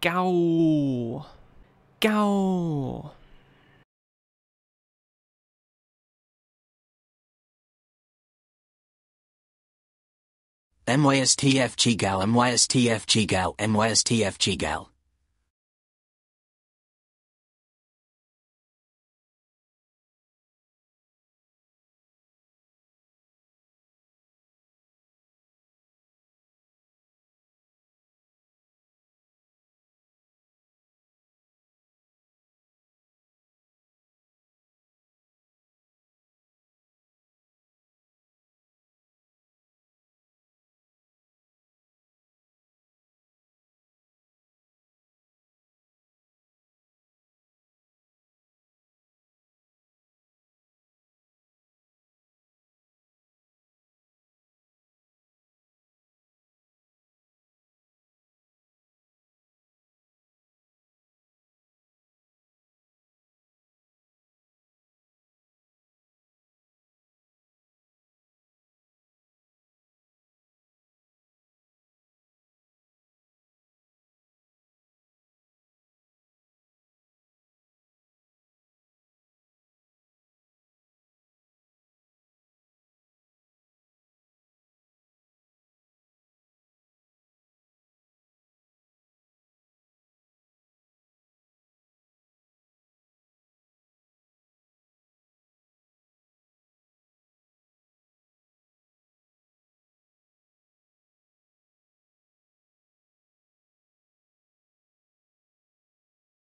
Go. Go. MYSTF Chigal MYSTF Chigal MYSTF Chigal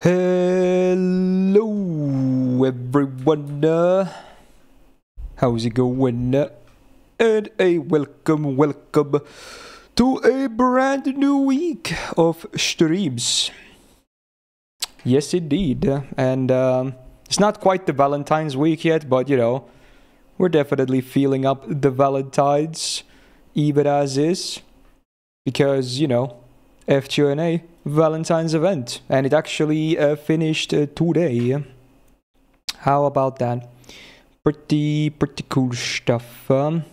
Hello, everyone. How's it going? And a welcome, welcome to a brand new week of streams. Yes, indeed. And um, it's not quite the Valentine's week yet, but you know, we're definitely feeling up the Valentines, even as is, because you know, FGNA Valentine's event, and it actually uh, finished uh, today. How about that? Pretty, pretty cool stuff. Um,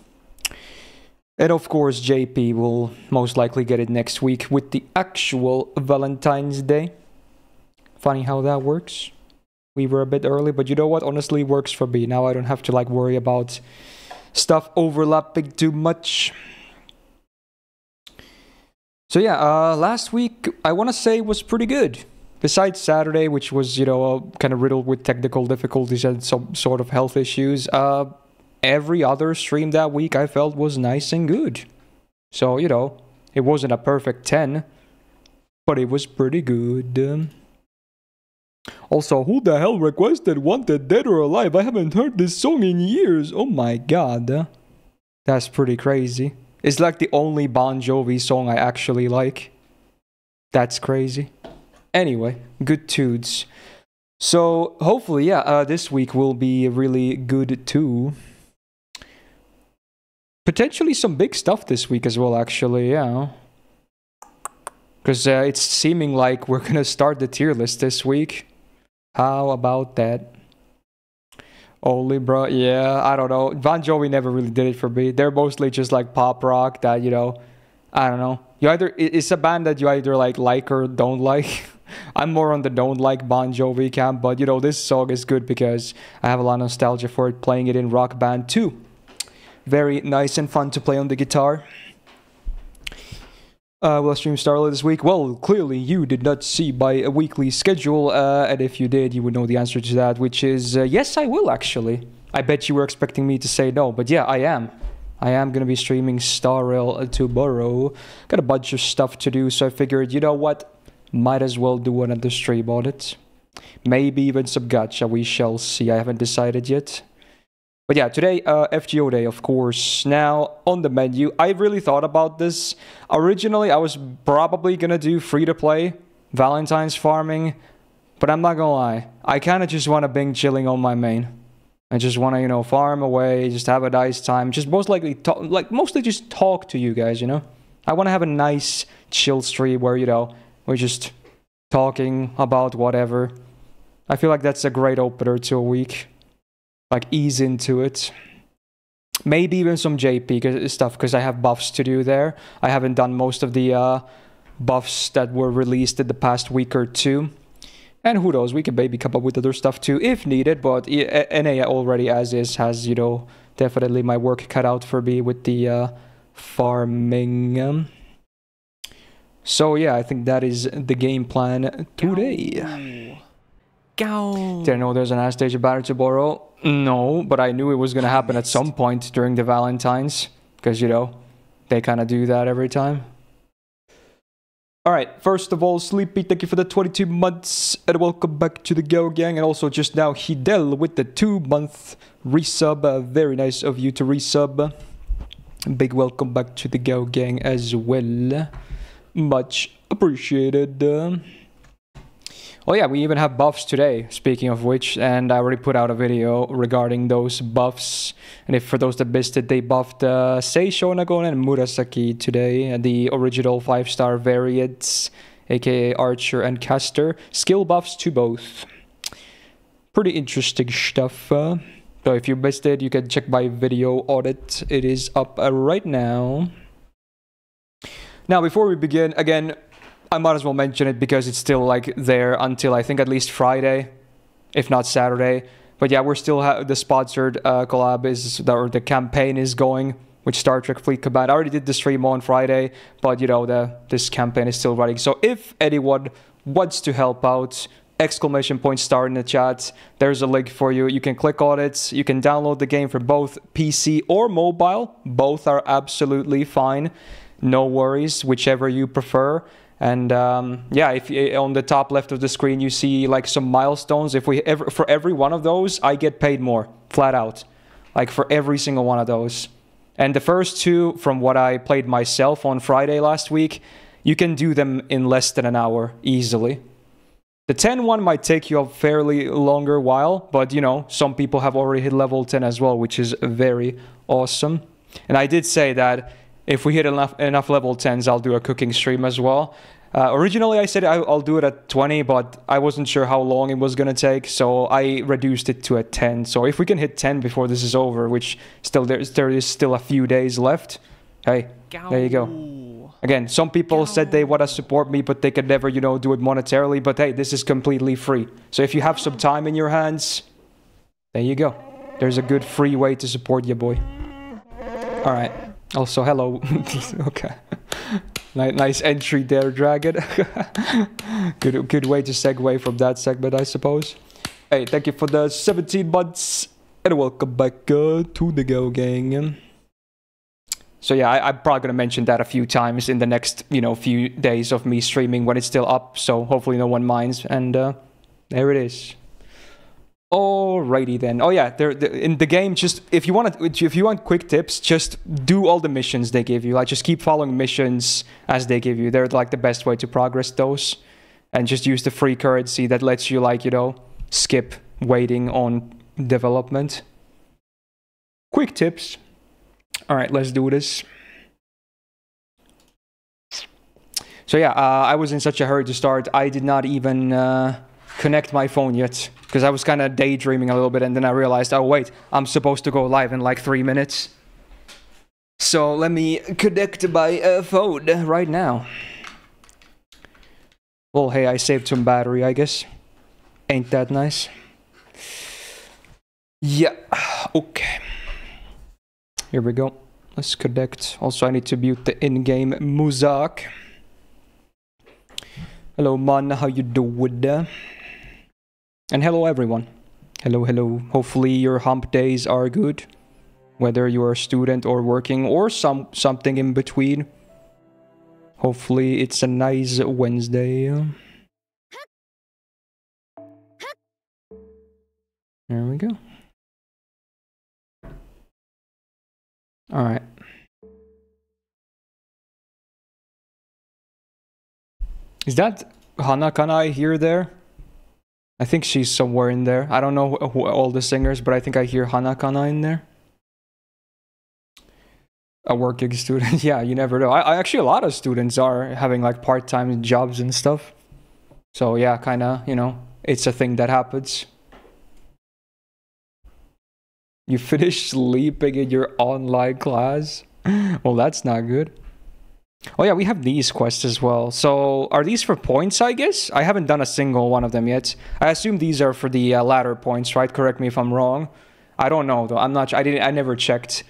and of course, JP will most likely get it next week with the actual Valentine's Day. Funny how that works. We were a bit early, but you know what? Honestly, works for me. Now I don't have to like worry about stuff overlapping too much. So yeah, uh, last week I want to say was pretty good. Besides Saturday, which was you know kind of riddled with technical difficulties and some sort of health issues, uh, every other stream that week I felt was nice and good. So you know, it wasn't a perfect ten, but it was pretty good. Also, who the hell requested "Wanted Dead or Alive"? I haven't heard this song in years. Oh my god, that's pretty crazy. It's like the only Bon Jovi song I actually like. That's crazy. Anyway, good tunes. So hopefully, yeah, uh, this week will be really good too. Potentially some big stuff this week as well, actually, yeah. Because uh, it's seeming like we're gonna start the tier list this week. How about that? Only, bro. Yeah, I don't know. Bon Jovi never really did it for me. They're mostly just like pop rock that you know. I don't know. You either it's a band that you either like like or don't like. I'm more on the don't like Bon Jovi camp, but you know this song is good because I have a lot of nostalgia for it. Playing it in Rock Band 2. Very nice and fun to play on the guitar. Uh, will I stream Star Rail this week? Well, clearly you did not see my weekly schedule, uh, and if you did, you would know the answer to that, which is uh, yes, I will actually. I bet you were expecting me to say no, but yeah, I am. I am gonna be streaming Star Rail tomorrow. Got a bunch of stuff to do, so I figured, you know what? Might as well do another stream on it. Maybe even some gacha, we shall see. I haven't decided yet. But yeah, today, uh, FGO Day, of course. Now, on the menu, I really thought about this. Originally, I was probably gonna do free to play, Valentine's farming, but I'm not gonna lie. I kind of just want to bing chilling on my main. I just want to, you know, farm away, just have a nice time, just most likely, talk, like, mostly just talk to you guys, you know? I want to have a nice, chill stream where, you know, we're just talking about whatever. I feel like that's a great opener to a week like ease into it. Maybe even some JP stuff because I have buffs to do there. I haven't done most of the uh, buffs that were released in the past week or two. And who knows, we can maybe come up with other stuff too if needed. But NA already, as is, has, you know, definitely my work cut out for me with the uh, farming. So yeah, I think that is the game plan today. Go. Didn't know there's an Anastasia banner to borrow. No, but I knew it was gonna happen at some point during the Valentines, because you know, they kind of do that every time. All right, first of all, Sleepy, thank you for the 22 months, and welcome back to the Go Gang. And also, just now, Hidel with the two month resub. Uh, very nice of you to resub. Big welcome back to the Go Gang as well. Much appreciated. Uh, oh yeah, we even have buffs today, speaking of which, and I already put out a video regarding those buffs. And if for those that missed it, they buffed uh, Sei Shonagon and Murasaki today, the original 5-star variants, aka Archer and Caster. Skill buffs to both. Pretty interesting stuff. Uh, so if you missed it, you can check my video audit. It is up uh, right now. Now, before we begin, again, I might as well mention it because it's still like there until I think at least Friday, if not Saturday. But yeah, we're still ha- the sponsored uh, collab is or the campaign is going with Star Trek Fleet Command. I already did the stream on Friday, but you know the this campaign is still running. So if anyone wants to help out, exclamation point star in the chat. There's a link for you. You can click on it. You can download the game for both PC or mobile. Both are absolutely fine no worries, whichever you prefer. And um, yeah, if you, on the top left of the screen you see like some milestones, if we ever for every one of those, I get paid more, flat out, like for every single one of those. And the first two, from what I played myself on Friday last week, you can do them in less than an hour easily. The 10 one might take you a fairly longer while, but you know, some people have already hit level 10 as well, which is very awesome. And I did say that if we hit enough, enough level 10s, I'll do a cooking stream as well. Uh, originally, I said I'll do it at 20, but I wasn't sure how long it was going to take, so I reduced it to a 10. So if we can hit 10 before this is over, which still there's, there is still a few days left, hey, Go. there you go. Again, some people Go. said they want to support me, but they could never, you know, do it monetarily. But hey, this is completely free. So if you have some time in your hands, there you go. There's a good free way to support your boy. All right. Also, hello. okay. nice entry there, Dragon. good, good way to segue from that segment, I suppose. Hey, thank you for the 17 months, and welcome back uh, to the Go Gang. So yeah, I, am probably gonna mention that a few times in the next, you know, few days of me streaming when it's still up. So hopefully no one minds. And uh, there it is. Alrighty then. Oh yeah, there in the game. Just if you want to, if you want quick tips, just do all the missions they give you. Like just keep following missions as they give you. They're like the best way to progress those, and just use the free currency that lets you like you know skip waiting on development. Quick tips. All right, let's do this. So yeah, uh, I was in such a hurry to start. I did not even. Uh, connect my phone yet because I was kind of daydreaming a little bit and then I realized, oh, wait, I'm supposed to go live in like three minutes. So let me connect my uh, phone right now. Well, hey, I saved some battery, I guess. Ain't that nice? Yeah, okay. Here we go. Let's connect. Also, I need to mute the in-game Muzak. Hello, man. How you doing? And hello everyone. Hello, hello. Hopefully your hump days are good. Whether you're a student or working or some something in between. Hopefully it's a nice Wednesday. There we go. Alright. Is that Hanakanai here there? I think she's somewhere in there. I don't know who, who, all the singers, but I think I hear Hanakana in there. A working student. yeah, you never know. I, I, actually a lot of students are having like part-time jobs and stuff. So yeah, kind of, you know, it's a thing that happens. You finish sleeping in your online class? well, that's not good. Oh yeah, we have these quests as well. So are these for points? I guess I haven't done a single one of them yet. I assume these are for the uh, ladder points, right? Correct me if I'm wrong. I don't know though. I'm not. I didn't. I never checked.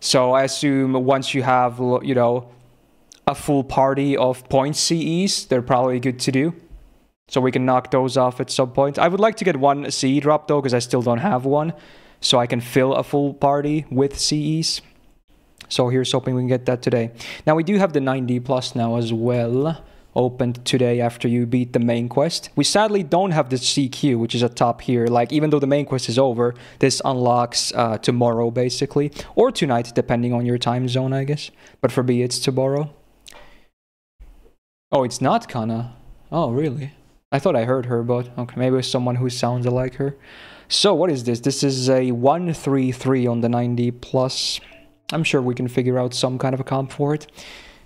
So I assume once you have, you know, a full party of point CEs, they're probably good to do. So we can knock those off at some point. I would like to get one CE drop though, because I still don't have one. So I can fill a full party with CEs. So here's hoping we can get that today. Now we do have the 90 plus now as well opened today after you beat the main quest. We sadly don't have the CQ, which is at top here. Like, even though the main quest is over, this unlocks uh, tomorrow, basically. Or tonight, depending on your time zone, I guess. But for me, it's tomorrow. Oh, it's not Kana. Oh, really? I thought I heard her, but okay, maybe it's someone who sounds like her. So, what is this? This is a 133 on the 90 plus. I'm sure we can figure out some kind of a comp for it.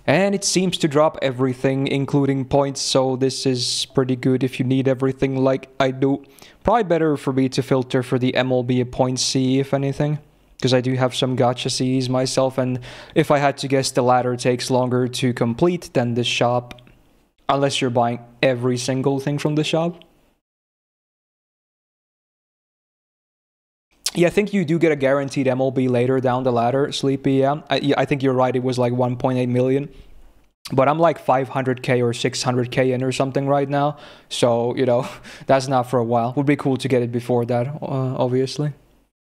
And it seems to drop everything, including points, so this is pretty good if you need everything like I do. Probably better for me to filter for the MLB point C, if anything. Because I do have some gacha Cs myself, and if I had to guess, the ladder takes longer to complete than the shop. Unless you're buying every single thing from the shop. Yeah, I think you do get a guaranteed MLB later down the ladder, Sleepy. Yeah, I, I think you're right. It was like 1.8 million, but I'm like 500k or 600k in or something right now. So you know, that's not for a while. Would be cool to get it before that, uh, obviously.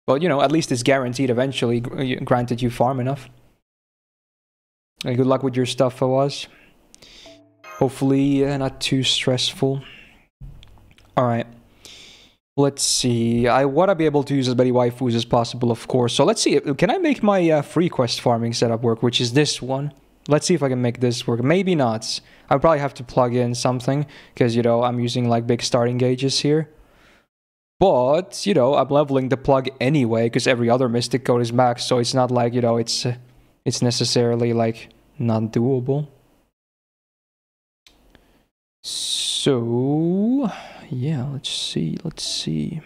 But you know, at least it's guaranteed eventually. Granted, you farm enough. And good luck with your stuff, was. Hopefully, uh, not too stressful. All right. Let's see. I want to be able to use as many waifus as possible, of course. So let's see. Can I make my uh, free quest farming setup work, which is this one? Let's see if I can make this work. Maybe not. I'll probably have to plug in something because, you know, I'm using like big starting gauges here. But, you know, I'm leveling the plug anyway because every other mystic code is max. So it's not like, you know, it's, it's necessarily like not doable. So yeah, let's see, let's see.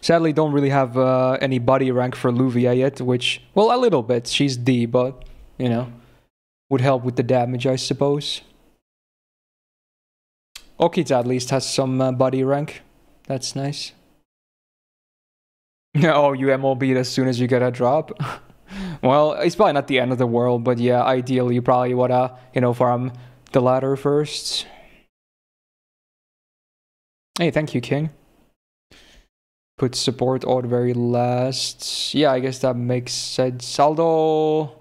Sadly, don't really have uh, any body rank for Luvia yet, which, well, a little bit. She's D, but, you know, would help with the damage, I suppose. Okita at least has some uh, body rank. That's nice. oh, you MLB as soon as you get a drop? well, it's probably not the end of the world, but yeah, ideally you probably wanna, you know, farm the ladder first. Hey, thank you, King. Put support all the very last. Yeah, I guess that makes sense. Although,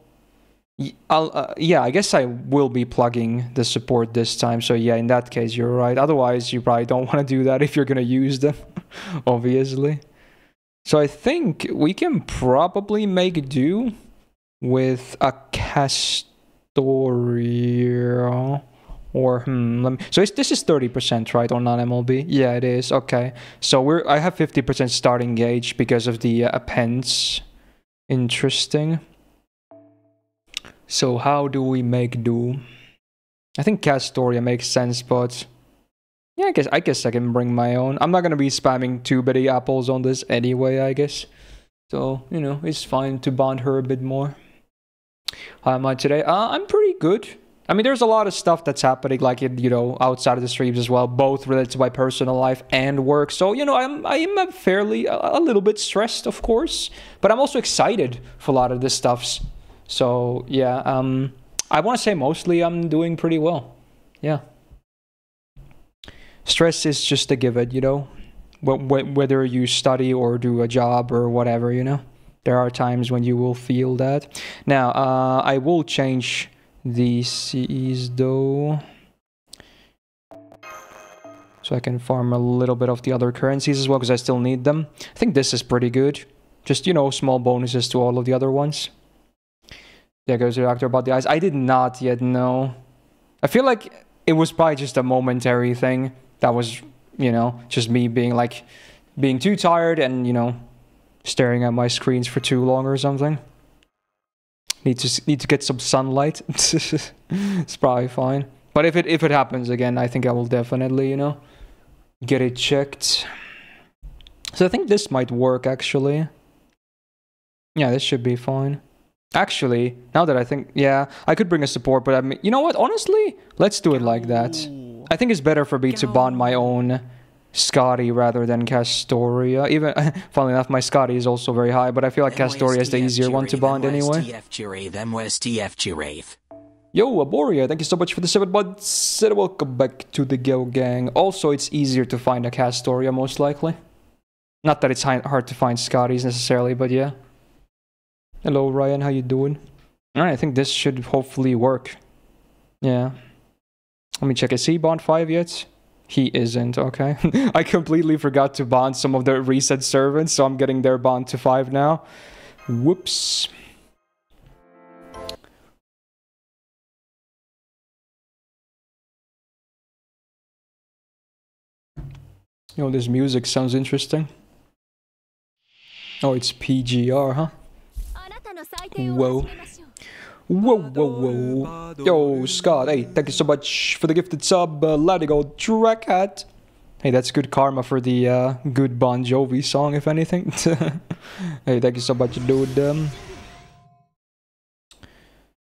uh, yeah, I guess I will be plugging the support this time. So yeah, in that case, you're right. Otherwise, you probably don't want to do that if you're going to use them, obviously. So I think we can probably make do with a Castoria. Or hmm, me, so this is 30% right on non-MLB? Yeah, it is. Okay. So we're I have 50% starting gauge because of the uh, appends. Interesting. So how do we make do? I think Castoria makes sense, but yeah, I guess I guess I can bring my own. I'm not gonna be spamming too many apples on this anyway, I guess. So you know, it's fine to bond her a bit more. How am I today? Uh, I'm pretty good. I mean, there's a lot of stuff that's happening, like in, you know, outside of the streams as well, both related to my personal life and work. So, you know, I'm I am fairly a, a little bit stressed, of course, but I'm also excited for a lot of this stuff. So, yeah, um, I want to say mostly I'm doing pretty well. Yeah. Stress is just a given, you know, whether you study or do a job or whatever, you know. There are times when you will feel that. Now, uh, I will change the CEs though. So I can farm a little bit of the other currencies as well because I still need them. I think this is pretty good. Just, you know, small bonuses to all of the other ones. There goes the doctor about the eyes. I did not yet know. I feel like it was probably just a momentary thing. That was, you know, just me being like, being too tired and, you know, staring at my screens for too long or something. Need to need to get some sunlight. it's probably fine. But if it if it happens again, I think I will definitely you know get it checked. So I think this might work actually. Yeah, this should be fine. Actually, now that I think, yeah, I could bring a support, but I mean, you know what? Honestly, let's do it like that. I think it's better for me to bond my own Skadi rather than Castoria. Even, funnily enough, my Skadi is also very high, but I feel like Castoria is the easier one to bond anyway. Yo, Aboria, thank you so much for the 7 months, and welcome back to the Go Gang. Also, it's easier to find a Castoria, most likely. Not that it's hard to find Skadis necessarily, but yeah. Hello, Ryan, how you doing? Alright, I think this should hopefully work. Yeah. Let me check, is he bond 5 yet? He isn't, okay. I completely forgot to bond some of the reset servants, so I'm getting their bond to 5 now. Whoops. You know, this music sounds interesting. Oh, it's PGR, huh? Whoa. Whoa, whoa, whoa. Yo, Scott, hey, thank you so much for the gifted sub. Uh, it go, track hat. Hey, that's good karma for the uh, good Bon Jovi song, if anything. hey, thank you so much, dude. Um,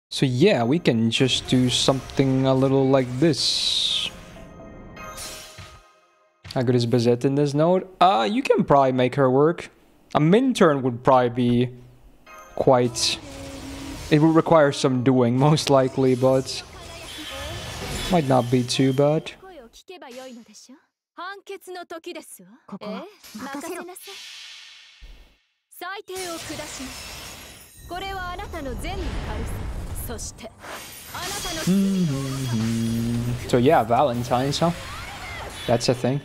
so yeah, we can just do something a little like this. How good is Bazette in this node? Uh, you can probably make her work. A Minturn would probably be quite... It would require some doing, most likely, but... Might not be too bad. Eh? Mm-hmm. So yeah, Valentine's, huh? That's a thing.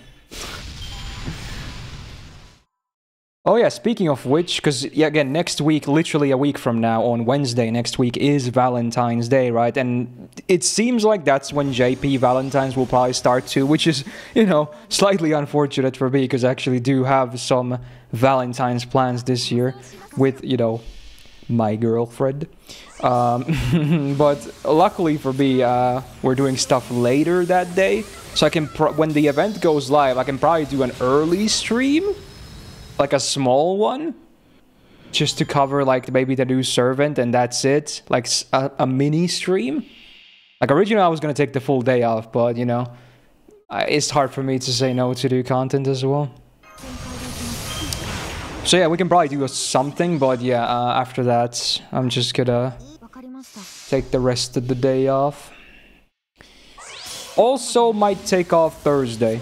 Oh yeah, speaking of which, because yeah, again, next week, literally a week from now, on Wednesday next week, is Valentine's Day, right? And it seems like that's when JP Valentine's will probably start too, which is, you know, slightly unfortunate for me, because I actually do have some Valentine's plans this year with, you know, my girlfriend. Um, but luckily for me, uh, we're doing stuff later that day, so I can, when the event goes live, I can probably do an early stream like a small one just to cover like maybe the new servant and that's it. Like a, a mini stream. Like originally i was going to take the full day off but you know it's hard for me to say no to do content as well. So yeah we can probably do something but yeah uh, after that i'm just gonna take the rest of the day off. Also might take off thursday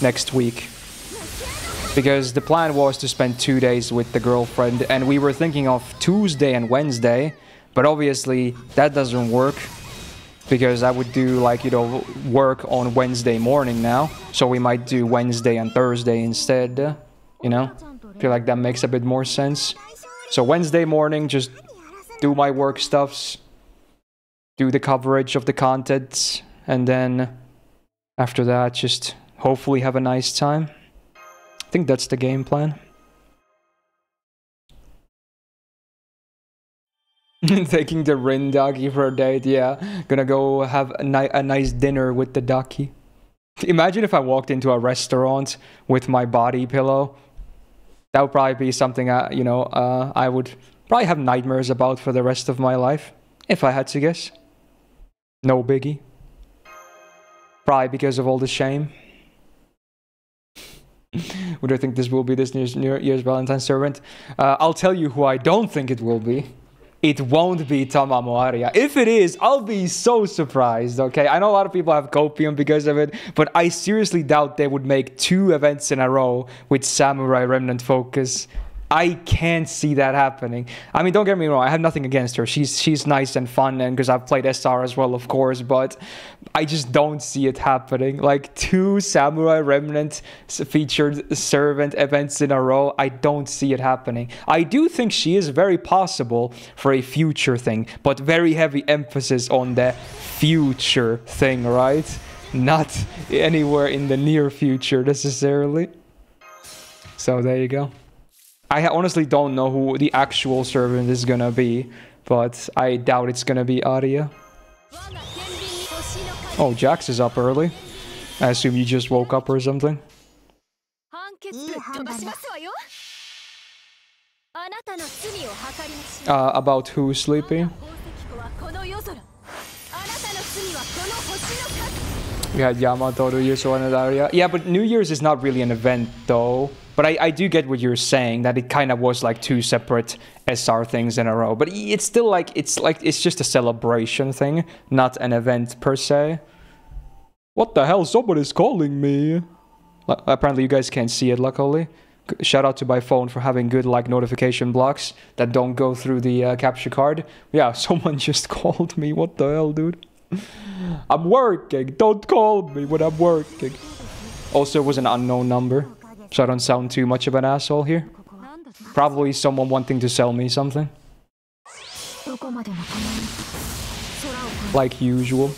next week because the plan was to spend two days with the girlfriend and we were thinking of Tuesday and Wednesday but obviously that doesn't work because I would do like you know work on Wednesday morning now so we might do Wednesday and Thursday instead you know? Feel like that makes a bit more sense. So Wednesday morning just do my work stuffs do the coverage of the content and then after that just hopefully have a nice time think that's the game plan. Taking the Rin doggy for a date, yeah. Gonna go have a, ni a nice dinner with the ducky. Imagine if I walked into a restaurant with my body pillow. That would probably be something, I, you know, uh, I would probably have nightmares about for the rest of my life. If I had to guess. No biggie. Probably because of all the shame. Would I think this will be this New Year's Valentine's servant? Uh, I'll tell you who I don't think it will be. It won't be Tamamo Aria. If it is, I'll be so surprised, okay? I know a lot of people have copium because of it, but I seriously doubt they would make two events in a row with Samurai Remnant focus. I can't see that happening. I mean, don't get me wrong. I have nothing against her. She's she's nice and fun, and because I've played SR as well, of course. But I just don't see it happening. Like two Samurai Remnant featured servant events in a row. I don't see it happening. I do think she is very possible for a future thing, but very heavy emphasis on the future thing, right? Not anywhere in the near future necessarily. So there you go. I honestly don't know who the actual servant is gonna be, but I doubt it's gonna be Aria. Oh, Jax is up early. I assume you just woke up or something. Uh, about who's sleepy? We had Yamato, New Year's, one area. Yeah, but New Year's is not really an event, though. But I, I do get what you're saying that it kind of was like two separate SR things in a row. But it's still like it's like it's just a celebration thing, not an event per se. What the hell? Somebody's calling me. Lu- Apparently, you guys can't see it. Luckily, shout out to my phone for having good like notification blocks that don't go through the uh, capture card. Yeah, someone just called me. What the hell, dude? I'm working. Don't call me when I'm working. Also, it was an unknown number, so I don't sound too much of an asshole here. Probably someone wanting to sell me something. Like usual.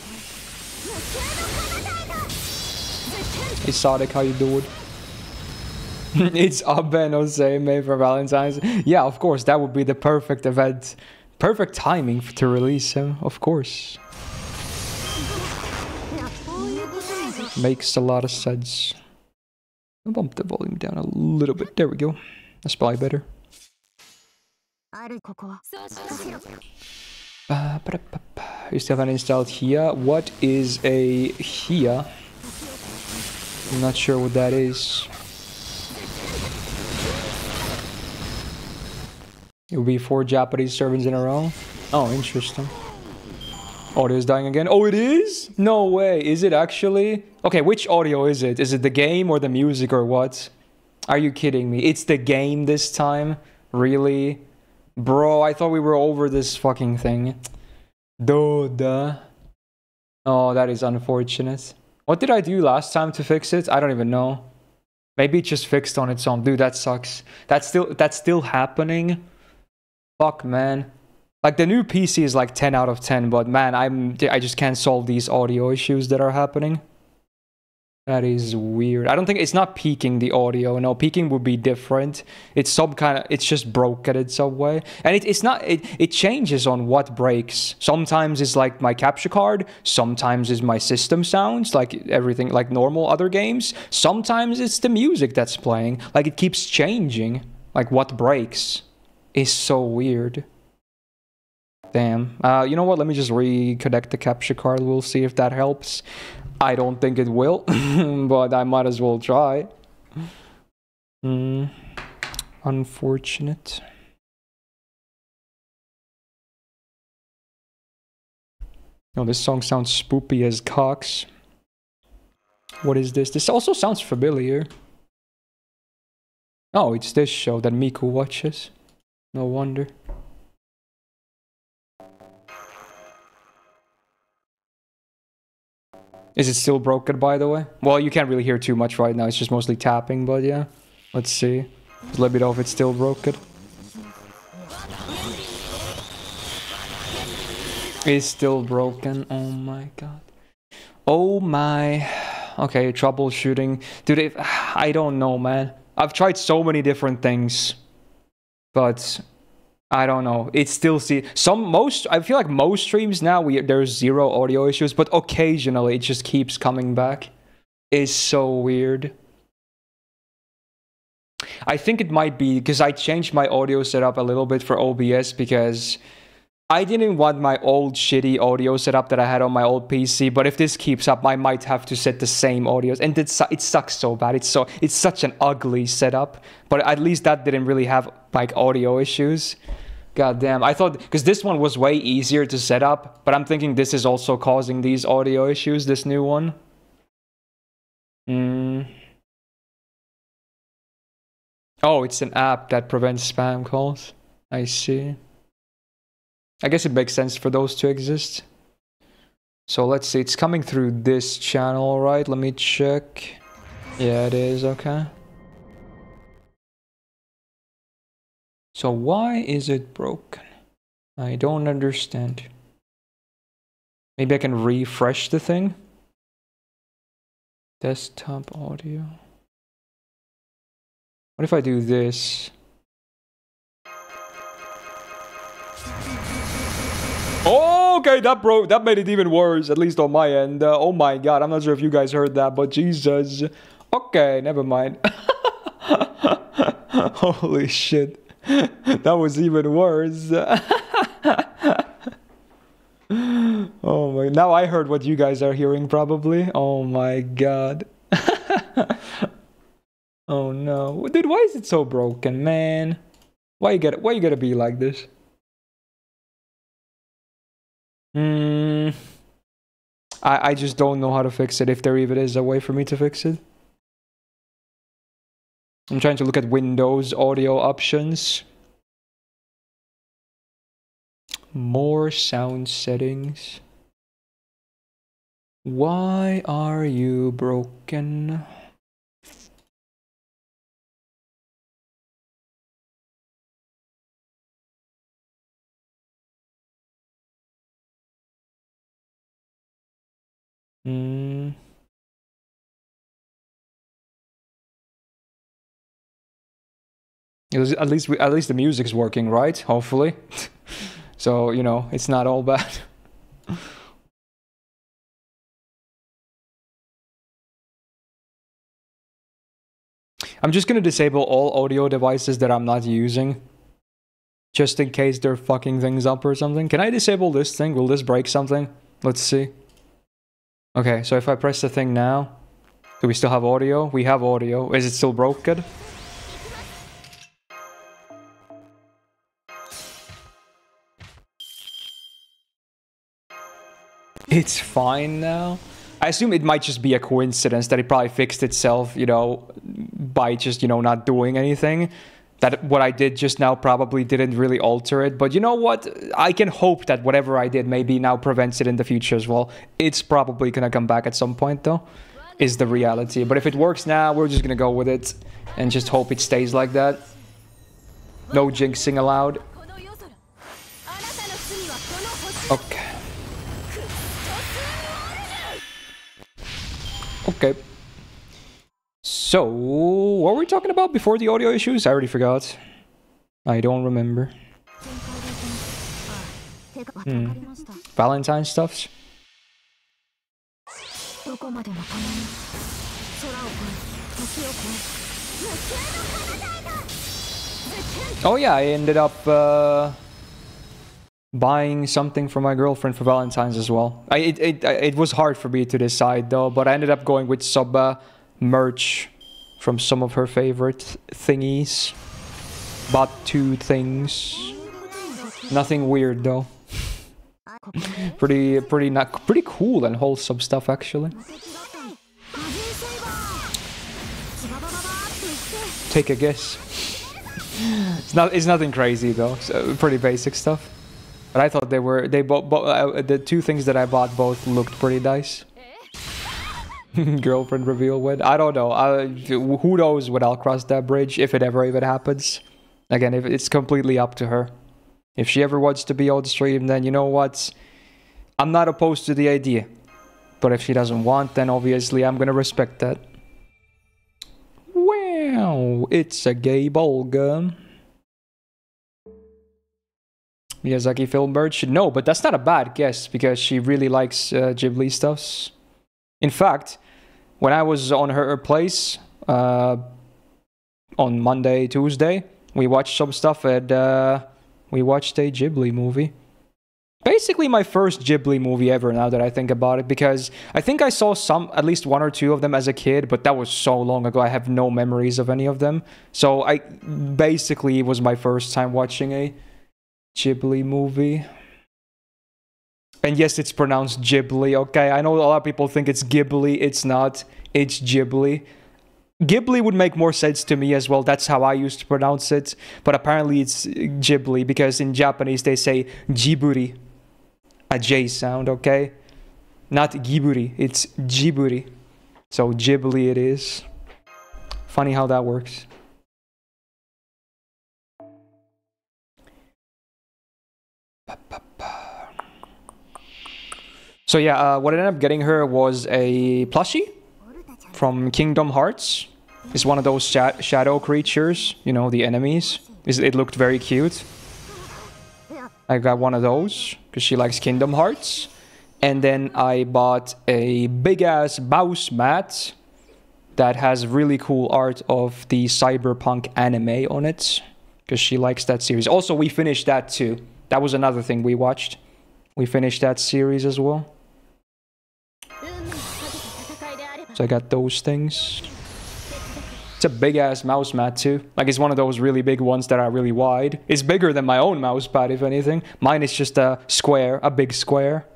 Hey Sonic, how you doing? it's Abe for Valentine's. Yeah, of course, that would be the perfect event. Perfect timing to release him, of course. Makes a lot of sense. I'll bump the volume down a little bit. There we go. That's probably better. Uh, you still haven't installed here. What is a Hia? I'm not sure what that is. It would be four Japanese servants in a row. Oh, interesting. Audio is dying again. Oh, it is? No way. Is it actually? Okay, which audio is it? Is it the game or the music or what? Are you kidding me? It's the game this time? Really? Bro, I thought we were over this fucking thing. Dude. Oh, that is unfortunate. What did I do last time to fix it? I don't even know. Maybe it just fixed on its own. Dude, that sucks. That's still that's still happening. Fuck, man. Like the new PC is like 10 out of 10, but man, I'm I just can't solve these audio issues that are happening. That is weird. I don't think it's not peaking the audio. No, peaking would be different. It's some kind of. It's just broken in some way, and it, it's not. It it changes on what breaks. Sometimes it's like my capture card. Sometimes it's my system sounds, like everything, like normal other games. Sometimes it's the music that's playing. Like it keeps changing. Like what breaks is so weird. Damn. Uh, you know what? Let me just reconnect the capture card. We'll see if that helps. I don't think it will, but I might as well try. Hmm. Unfortunate. Oh, this song sounds spoopy as cocks. What is this? This also sounds familiar. Oh, it's this show that Miku watches. No wonder. Is it still broken, by the way? Well, you can't really hear too much right now. It's just mostly tapping, but yeah. Let's see. Just let me know if it's still broken. It's still broken. Oh my god. Oh my. Okay, troubleshooting. Dude, if, I don't know, man. I've tried so many different things. But I don't know. It's still see some most. I feel like most streams now we there's zero audio issues, but occasionally it just keeps coming back. It's so weird. I think it might be because I changed my audio setup a little bit for OBS because I didn't want my old shitty audio setup that I had on my old PC. But if this keeps up, I might have to set the same audios, and it su- it sucks so bad. It's so it's such an ugly setup. But at least that didn't really have like audio issues. God damn! I thought because this one was way easier to set up, but I'm thinking this is also causing these audio issues. This new one. Hmm. Oh, it's an app that prevents spam calls. I see. I guess it makes sense for those to exist. So let's see, it's coming through this channel, right? Let me check. Yeah, it is, okay. So why is it broken? I don't understand. Maybe I can refresh the thing? Desktop audio. What if I do this? Okay, that broke. That made it even worse, at least on my end. Uh, oh my god, I'm not sure if you guys heard that, but Jesus. Okay, never mind. Holy shit. that was even worse. oh my! Now I heard what you guys are hearing, probably. Oh my god. oh no, dude! Why is it so broken, man? Why you get? Why you gotta be like this? Hmm. I I just don't know how to fix it. If there even is a way for me to fix it. I'm trying to look at Windows audio options. More sound settings. Why are you broken? Mm. It was- At least we, at least the music's working, right? Hopefully. so, you know, it's not all bad. I'm just gonna disable all audio devices that I'm not using. Just in case they're fucking things up or something. Can I disable this thing? Will this break something? Let's see. Okay, so if I press the thing now, do we still have audio? We have audio. Is it still broken? It's fine now. I assume it might just be a coincidence that it probably fixed itself, you know, by just, you know, not doing anything that what I did just now probably didn't really alter it. But you know what? I can hope that whatever I did maybe now prevents it in the future as well. It's probably gonna come back at some point though, is the reality. But if it works now, we're just gonna go with it and just hope it stays like that. No jinxing allowed. Okay. Okay. So, what were we talking about before the audio issues? I already forgot. I don't remember. Hmm. Valentine stuffs? Oh yeah, I ended up uh, buying something for my girlfriend for Valentine's as well. I, it, it, it was hard for me to decide though, but I ended up going with Soba merch from some of her favorite thingies. Bought two things. Nothing weird though. pretty, pretty not, pretty cool and wholesome stuff actually. Take a guess. it's not, it's nothing crazy though. So uh, pretty basic stuff. But I thought they were, they both, bo uh, the two things that I bought both looked pretty nice. Girlfriend reveal when I don't know. I, who knows when I'll cross that bridge if it ever even happens. Again, if it's completely up to her. If she ever wants to be on stream, then you know what? I'm not opposed to the idea. But if she doesn't want, then obviously I'm gonna respect that. Wow, it's a gay gun. Miyazaki film merch? No, but that's not a bad guess because she really likes uh, Ghibli stuffs. In fact, when I was on her place uh, on Monday, Tuesday, we watched some stuff and uh, we watched a Ghibli movie. Basically, my first Ghibli movie ever. Now that I think about it, because I think I saw some, at least one or two of them as a kid, but that was so long ago. I have no memories of any of them. So I basically it was my first time watching a Ghibli movie. And yes, it's pronounced Ghibli. Okay, I know a lot of people think it's Ghibli. It's not. It's Ghibli. Ghibli would make more sense to me as well. That's how I used to pronounce it. But apparently it's Ghibli because in Japanese they say Jiburi. A J sound, okay? Not Ghiburi, it's Jiburi. So Ghibli it is. Funny how that works. So yeah, uh, what I ended up getting her was a plushie from Kingdom Hearts. It's one of those sha- shadow creatures, you know, the enemies. It's- It looked very cute. I got one of those because she likes Kingdom Hearts. And then I bought a big ass mouse mat that has really cool art of the cyberpunk anime on it. because she likes that series. Also, we finished that too. That was another thing we watched. We finished that series as well. So I got those things. It's a big ass mouse mat too. Like it's one of those really big ones that are really wide. It's bigger than my own mouse pad, if anything. Mine is just a square, a big square.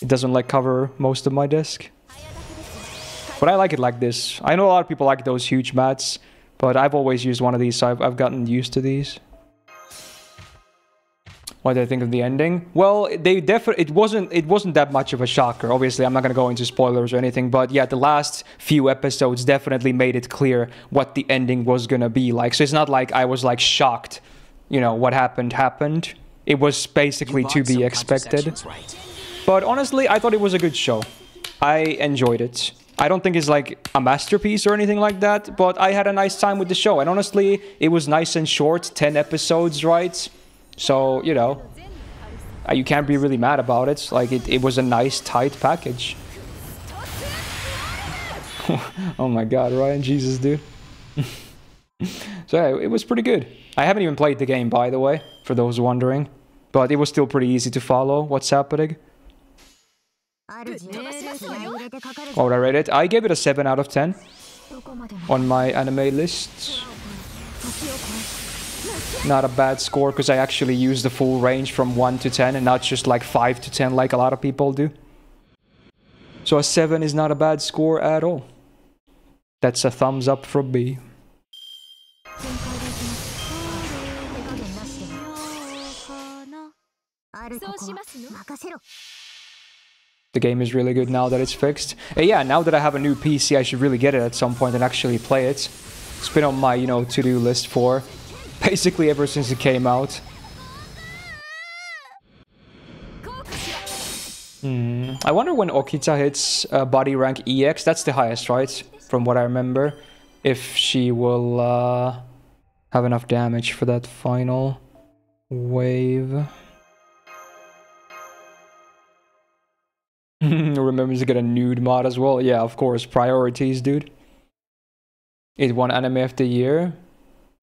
It doesn't like cover most of my desk. But I like it like this. I know a lot of people like those huge mats, but I've always used one of these, so I've, I've gotten used to these. What did I think of the ending? Well, they definitely it wasn't it wasn't that much of a shocker. Obviously, I'm not gonna go into spoilers or anything, but yeah, the last few episodes definitely made it clear what the ending was gonna be like. So it's not like I was like shocked, you know, what happened happened. It was basically to be expected. Right. But honestly, I thought it was a good show. I enjoyed it. I don't think it's like a masterpiece or anything like that, but I had a nice time with the show. And honestly, it was nice and short 10 episodes, right? So, you know, uh, you can't be really mad about it. Like, it, it was a nice, tight package. oh my god, Ryan, Jesus, dude. so yeah, it was pretty good. I haven't even played the game, by the way, for those wondering. But it was still pretty easy to follow what's happening. What would I rate it? I gave it a 7 out of 10 on my anime list not a bad score because I actually use the full range from 1 to 10 and not just like 5 to 10 like a lot of people do. So a 7 is not a bad score at all. That's a thumbs up from me. The game is really good now that it's fixed. And yeah, now that I have a new PC, I should really get it at some point and actually play it. It's been on my, you know, to-do list for basically ever since it came out. Hmm. I wonder when Okita hits uh, body rank EX, that's the highest, right? From what I remember. If she will uh, have enough damage for that final wave. Remember to get a nude mod as well. Yeah, of course. Priorities, dude. It won Anime of the Year.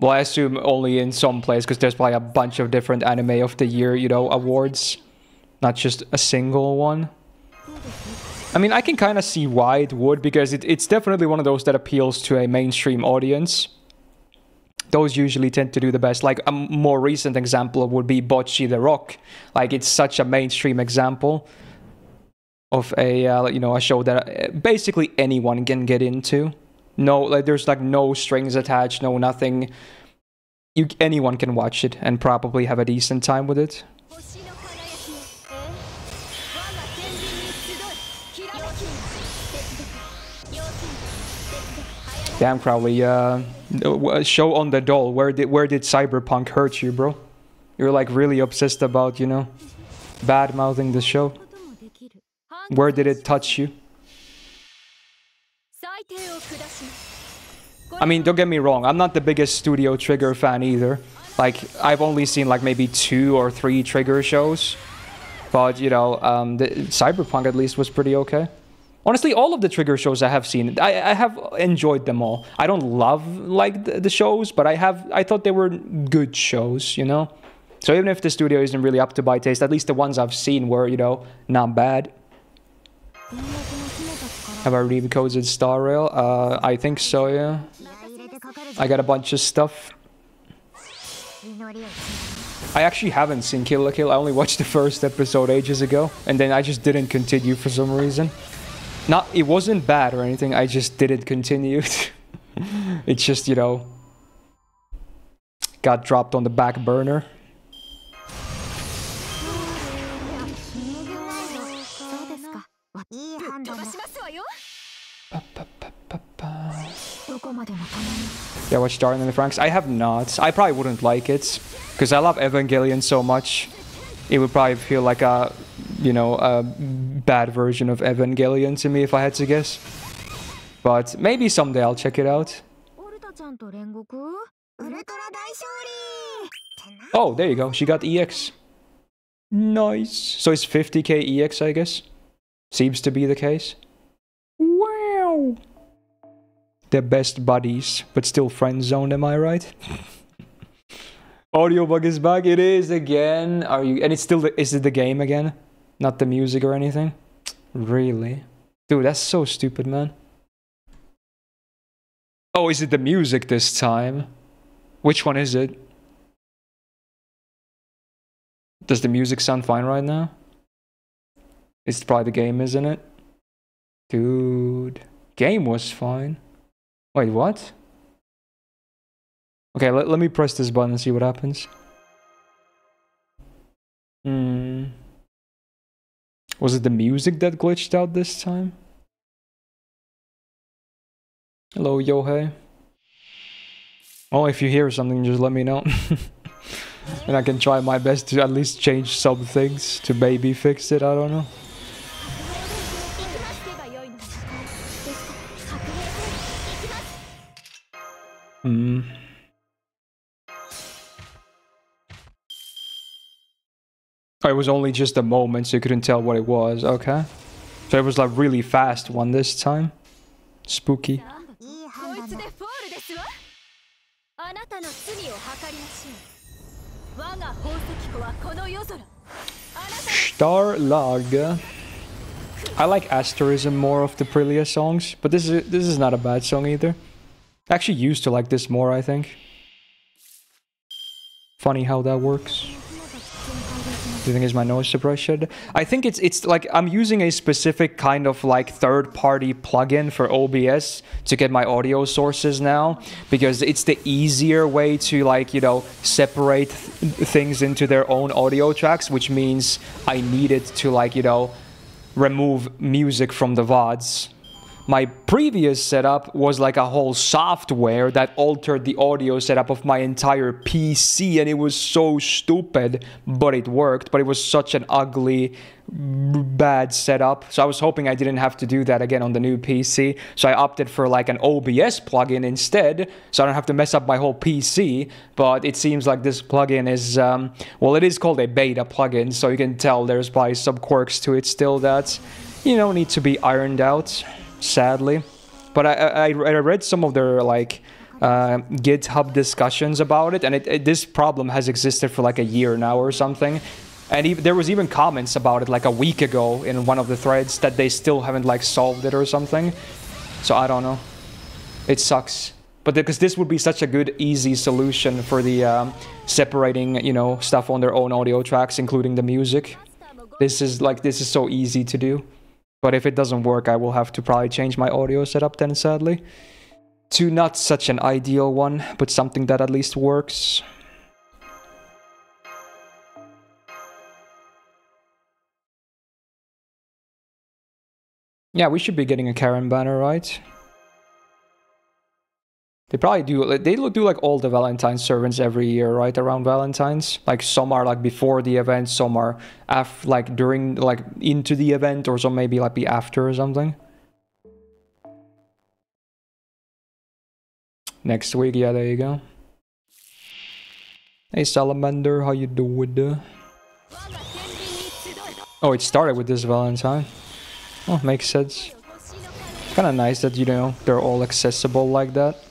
Well, I assume only in some place because there's probably a bunch of different Anime of the Year, you know, awards. Not just a single one. I mean, I can kind of see why it would because it, it's definitely one of those that appeals to a mainstream audience. Those usually tend to do the best. Like a more recent example would be Bocchi the Rock. Like it's such a mainstream example of a uh, you know a show that uh, basically anyone can get into no like there's like no strings attached no nothing you anyone can watch it and probably have a decent time with it Damn, Crowley, uh, uh, show on the doll. Where did where did Cyberpunk hurt you, bro? You're like really obsessed about, you know, bad mouthing the show. Where did it touch you? I mean, don't get me wrong, I'm not the biggest Studio Trigger fan either. Like, I've only seen like maybe two or three Trigger shows. But, you know, um, the, Cyberpunk at least was pretty okay. Honestly, all of the Trigger shows I have seen, I, I have enjoyed them all. I don't love, like, the, the shows, but I have, I thought they were good shows, you know? So even if the studio isn't really up to my taste, at least the ones I've seen were, you know, not bad. Have I recoded Star Rail? Uh, I think so, yeah. I got a bunch of stuff. I actually haven't seen Kill la Kill. I only watched the first episode ages ago, and then I just didn't continue for some reason. Not, it wasn't bad or anything. I just didn't continue. it's just you know, got dropped on the back burner. Yeah, watch Darling in the Franxx. I have not. I probably wouldn't like it because I love Evangelion so much. It would probably feel like a, you know, a bad version of Evangelion to me if I had to guess. But maybe someday I'll check it out. Oh, there you go. She got EX. Nice. So it's 50k EX, I guess. Seems to be the case. They're best buddies, but still friend zoned, am I right? Audio bug is back. It is again. Are you? And it's still. The, is it the game again? Not the music or anything? Really? Dude, that's so stupid, man. Oh, is it the music this time? Which one is it? Does the music sound fine right now? It's probably the game, isn't it? Dude. Game was fine. Wait, what? Okay, let, let me press this button and see what happens. Hmm. Was it the music that glitched out this time? Hello, Yohei. Oh, if you hear something, just let me know. and I can try my best to at least change some things to maybe fix it, I don't know. Hmm. It was only just a moment, so you couldn't tell what it was. Okay. So it was like really fast one this time. Spooky. Star Log. I like Asterism more of the Prilia songs, but this is this is not a bad song either. Actually used to like this more, I think. Funny how that works. Do you think it's my noise suppression? I think it's it's like I'm using a specific kind of like third-party plugin for OBS to get my audio sources now because it's the easier way to like you know separate th things into their own audio tracks, which means I needed to like you know remove music from the vods my previous setup was like a whole software that altered the audio setup of my entire PC, and it was so stupid, but it worked. But it was such an ugly, bad setup. So I was hoping I didn't have to do that again on the new PC. So I opted for like an OBS plugin instead, so I don't have to mess up my whole PC. But it seems like this plugin is, um, well, it is called a beta plugin, so you can tell there's probably some quirks to it still that, you know, need to be ironed out sadly. But I, I, I read some of their like uh, GitHub discussions about it, and it, it, this problem has existed for like a year now or something. And there was even comments about it like a week ago in one of the threads that they still haven't like solved it or something. So I don't know. It sucks. But because this would be such a good, easy solution for the um, separating, you know, stuff on their own audio tracks, including the music. This is like, this is so easy to do. But if it doesn't work, I will have to probably change my audio setup then sadly. To not such an ideal one, but something that at least works. Yeah, we should be getting a Karen banner, right? They probably do. Like, they do like all the Valentine's servants every year, right? Around Valentine's, like some are like before the event, some are af- like during, like into the event, or some maybe like be after or something. Next week, yeah, there you go. Hey, Salamander, how you doing? Oh, it started with this Valentine. Oh, makes sense. Kind of nice that you know they're all accessible like that.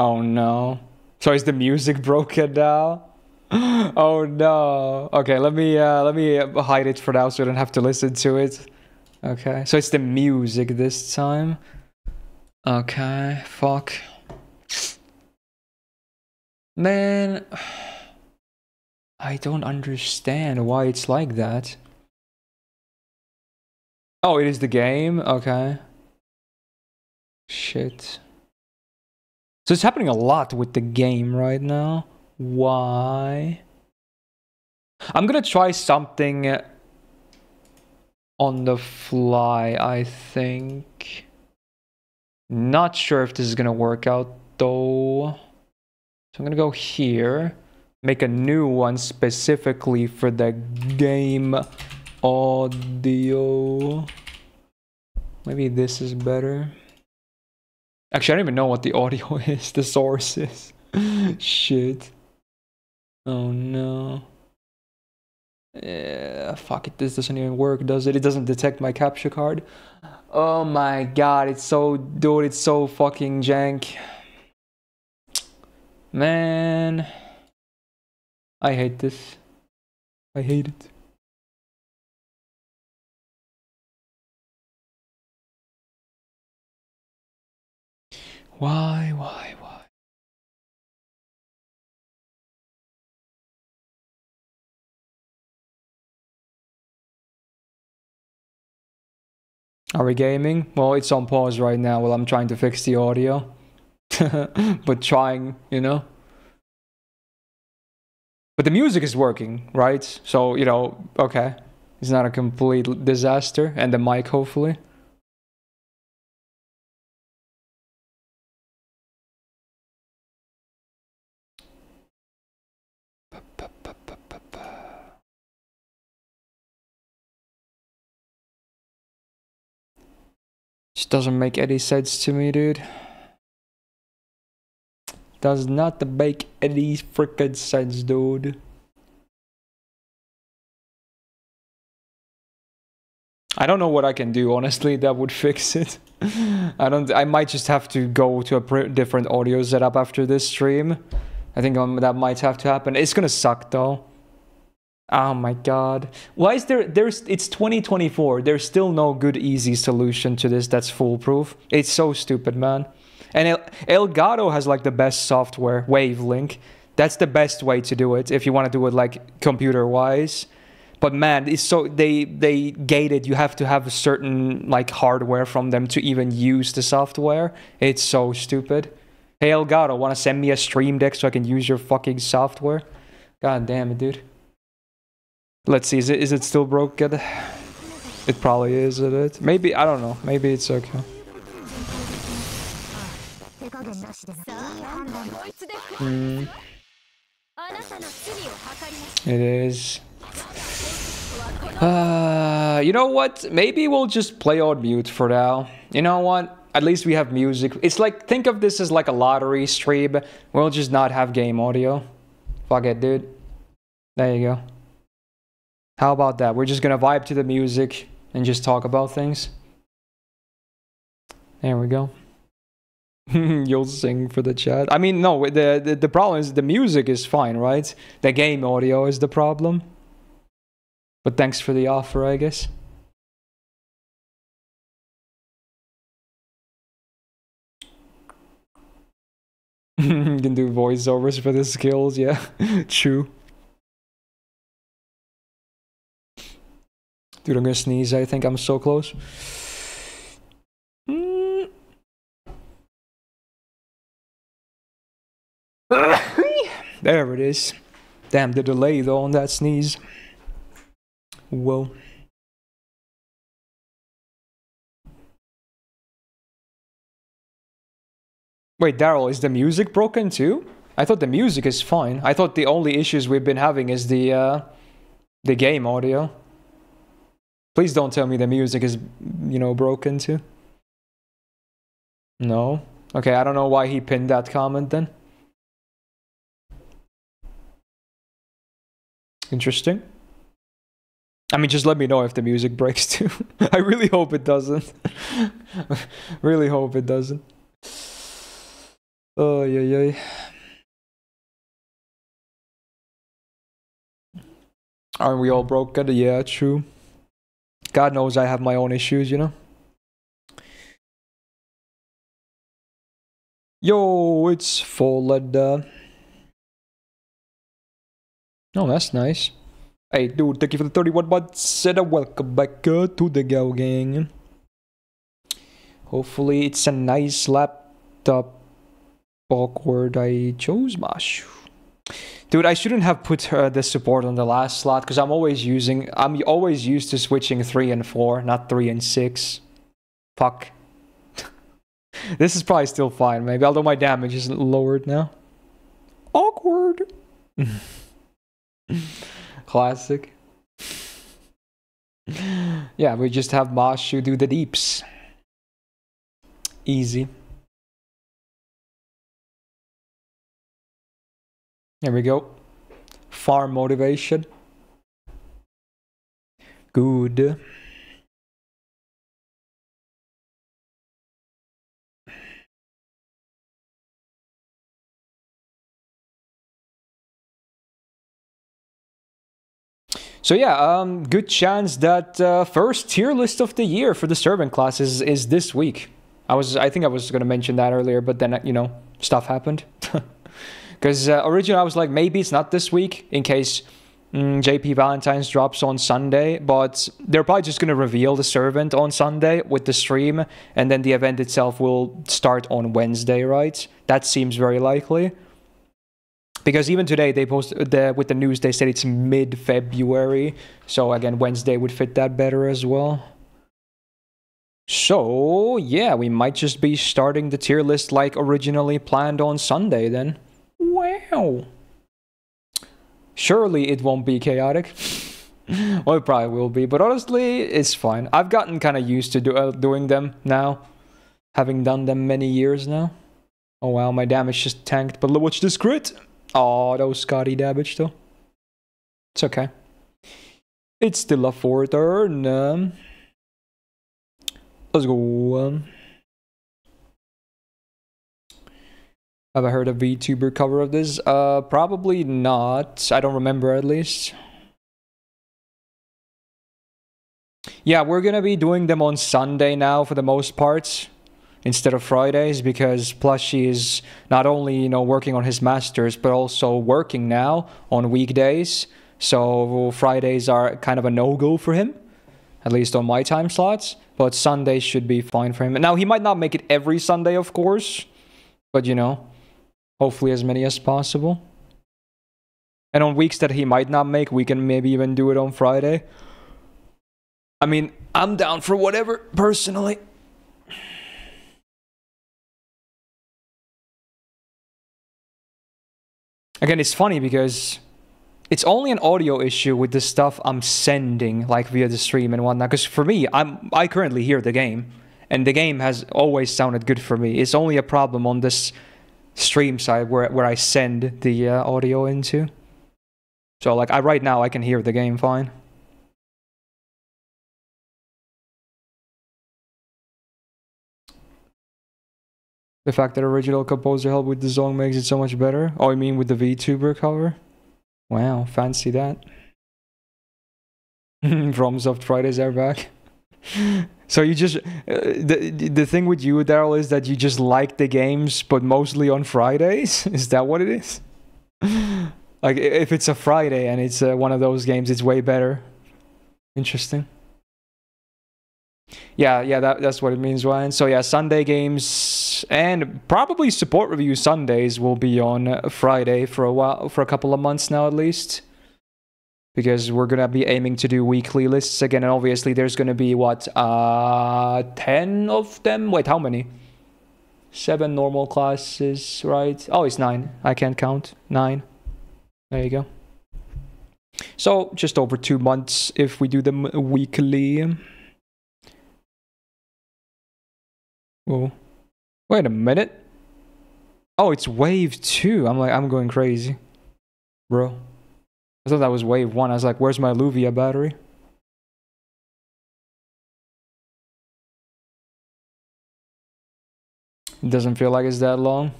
Oh no. So is the music broken now? oh no. Okay, let me uh let me hide it for now so I don't have to listen to it. Okay. So it's the music this time. Okay. Fuck. Man, I don't understand why it's like that. Oh, it is the game? Okay. Shit. So it's happening a lot with the game right now. Why? I'm gonna try something on the fly, I think. Not sure if this is gonna work out though. So I'm gonna go here, make a new one specifically for the game audio. Maybe this is better. Actually, I don't even know what the audio is, the source is. Shit. Oh no. Yeah. Fuck it, this doesn't even work, does it? It doesn't detect my capture card. Oh my god, it's so, dude, it's so fucking jank. Man, I hate this. I hate it. Why, why, why? Are we gaming? Well, it's on pause right now while I'm trying to fix the audio. but trying, you know? But the music is working, right? So, you know, okay. It's not a complete disaster. And the mic, hopefully. Just doesn't make any sense to me, dude. Does not make any freaking sense, dude. I don't know what I can do, honestly, that would fix it. I don't. I might just have to go to a different audio setup after this stream. I think um, that might have to happen. It's gonna suck though. Oh my god. Why is there there's it's 2024. There's still no good easy solution to this that's foolproof. It's so stupid, man. And El- Elgato has like the best software, Wavelink. That's the best way to do it if you want to do it like computer wise. But man, it's so they they gate it. You have to have a certain like hardware from them to even use the software. It's so stupid. Hey Elgato, want to send me a Stream Deck so I can use your fucking software? God damn it, dude. Let's see, is it, is it still broken? It probably is, is it? Maybe, I don't know. Maybe it's okay. Mm. It is. Uh, you know what? Maybe we'll just play on mute for now. You know what? At least we have music. It's like, think of this as like a lottery stream. We'll just not have game audio. Fuck it, dude. There you go. How about that? We're just gonna vibe to the music and just talk about things. There we go. You'll sing for the chat. I mean, no. The, the the problem is the music is fine, right? The game audio is the problem. But thanks for the offer, I guess. you can do voiceovers for the skills, yeah. True. Dude, I'm gonna sneeze. I think I'm so close. Mm. there it is. Damn, the delay though on that sneeze. Whoa. Wait, Daryl, is the music broken too? I thought the music is fine. I thought the only issues we've been having is the uh, the game audio. Please don't tell me the music is, you know, broken too. No. Okay, I don't know why he pinned that comment then. Interesting. I mean, just let me know if the music breaks too. I really hope it doesn't. really hope it doesn't. Oh, yeah, yeah. Aren't we all broken? Yeah, true. God knows I have my own issues, you know? Yo, it's Folada. Oh, that's nice. Hey, dude, thank you for the 31 months and a welcome back uh, to the Gal Gang. Hopefully, it's a nice laptop. Awkward, I chose Mash. Dude, I shouldn't have put uh, the support on the last slot because I'm always using, I'm always used to switching 3 and 4, not 3 and 6. Fuck. this is probably still fine, maybe, although my damage is lowered now. Awkward. Classic. yeah, we just have Mashu do the deeps. Easy. There we go. Farm motivation. Good. So yeah, um, good chance that uh, first tier list of the year for the servant classes is this week. I was, I think I was gonna mention that earlier, but then you know stuff happened. Because uh, originally I was like, maybe it's not this week in case mm, JP Valentine's drops on Sunday, but they're probably just gonna reveal the servant on Sunday with the stream, and then the event itself will start on Wednesday, right? That seems very likely. Because even today they posted the, with the news they said it's mid-february so again wednesday would fit that better as well. So yeah we might just be starting the tier list like originally planned on sunday then wow surely it won't be chaotic well it probably will be but honestly it's fine i've gotten kind of used to do, uh, doing them now having done them many years now oh wow my damage just tanked but look watch this crit Oh, that was Skadi damage though. It's okay. It's still a four turn. Um, let's go. Um, have I heard a VTuber cover of this? Uh, probably not. I don't remember at least. Yeah, we're gonna be doing them on Sunday now for the most part instead of Fridays because Plushy is not only you know working on his masters but also working now on weekdays. So Fridays are kind of a no-go for him, at least on my time slots. But Sundays should be fine for him. Now he might not make it every Sunday, of course, but you know, hopefully as many as possible. And on weeks that he might not make, we can maybe even do it on Friday. I mean, I'm down for whatever personally. Again, it's funny because it's only an audio issue with the stuff I'm sending, like via the stream and whatnot. Because for me, I'm I currently hear the game, and the game has always sounded good for me. It's only a problem on this stream side where where I send the uh, audio into. So like I right now I can hear the game fine. The fact that original composer helped with the song makes it so much better. Oh, I mean with the VTuber cover? Wow, fancy that. FromSoft Fridays are back. so you just uh, the the thing with you, Daryl, is that you just like the games, but mostly on Fridays. Is that what it is? like if it's a Friday and it's uh, one of those games, it's way better. Interesting. Yeah, yeah, that, that's what it means, Ryan. So yeah, Sunday games and probably support review Sundays will be on Friday for a while, for a couple of months now at least, because we're gonna be aiming to do weekly lists again, and obviously there's gonna be what, uh, ten of them. Wait, how many? Seven normal classes, right? Oh, it's nine. I can't count. Nine. There you go. So just over two months if we do them weekly. Oh, wait a minute. Oh, it's wave two. I'm like, I'm going crazy, bro. I thought that was wave one. I was like, where's my Luvia battery? It doesn't feel like it's that long.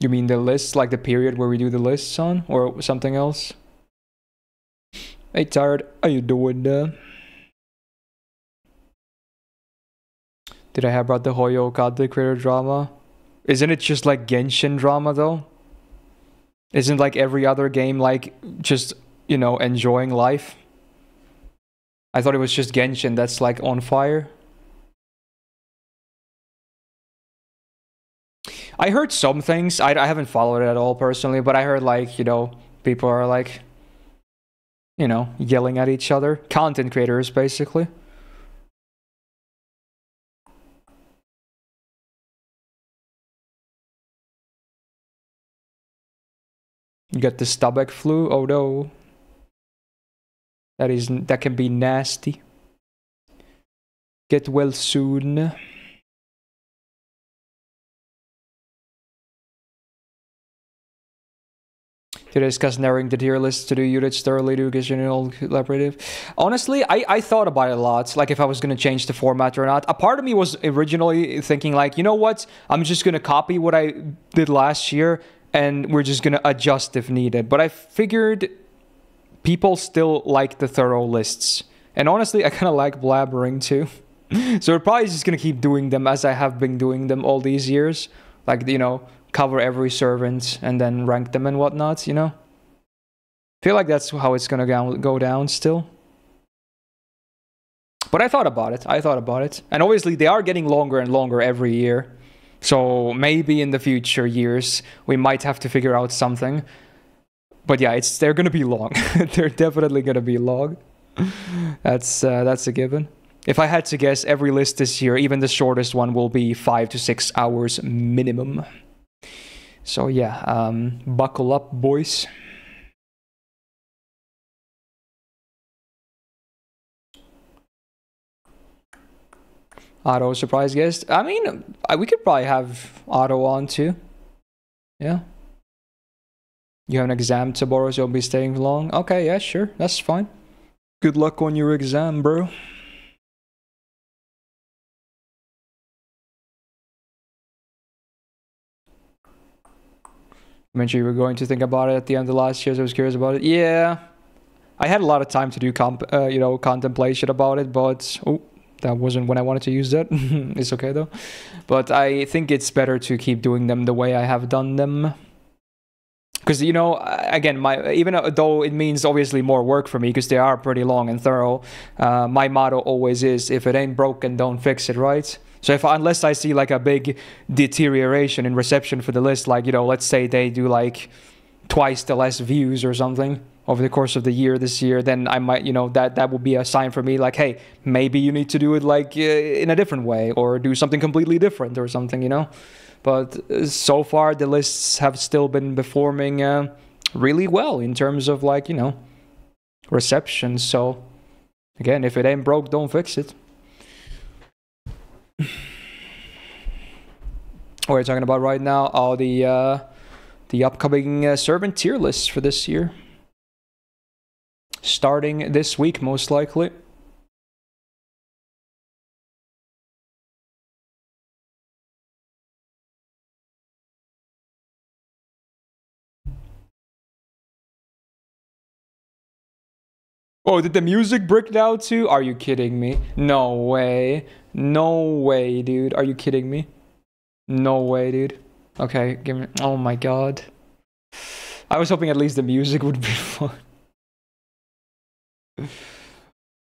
You mean the list, like the period where we do the lists on, or something else? Hey, tired. How you doing, uh? Did I have brought the Hoyo Kade creator drama? Isn't it just like Genshin drama though? Isn't like every other game like just, you know, enjoying life? I thought it was just Genshin that's like on fire. I heard some things. I, I haven't followed it at all personally, but I heard like, you know, people are like, you know, yelling at each other. Content creators, basically. You got the stomach flu. Oh no. That is that can be nasty. Get well soon. to discuss narrowing the tier list to do units thoroughly to get general collaborative? Honestly, I, I thought about it a lot, like if I was going to change the format or not. A part of me was originally thinking like, you know what? I'm just going to copy what I did last year and we're just to adjust if needed. But I figured people still like the thorough lists. And honestly, I kind of like blabbering too. so we're probably just to keep doing them as I have been doing them all these years. Like, you know, cover every servant and then rank them and whatnot, you know? feel like that's how it's gonna go down still. But I thought about it. I thought about it. And obviously, they are getting longer and longer every year. So maybe in the future years, we might have to figure out something. But yeah, it's they're gonna be long. they're definitely gonna be long. that's uh, that's a given. If I had to guess, every list this year, even the shortest one, will be five to six hours minimum. So yeah, um, buckle up, boys. Auto surprise guest. I mean, we could probably have Auto on too. Yeah. You have an exam tomorrow, so you'll be staying long. Okay, yeah, sure. That's fine. Good luck on your exam, bro. I mentioned you were going to think about it at the end of last year, so I was curious about it. Yeah, I had a lot of time to do comp, uh, you know, contemplation about it, but oh, that wasn't when I wanted to use that. it's okay though. But I think it's better to keep doing them the way I have done them. Because you know, again, my even though it means obviously more work for me because they are pretty long and thorough. Uh, my motto always is: if it ain't broken, don't fix it. Right. So if unless I see like a big deterioration in reception for the list, like you know, let's say they do like twice the less views or something over the course of the year this year, then I might, you know, that that will be a sign for me like, hey, maybe you need to do it like uh, in a different way or do something completely different or something, you know. But uh, so far, the lists have still been performing uh, really well in terms of like you know reception. So again, if it ain't broke, don't fix it. what are you talking about right now? Oh, the uh, the upcoming uh, servant tier lists for this year, starting this week most likely. Oh, did the music break down too? Are you kidding me? No way. No way, dude. Are you kidding me? No way, dude. Okay, give me. Oh my god. I was hoping at least the music would be fun.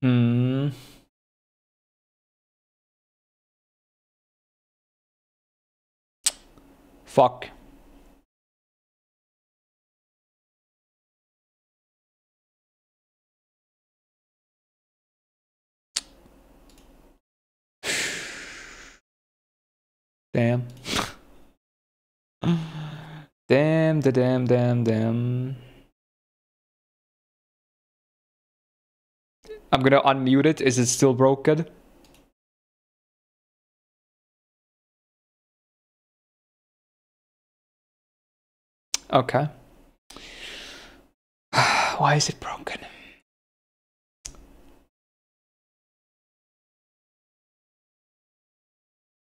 Hmm. Fuck. Damn. damn, the damn, damn, damn. I'm gonna unmute it. Is it still broken? Okay. Why is it broken?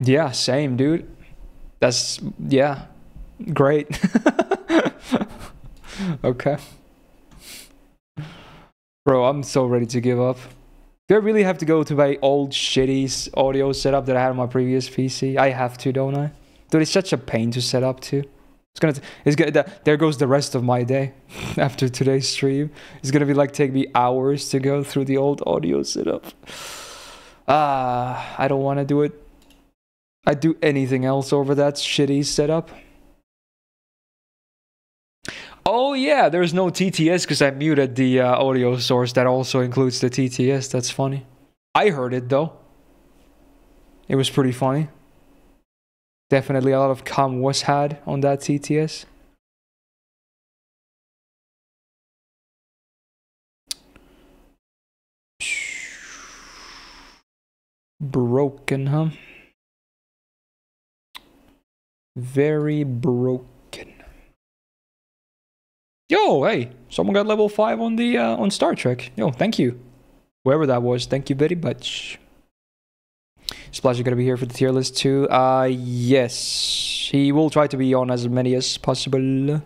Yeah, same, dude. That's yeah, great. okay. Bro, I'm so ready to give up. Do I really have to go to my old shitty audio setup that I had on my previous PC? I have to, don't I? Dude, it's such a pain to set up too. It's gonna, it's gonna, there goes the rest of my day after today's stream. It's gonna be like take me hours to go through the old audio setup. Ah, uh, I don't want to do it. I'd do anything else over that shitty setup. Oh yeah, there's no TTS because I muted the uh, audio source that also includes the TTS. That's funny. I heard it though. It was pretty funny. Definitely a lot of cum was had on that TTS. Broken, huh? very broken. Yo, hey, someone got level five on the uh, on Star Trek. Yo, thank you, whoever that was. Thank you very much. Splash is gonna be here for the tier list too. Uh, yes, he will try to be on as many as possible.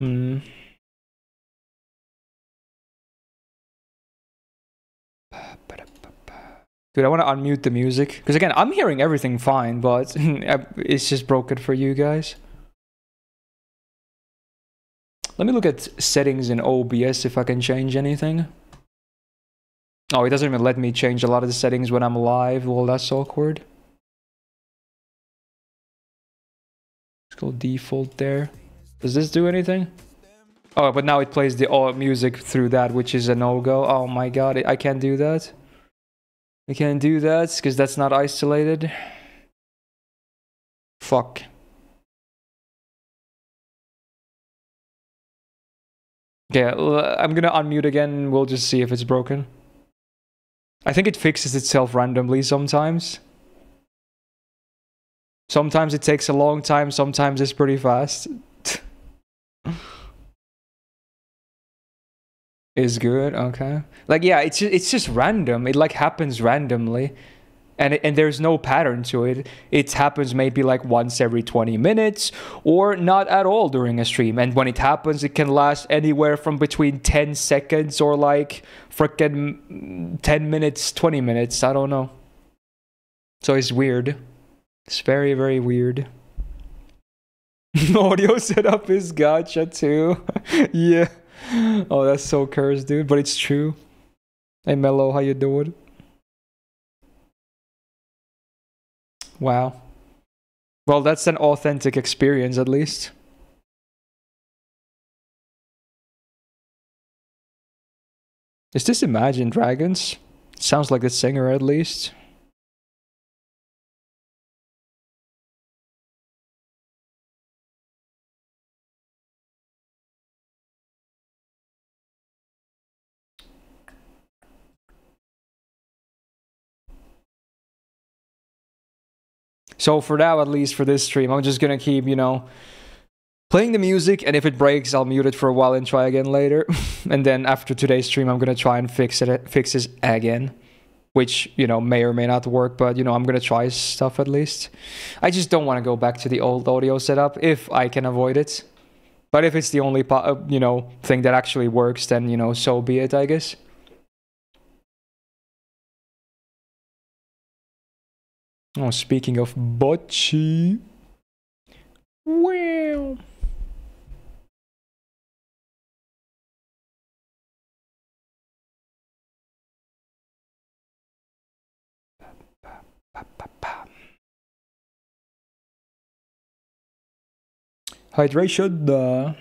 Hmm. Dude, I want to unmute the music because again, I'm hearing everything fine, but it's just broken for you guys. Let me look at settings in OBS if I can change anything. Oh, it doesn't even let me change a lot of the settings when I'm live. Well, that's awkward. Let's go default there. Does this do anything? Oh, but now it plays the music through that, which is a no-go. Oh my god, I can't do that. I can't do that because that's not isolated. Fuck. Okay, I'm gonna unmute again. We'll just see if it's broken. I think it fixes itself randomly sometimes. Sometimes it takes a long time, sometimes it's pretty fast. is good, okay. Like yeah, it's it's just random. It like happens randomly and and there's no pattern to it. It happens maybe like once every 20 minutes or not at all during a stream. And when it happens, it can last anywhere from between 10 seconds or like freaking 10 minutes, 20 minutes. I don't know. So it's weird. It's very very weird. Audio setup is gotcha too. yeah. Oh, that's so cursed, dude. But it's true. Hey Mello, how you doing? Wow. Well, that's an authentic experience at least. Is this Imagine Dragons? Sounds like the singer at least. So for now, at least for this stream, I'm just gonna keep, you know, playing the music, and if it breaks, I'll mute it for a while and try again later. and then after today's stream, I'm gonna try and fix it, fix it again, which you know may or may not work, but you know I'm gonna try stuff at least. I just don't want to go back to the old audio setup if I can avoid it. But if it's the only, uh, you know, thing that actually works, then you know, so be it, I guess. Oh, speaking of Bocchi. Well. Hydration. Uh,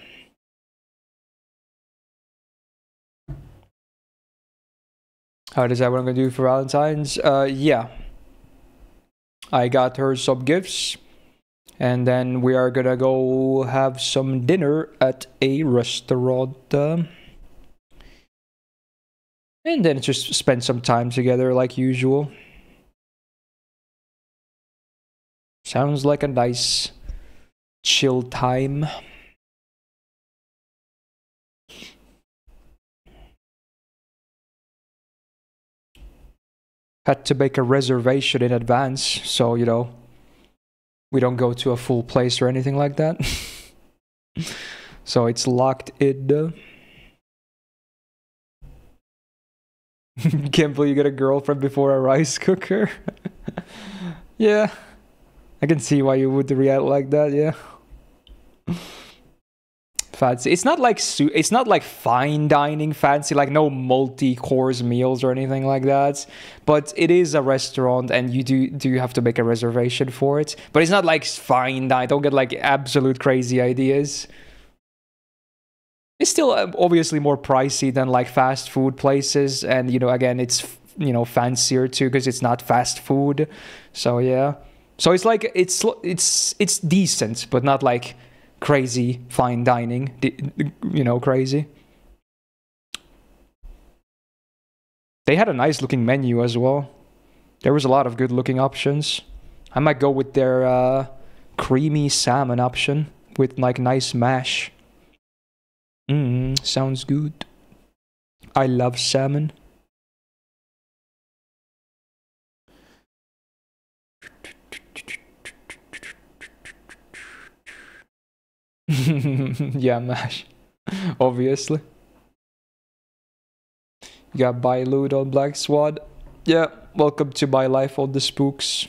how does that what I'm gonna do for Valentine's? Uh, yeah. I got her some gifts. And then we are gonna go have some dinner at a restaurant. Uh, and then just spend some time together like usual. Sounds like a nice chill time. Had to make a reservation in advance, so you know, we don't go to a full place or anything like that. so it's locked in. Can't believe you get a girlfriend before a rice cooker. yeah, I can see why you would react like that. Yeah fancy. It's not like su- it's not like fine dining fancy, like no multi-course meals or anything like that. But it is a restaurant, and you do do have to make a reservation for it. But it's not like fine dining. Don't get like absolute crazy ideas. It's still uh, obviously more pricey than like fast food places, and you know again it's you know fancier too because it's not fast food. So yeah. So it's like it's it's it's decent, but not like crazy fine dining, you know, crazy. They had a nice looking menu as well. There was a lot of good looking options. I might go with their uh, creamy salmon option with like nice mash. Mm, sounds good. I love salmon. yeah, Mash. Obviously. You got loot on Black Swan. Yeah, welcome to my life on the spooks.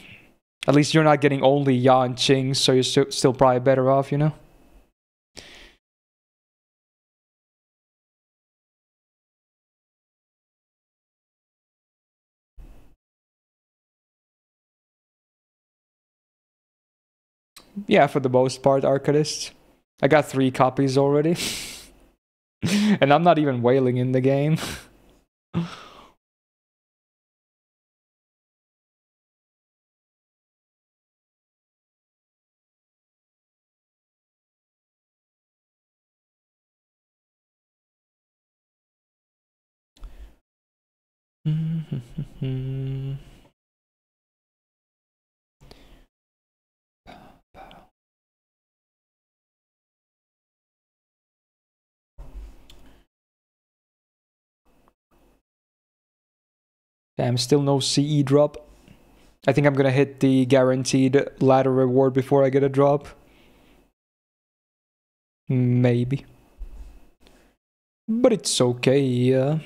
At least you're not getting only Yanqing, so you're st- still probably better off, you know? Yeah, for the most part, Arcanist. I got three copies already. and I'm not even whaling in the game. Damn, still no CE drop. I think I'm gonna hit the guaranteed ladder reward before I get a drop. Maybe. But it's okay, yeah.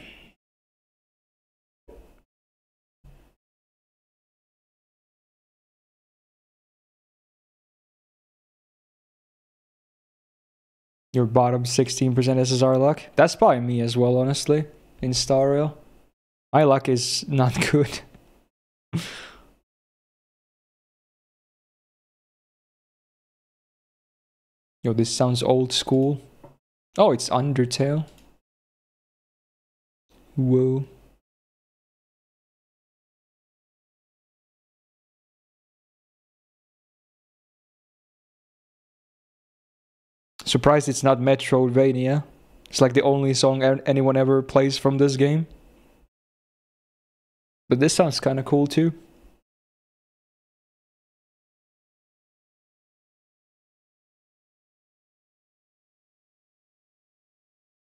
Your bottom 16% SSR luck? That's probably me as well, honestly, in Star Rail. My luck is not good. Yo, this sounds old school. Oh, it's Undertale. Whoa. Surprised it's not Metroidvania. It's like the only song anyone ever plays from this game. But this sounds kind of cool too.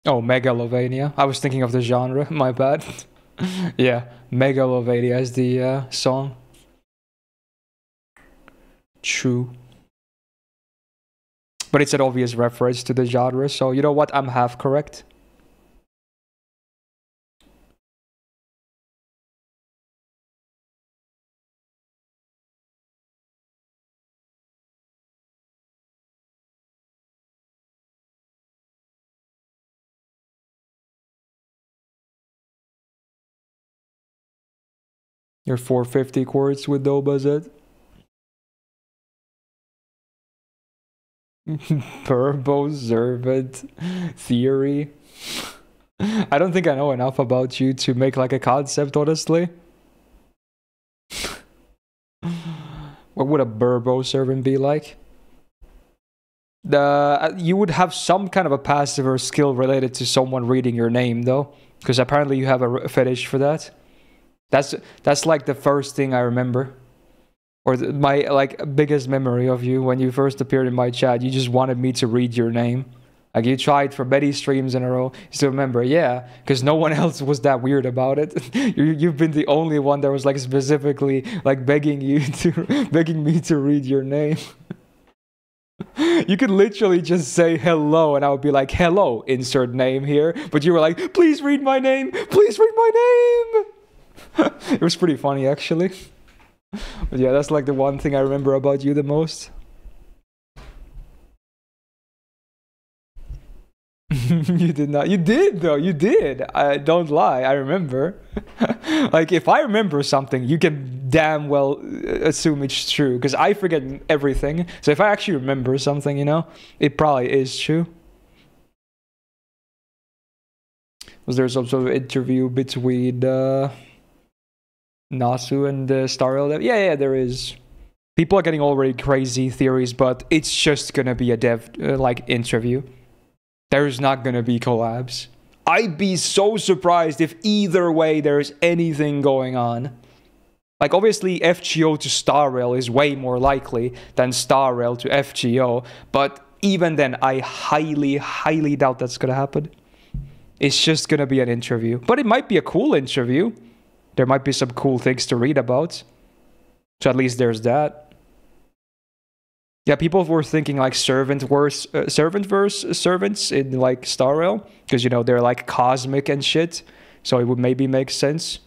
Oh, Megalovania. I was thinking of the genre. My bad. yeah, Megalovania is the uh, song. True. But it's an obvious reference to the genre, so you know what? I'm half correct. Your 450 quartz with Dobazet. Turbo servant theory. I don't think I know enough about you to make like a concept, honestly. what would a Burbo servant be like? The uh, you would have some kind of a passive or skill related to someone reading your name, though, because apparently you have a fetish for that. That's that's like the first thing I remember, or the, my like biggest memory of you when you first appeared in my chat. You just wanted me to read your name, like you tried for many streams in a row. You still remember, yeah, because no one else was that weird about it. you, you've been the only one that was like specifically like begging you to begging me to read your name. You could literally just say hello, and I would be like, hello, insert name here. But you were like, please read my name, please read my name. it was pretty funny, actually. But yeah, that's like the one thing I remember about you the most. you did not. You did though. You did. I don't lie. I remember. like if I remember something, you can damn well uh, assume it's true because I forget everything. So if I actually remember something, you know, it probably is true. Was there some sort of interview between uh, Nasu and Star Rail? Yeah, yeah, there is. People are getting already crazy theories, but it's just gonna be a dev uh, like interview. There's not gonna be collabs. I'd be so surprised if either way there's anything going on. Like obviously FGO to Star Rail is way more likely than Star Rail to FGO, but even then, I highly, highly doubt that's gonna happen. It's just gonna be an interview, but it might be a cool interview. There might be some cool things to read about. So at least there's that. Yeah, people were thinking like servant verse, uh, servant verse servants in like Star Rail because you know they're like cosmic and shit, so it would maybe make sense,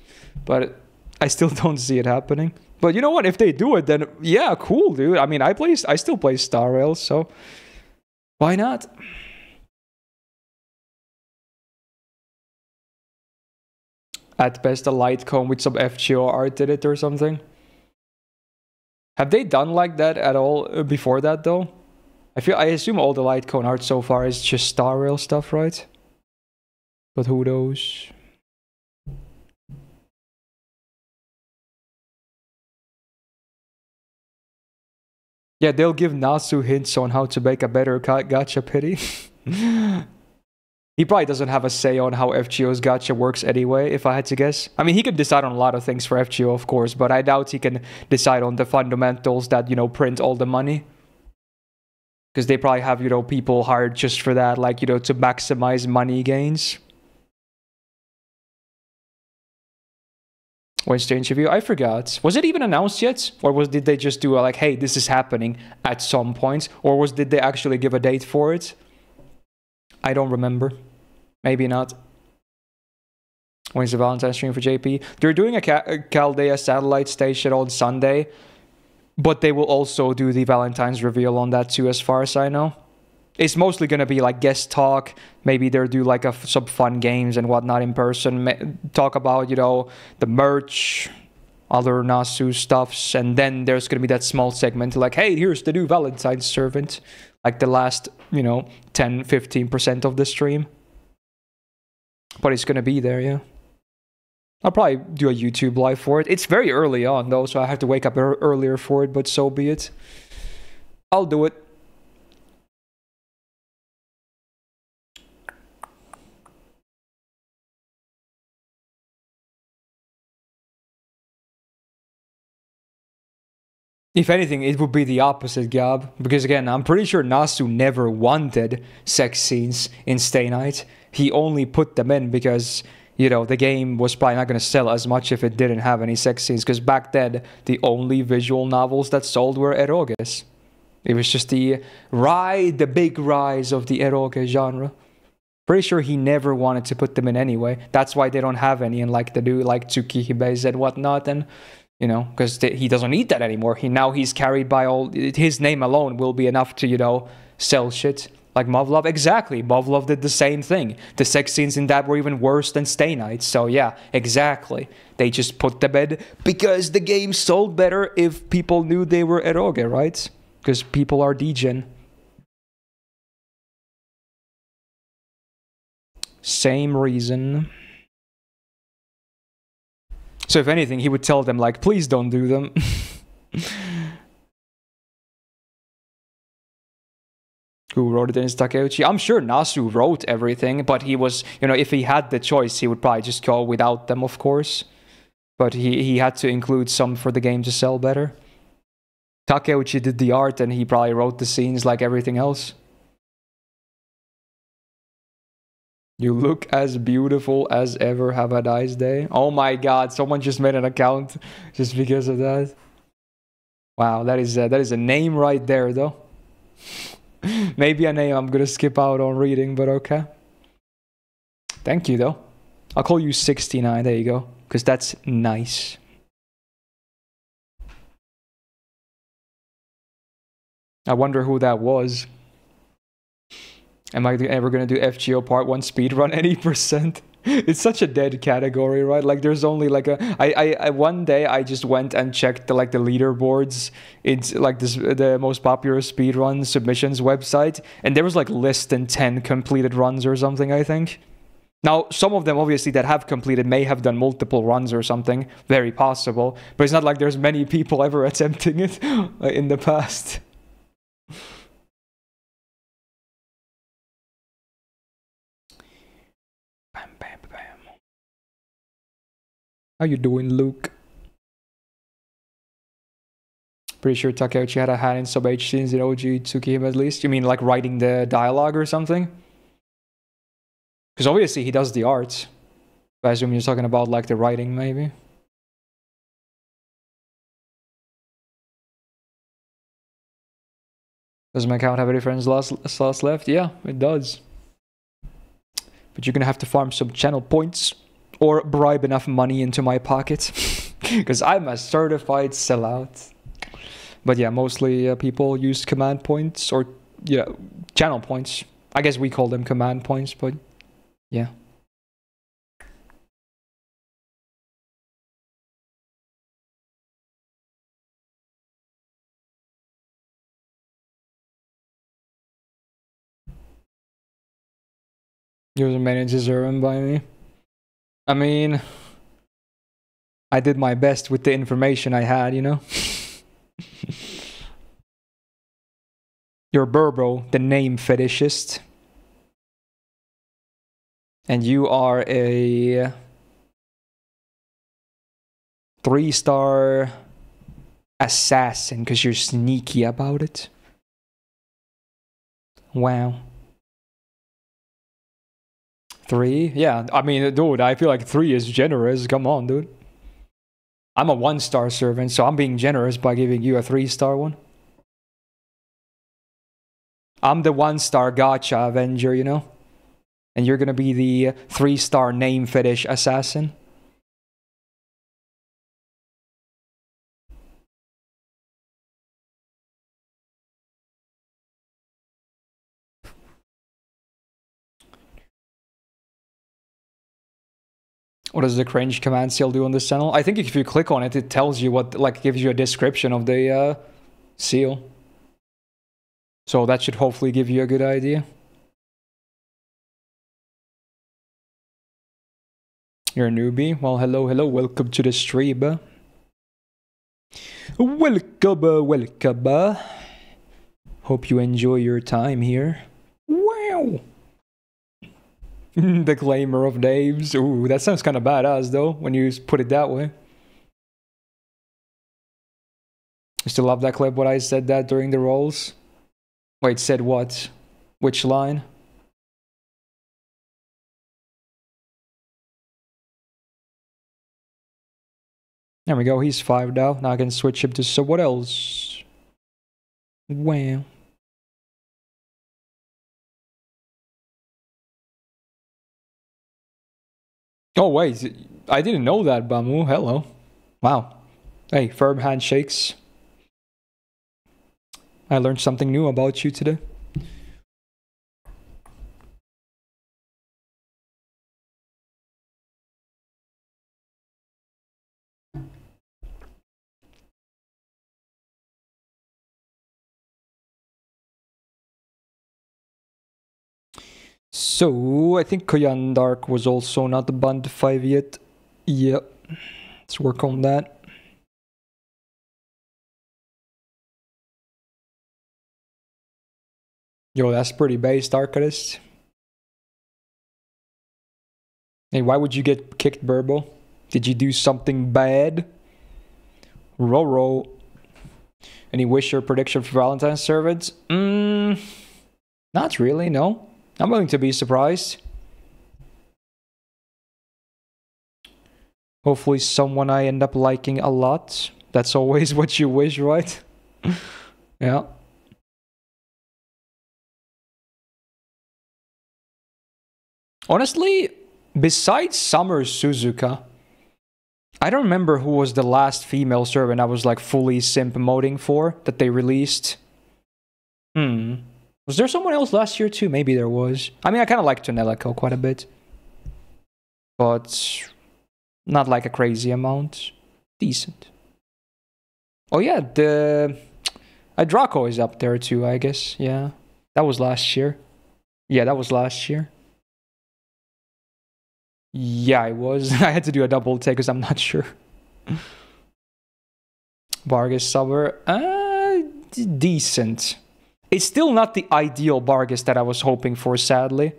but I still don't see it happening. But you know what? If they do it, then yeah, cool, dude. I mean, I play, I still play Star Rail, so why not? At best, a light cone with some FGO art in it or something. Have they done like that at all uh, before that though? I feel I assume all the light cone art so far is just Star Rail stuff, right? But who knows? Yeah, they'll give Nasu hints on how to make a better ga- gacha pity. he probably doesn't have a say on how FGO's gacha works anyway, if I had to guess. I mean, he can decide on a lot of things for FGO, of course, but I doubt he can decide on the fundamentals that, you know, print all the money. Because they probably have, you know, people hired just for that, like, you know, to maximize money gains. The interview? I forgot. Was it even announced yet? Or was did they just do a, like, hey, this is happening at some point? Or was did they actually give a date for it? I don't remember. Maybe not. When's the Valentine stream for JP? They're doing a, Ca- a Chaldea satellite station on Sunday, but they will also do the Valentine's reveal on that too, as far as I know. It's mostly going to be like guest talk. Maybe they'll do like a, some fun games and whatnot in person. Ma- Talk about, you know, the merch, other Nasu stuffs. And then there's going to be that small segment like, hey, here's the new Valentine's servant. Like the last, you know, 10, 15% of the stream. But it's to be there, yeah. I'll probably do a YouTube live for it. It's very early on though, so I have to wake up ear- earlier for it, but so be it. I'll do it. If anything, it would be the opposite, Gab. Because again, I'm pretty sure Nasu never wanted sex scenes in Stay Night. He only put them in because, you know, the game was probably not going to sell as much if it didn't have any sex scenes. Because back then, the only visual novels that sold were eroges. It was just the ride, the big rise of the eroge genre. Pretty sure he never wanted to put them in anyway. That's why they don't have any in like the new like Tsukihimes and whatnot. And you know, because he doesn't need that anymore. He now he's carried by all his name alone will be enough to you know sell shit like Muv-Luv. Exactly, Muv-Luv did the same thing. The sex scenes in that were even worse than Stay Night. So yeah, exactly. They just put the bed because the game sold better if people knew they were eroge, right? Because people are degen. Same reason. So if anything, he would tell them like, please don't do them. Who wrote it in Takeuchi? I'm sure Nasu wrote everything, but he was, you know, if he had the choice, he would probably just go without them, of course. But he, he had to include some for the game to sell better. Takeuchi did the art and he probably wrote the scenes like everything else. You look as beautiful as ever. Have a nice day. Oh my god, someone just made an account just because of that. Wow, that is a, that is a name right there though. Maybe a name I'm gonna skip out on reading, but okay. Thank you though. I'll call you 69. There you go, because that's nice. I wonder who that was. Am I ever gonna do FGO Part One speedrun any percent? It's such a dead category, right? Like, there's only like a. I, I, I one day I just went and checked the like the leaderboards. It's like this the most popular speedrun submissions website, and there was like less than ten completed runs or something. I think. Now, some of them obviously that have completed may have done multiple runs or something. Very possible, but it's not like there's many people ever attempting it uh, in the past. How you doing, Luke? Pretty sure Takeuchi had a hand in some H scenes in OG Tsukihime at least. You mean like writing the dialogue or something? Because obviously he does the art. I assume you're talking about like the writing, maybe. Does my account have any friends lost, slots left? Yeah, it does. But you're gonna have to farm some channel points or bribe enough money into my pocket because I'm a certified sellout. But yeah, mostly uh, people use command points or yeah, channel points. I guess we call them command points, but yeah. User manages are by me. I mean, I did my best with the information I had, you know? You're Burbo, the name fetishist. And you are a three star assassin because you're sneaky about it. Wow. Three? Yeah, I mean, dude, I feel like three is generous. Come on, dude. I'm a one star servant, so I'm being generous by giving you a three star one. I'm the one star gotcha avenger, you know? And you're gonna be the three star name fetish assassin. What does the cringe command seal do on this channel? I think if you click on it, it tells you what, like, gives you a description of the uh, seal. So that should hopefully give you a good idea. You're a newbie? Well, hello, hello, welcome to the stream. Welcome, welcome. Hope you enjoy your time here. Wow! the claimer of names. Ooh, that sounds kind of badass though, when you put it that way. I still love that clip when I said that during the rolls. Wait, said what? Which line? There we go, he's five now. Now I can switch him to so what else? Wow. Oh wait, I didn't know that, Bamu. Hello. Wow. Hey, firm handshakes. I learned something new about you today. So I think Koyan Dark was also not banned 5 yet. Yep. Let's work on that. Yo, that's pretty based, Arcadist. Hey, why would you get kicked, Burbo? Did you do something bad? Roro. Any wish or prediction for Valentine's servants? Mm, not really, no. I'm willing to be surprised. Hopefully, someone I end up liking a lot. That's always what you wish, right? yeah. Honestly, besides Summer Suzuka, I don't remember who was the last female servant I was like fully simp moding for that they released. Hmm. Was there someone else last year too? Maybe there was. I mean, I kind of like Tonelico quite a bit. But not like a crazy amount. Decent. Oh yeah, the uh, Draco is up there too, I guess. Yeah. That was last year. Yeah, that was last year. Yeah, I was. I had to do a double take because I'm not sure. Barghest Summer, uh, decent. It's still not the ideal Barghest that I was hoping for, sadly.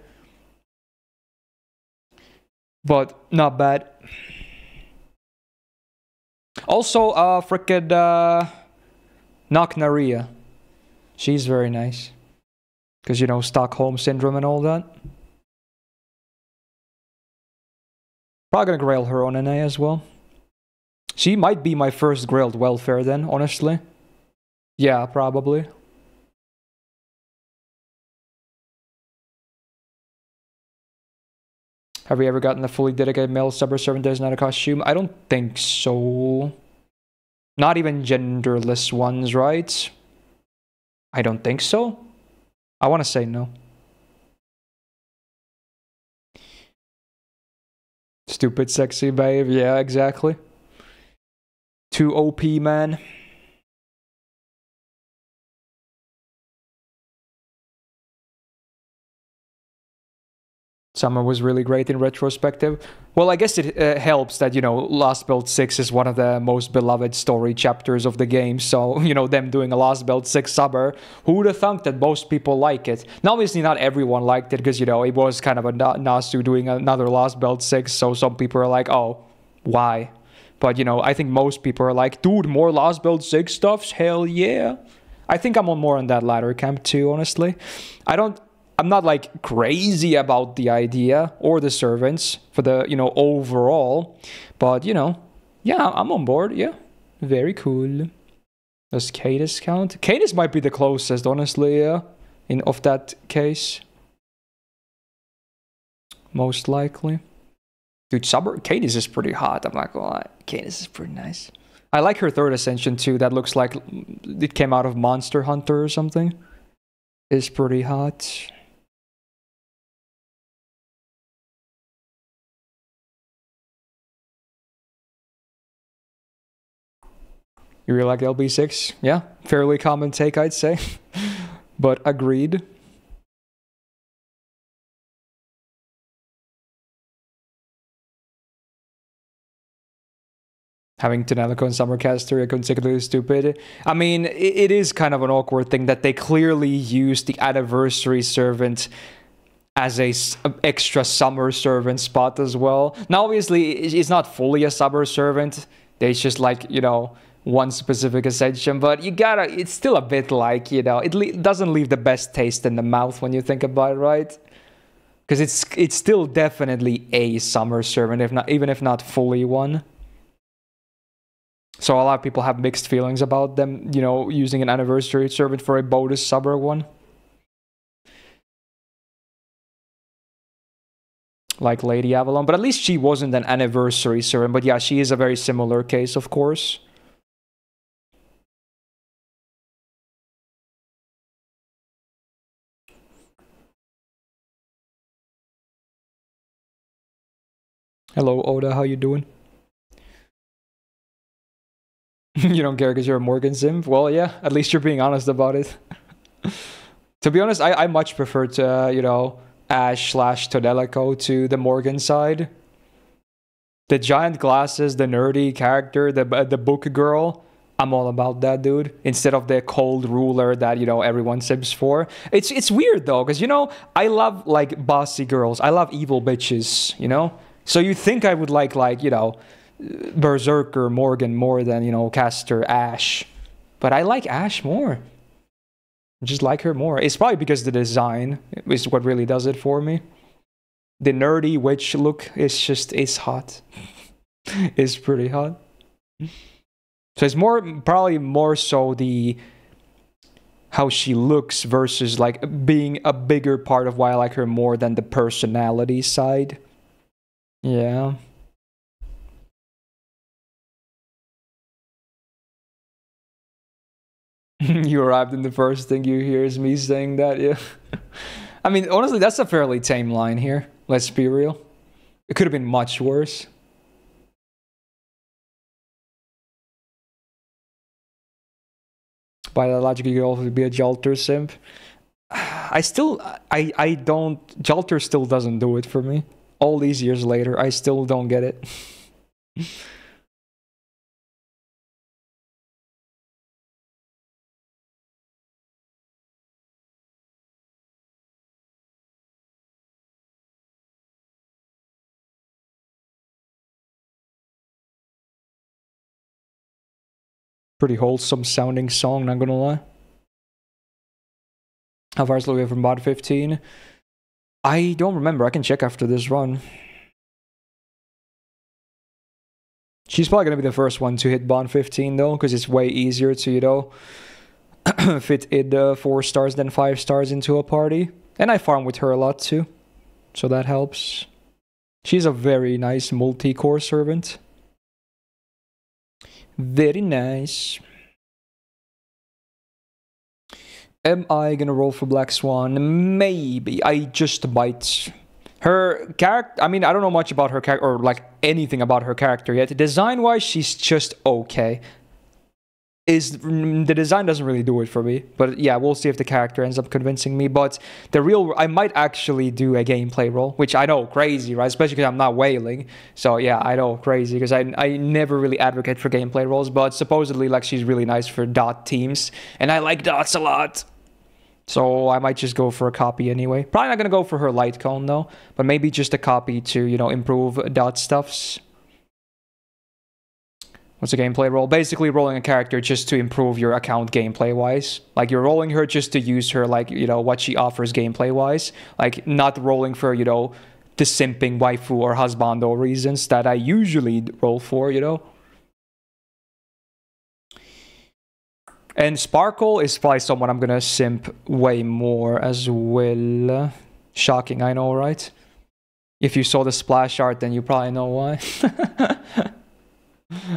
But not bad. Also, uh, frickin' uh, Naknaria. She's very nice. Because, you know, Stockholm Syndrome and all that. Probably gonna grail her on NA as well. She might be my first grailed welfare then, honestly. Yeah, probably. Have we ever gotten a fully dedicated male subber servant that is not a costume? I don't think so. Not even genderless ones, right? I don't think so. I want to say no. Stupid sexy babe. Yeah, exactly. Too OP, man. Summer was really great in retrospective. Well, I guess it uh, helps that, you know, Lost Belt 6 is one of the most beloved story chapters of the game. So, you know, them doing a Lost Belt 6 summer, who would have thunk that most people like it? Now, obviously, not everyone liked it because, you know, it was kind of a Nasu doing another Lost Belt 6. So some people are like, oh, why? But, you know, I think most people are like, dude, more Lost Belt 6 stuffs? Hell yeah. I think I'm on more on that latter camp too, honestly. I don't I'm not like crazy about the idea or the servants for the, you know, overall, but you know, yeah, I'm on board. Yeah, very cool. Does Skadi count? Skadi might be the closest, honestly, yeah, in of that case. Most likely. Dude, Summer Skadi is pretty hot. I'm not gonna is pretty nice. I like her third ascension too. That looks like it came out of Monster Hunter or something. Is pretty hot. You really like LB6? Yeah, fairly common take, I'd say. but agreed. having Tonelico and Summercaster consecutively stupid. I mean, it, it is kind of an awkward thing that they clearly use the anniversary servant as a s- extra summer servant spot as well. Now, obviously, it's not fully a summer servant. They just like you know one specific ascension, but you gotta, it's still a bit like, you know, it le- doesn't leave the best taste in the mouth when you think about it, right? Because it's it's still definitely a summer servant, if not even if not fully one. So a lot of people have mixed feelings about them, you know, using an anniversary servant for a bonus summer one. Like Lady Avalon, but at least she wasn't an anniversary servant. But yeah, she is a very similar case, of course. Hello, Oda. How you doing? you don't care because you're a Morgan sim? Well, yeah. At least you're being honest about it. to be honest, I, I much prefer to, uh, you know, Ash slash Tonelico to the Morgan side. The giant glasses, the nerdy character, the uh, the book girl. I'm all about that, dude. Instead of the cold ruler that you know everyone sims for. It's it's weird though, because you know I love like bossy girls. I love evil bitches. You know. So you think I would like like you know Berserker Morgan more than you know Caster Ash, but I like Ash more. Just like her more. It's probably because the design is what really does it for me. The nerdy witch look is just it's hot. it's pretty hot. So it's more probably more so the how she looks versus like being a bigger part of why I like her more than the personality side. Yeah. you arrived and the first thing you hear is me saying that, yeah. I mean, honestly, that's a fairly tame line here. Let's be real. It could have been much worse. By that logic, you could also be a Jalter simp. I still, I, I don't, Jalter still doesn't do it for me all these years later, I still don't get it. Pretty wholesome sounding song, not gonna lie. How far is Luvia from bot 15? I don't remember. I can check after this run. She's probably gonna be the first one to hit bond 15 though, because it's way easier to, you know, fit in uh, four stars than five stars into a party. And I farm with her a lot too, so that helps. She's a very nice multi-core servant. Very nice. Am I gonna roll for Black Swan? Maybe. I just might. Her character, I mean, I don't know much about her character, or like anything about her character yet. Design wise, she's just okay. Is mm, the design doesn't really do it for me, but yeah, we'll see if the character ends up convincing me. But the real, I might actually do a gameplay roll, which I know crazy, right? Especially because I'm not whaling. So yeah, I know crazy because I I never really advocate for gameplay rolls, but supposedly like she's really nice for dot teams, and I like dots a lot. So I might just go for a copy anyway. Probably not gonna go for her light cone though, but maybe just a copy to you know improve dot stuffs. What's a gameplay roll? Basically rolling a character just to improve your account gameplay wise. Like you're rolling her just to use her like you know what she offers gameplay wise. Like not rolling for you know the simping waifu or husbando reasons that I usually roll for. You know. And Sparkle is probably someone I'm gonna simp way more as well. Shocking, I know, right? If you saw the splash art, then you probably know why.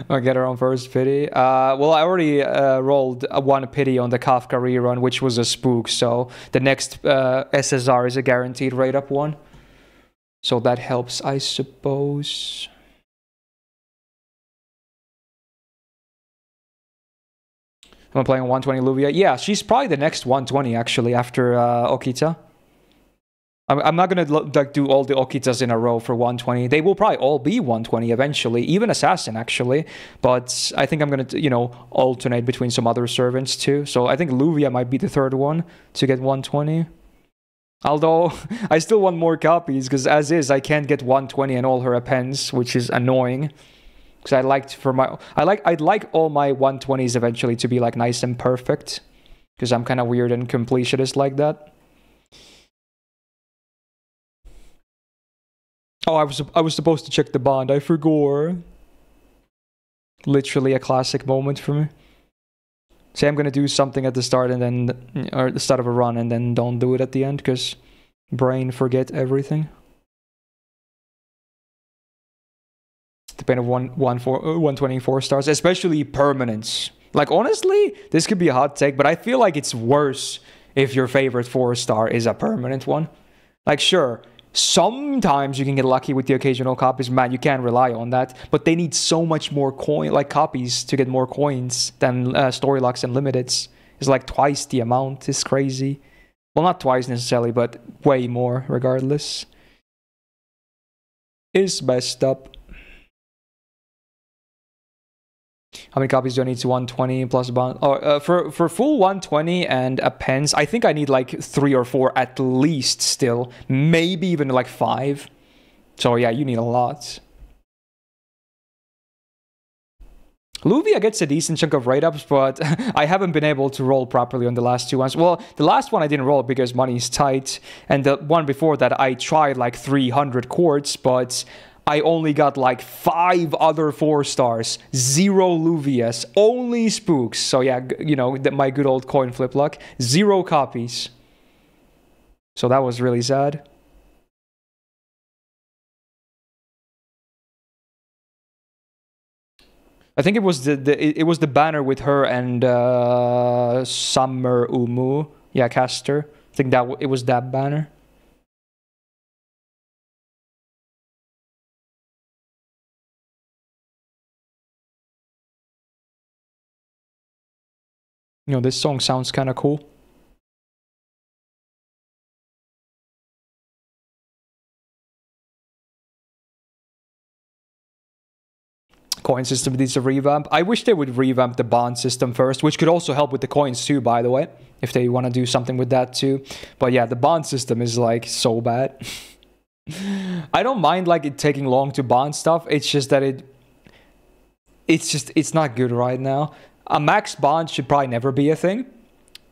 I'll get her on first pity. Uh, well, I already uh, rolled one pity on the Kafka rerun, which was a spook. So the next uh, SSR is a guaranteed rate up one. So that helps, I suppose. Am I playing 120 Luvia? Yeah, she's probably the next 120 actually after uh, Okita. I'm, not gonna like do all the Okitas in a row for 120. They will probably all be 120 eventually, even Assassin actually. But I think I'm gonna you know alternate between some other servants too. So I think Luvia might be the third one to get 120. Although I still want more copies because as is I can't get 120 and all her appends, which is annoying because I liked for my I like I'd like all my 120s eventually to be like nice and perfect because I'm kind of weird and completionist like that. Oh, I was I was supposed to check the bond. I forgot. Literally a classic moment for me. Say I'm gonna do something at the start and then or the start of a run and then don't do it at the end because brain forget everything. depending of one, one four, uh, 124 stars, especially permanence. Like, honestly, this could be a hot take, but I feel like it's worse if your favorite four star is a permanent one. Like, sure, sometimes you can get lucky with the occasional copies. Man, you can't rely on that. But they need so much more coin, like copies, to get more coins than uh, story locks and limiteds. It's like twice the amount. It's crazy. Well, not twice necessarily, but way more regardless. Is messed up. How many copies do I need to 120 plus bond? Oh, uh, for for full 120 and appends, I think I need like three or four at least still, maybe even like five. So yeah, you need a lot. Luvia gets a decent chunk of write-ups, but I haven't been able to roll properly on the last two ones. Well, the last one I didn't roll because money is tight, and the one before that I tried like 300 quartz, but I only got like five other four stars, zero Luvias, only spooks. So yeah, you know, that my good old coin flip luck, zero copies. So that was really sad. I think it was the, the it was the banner with her and uh, Summer Umu, yeah, caster. I think that it was that banner. You know, this song sounds kind of cool. Coin system needs a revamp. I wish they would revamp the bond system first, which could also help with the coins too, by the way, if they want to do something with that too. But yeah, the bond system is like so bad. I don't mind like it taking long to bond stuff. It's just that it it's just it's not good right now a max bond should probably never be a thing.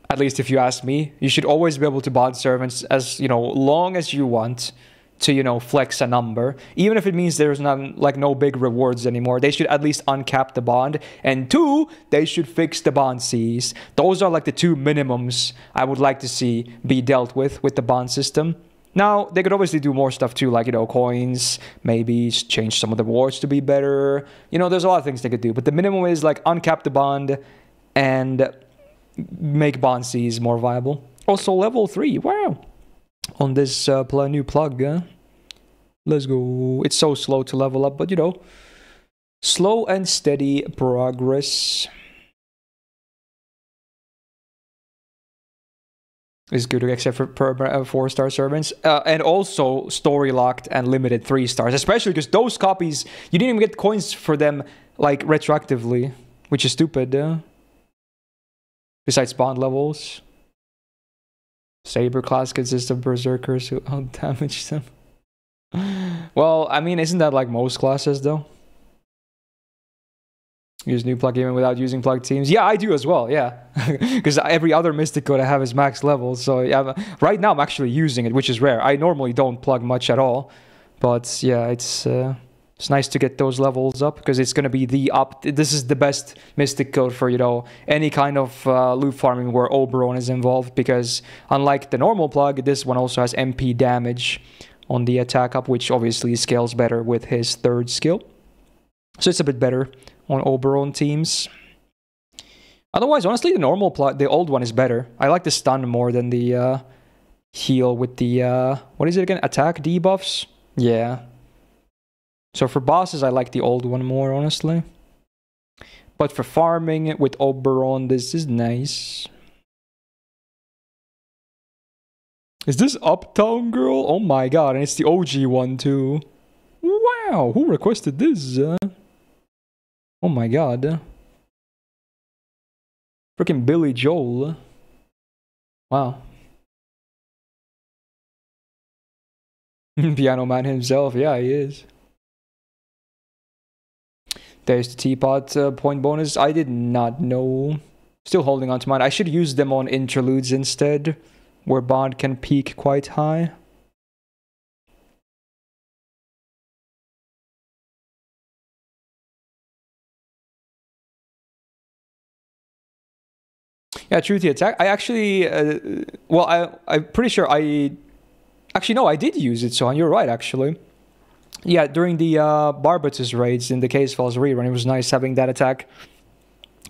At least if you ask me, you should always be able to bond servants as you know long as you want to you know flex a number. Even if it means there's none like no big rewards anymore they should at least uncap the bond. And two they should fix the bond Cs. Those are like the two minimums i would like to see be dealt with with the bond system now they could obviously do more stuff too like you know coins maybe change some of the rewards to be better you know there's a lot of things they could do but the minimum is like uncap the bond and make bond Cs more viable also level 3 wow on this uh, pl- new plug. Let's go. It's so slow to level up, but you know, slow and steady progress is good, except for per, uh, four star servants, uh, and also story locked and limited three stars, especially because those copies you didn't even get coins for them like retroactively, which is stupid. Uh. Besides bond levels. Saber class consists of berserkers who outdamage them. well, I mean, isn't that like most classes though? Use new plug even without using plug teams. Yeah, I do as well. Yeah, because every other mystic code I have is max level. So yeah, right now I'm actually using it, which is rare. I normally don't plug much at all, but yeah, it's. Uh, it's nice to get those levels up because it's going to be the up. This is the best Mystic code for you know any kind of uh, loot farming where Oberon is involved. Because unlike the normal plug, this one also has NP damage on the attack up, which obviously scales better with his third skill. So it's a bit better on Oberon teams. Otherwise, honestly, the normal plot, the old one is better. I like the stun more than the uh, heal with the uh, what is it again? Attack debuffs. Yeah, so for bosses, I like the old one more, honestly. But for farming with Oberon, this is nice. Is this Uptown Girl? Oh my god, and it's the OG one too. Wow, who requested this? Uh, oh my god. Freaking Billy Joel. Wow. Piano Man himself, yeah, he is. There's the teapot uh, point bonus. I did not know. Still holding on to mine. I should use them on interludes instead, where bond can peak quite high. Yeah, truth attack. I actually, uh, well, I I'm pretty sure I, actually no, I did use it. So you're right, actually yeah, during the uh, Barbatos raids in the Case Files rerun, it was nice having that attack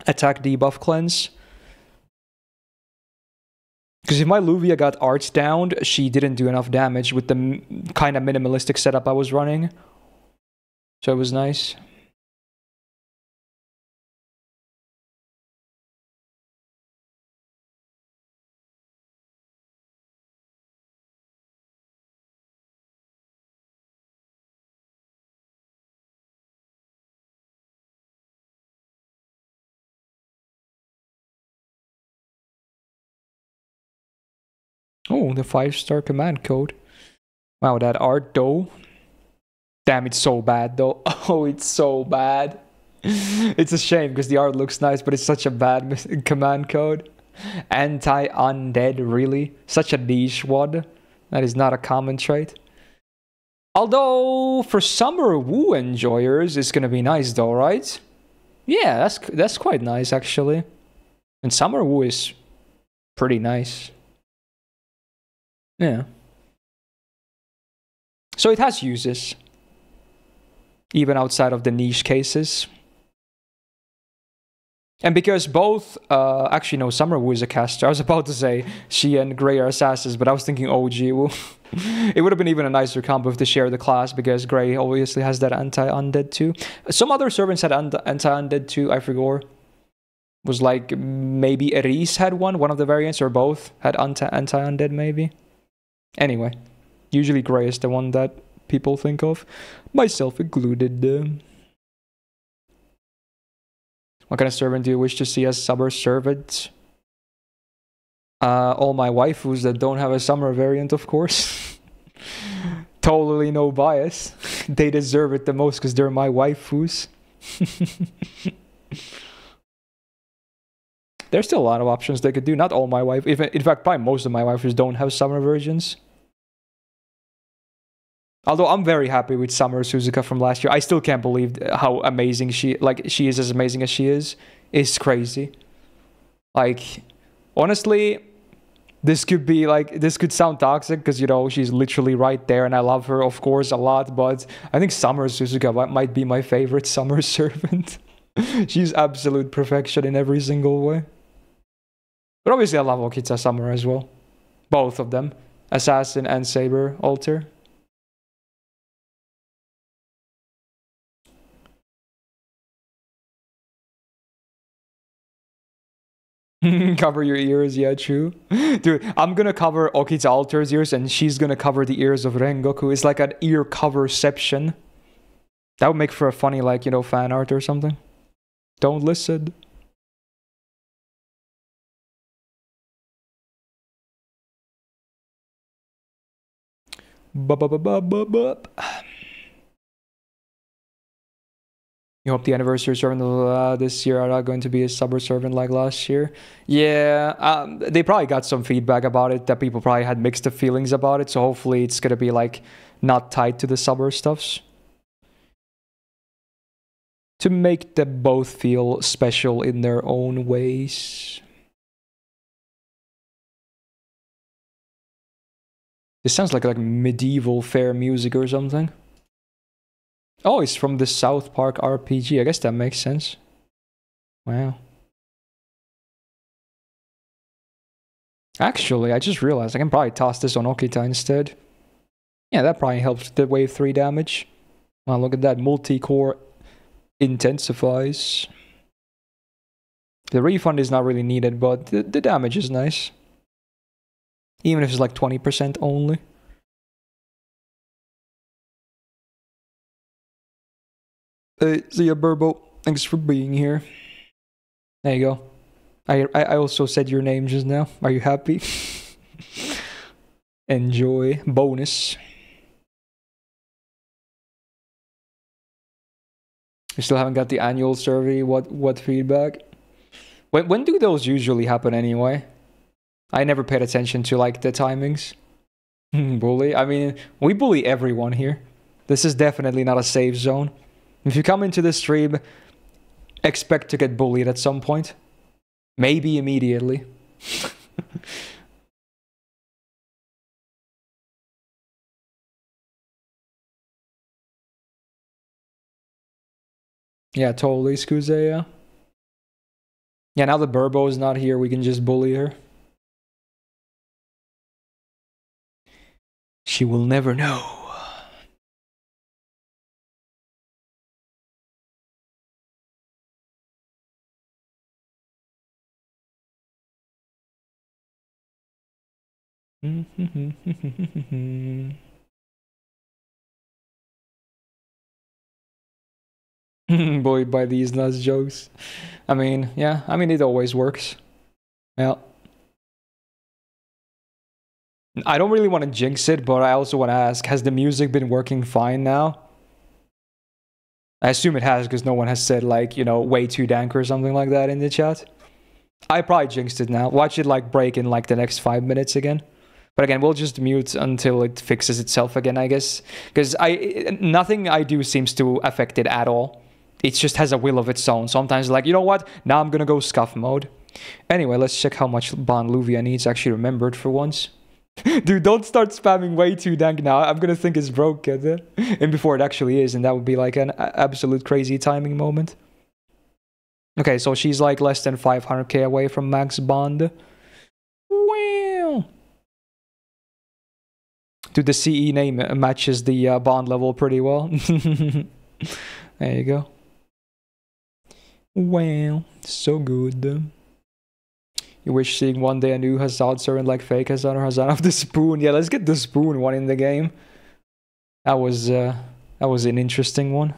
attack debuff cleanse. Because if my Luvia got arts down, she didn't do enough damage with the kind of minimalistic setup I was running. So it was nice. The five star command code. Wow, that art though. Damn, it's so bad though. Oh, it's so bad. It's a shame because the art looks nice, but it's such a bad command code. Anti undead, really? Such a niche one. That is not a common trait. Although for summer Wu enjoyers, it's gonna be nice though, right? Yeah, that's that's quite nice actually. And summer Wu is pretty nice. Yeah. So it has uses, even outside of the niche cases. And because both, uh, actually no, Summer Wu is a caster. I was about to say she and Gray are assassins, but I was thinking OG it would have been even a nicer combo if they share the class because Gray obviously has that anti-undead too. Some other servants had anti-undead too, I forgot. Was like maybe Eris had one, one of the variants, or both had anti-undead maybe. Anyway, usually Gray is the one that people think of, myself included. Uh, what kind of servant do you wish to see as summer servant? Uh, all my waifus that don't have a summer variant, of course. totally no bias. they deserve it the most because they're my waifus. there's still a lot of options they could do. Not all my wife, if in fact, probably most of my waifus don't have summer versions. Although I'm very happy with Summer Suzuka from last year, I still can't believe how amazing she like she is as amazing as she is. It's crazy. Like honestly, this could be like this could sound toxic because you know she's literally right there and I love her of course a lot, but I think Summer Suzuka might be my favorite summer servant. she's absolute perfection in every single way. But obviously I love Okita Summer as well. Both of them. Assassin and Saber Alter. cover your ears, yeah, true. Dude, I'm gonna cover Okita Alter's ears and she's gonna cover the ears of Rengoku. It's like an ear coverception. That would make for a funny, like, you know, fan art or something. Don't listen. You hope the anniversary servant uh, this year are not going to be a summer servant like last year. Yeah, um, they probably got some feedback about it that people probably had mixed feelings about it. So hopefully it's gonna be like not tied to the summer stuffs. To make them both feel special in their own ways. This sounds like like medieval fair music or something. Oh, it's from the South Park RPG. I guess that makes sense. Wow. Actually, I just realized I can probably toss this on Okita instead. Yeah, that probably helps the wave 3 damage. Wow, look at that. Multi-core intensifies. The refund is not really needed, but the, the damage is nice. Even if it's like 20% only. Uh, see ya, Burbo. Thanks for being here. There you go. I, I I also said your name just now. Are you happy? Enjoy. Bonus. We still haven't got the annual survey. What what feedback? When when do those usually happen anyway? I never paid attention to like the timings. bully. I mean, we bully everyone here. This is definitely not a safe zone. If you come into the stream, expect to get bullied at some point. Maybe immediately. yeah, totally, Skuzea. Yeah, now that Burbo is not here, we can just bully her. She will never know. Boy, by these nuts jokes. I mean, yeah, I mean, it always works. Yeah. I don't really want to jinx it, but I also want to ask Has the music been working fine now? I assume it has because no one has said, like, you know, way too dank or something like that in the chat. I probably jinxed it now. Watch it, like, break in, like, the next five minutes again. But again, we'll just mute until it fixes itself again, I guess. Because I nothing I do seems to affect it at all. It just has a will of its own. Sometimes like, you know what? Now I'm gonna go scuff mode. Anyway, let's check how much bond Luvia needs actually remembered for once. Dude, don't start spamming way too dank now. I'm gonna think it's broken. And before it actually is, and that would be like an absolute crazy timing moment. Okay, so she's like less than 500k away from max bond. Wow. Dude, the CE name matches the uh, bond level pretty well. there you go. Wow, so good. You wish seeing one day a new Hassan servant like fake Hassan or Hassan of the spoon. Yeah, let's get the spoon one in the game. That was uh, that was an interesting one.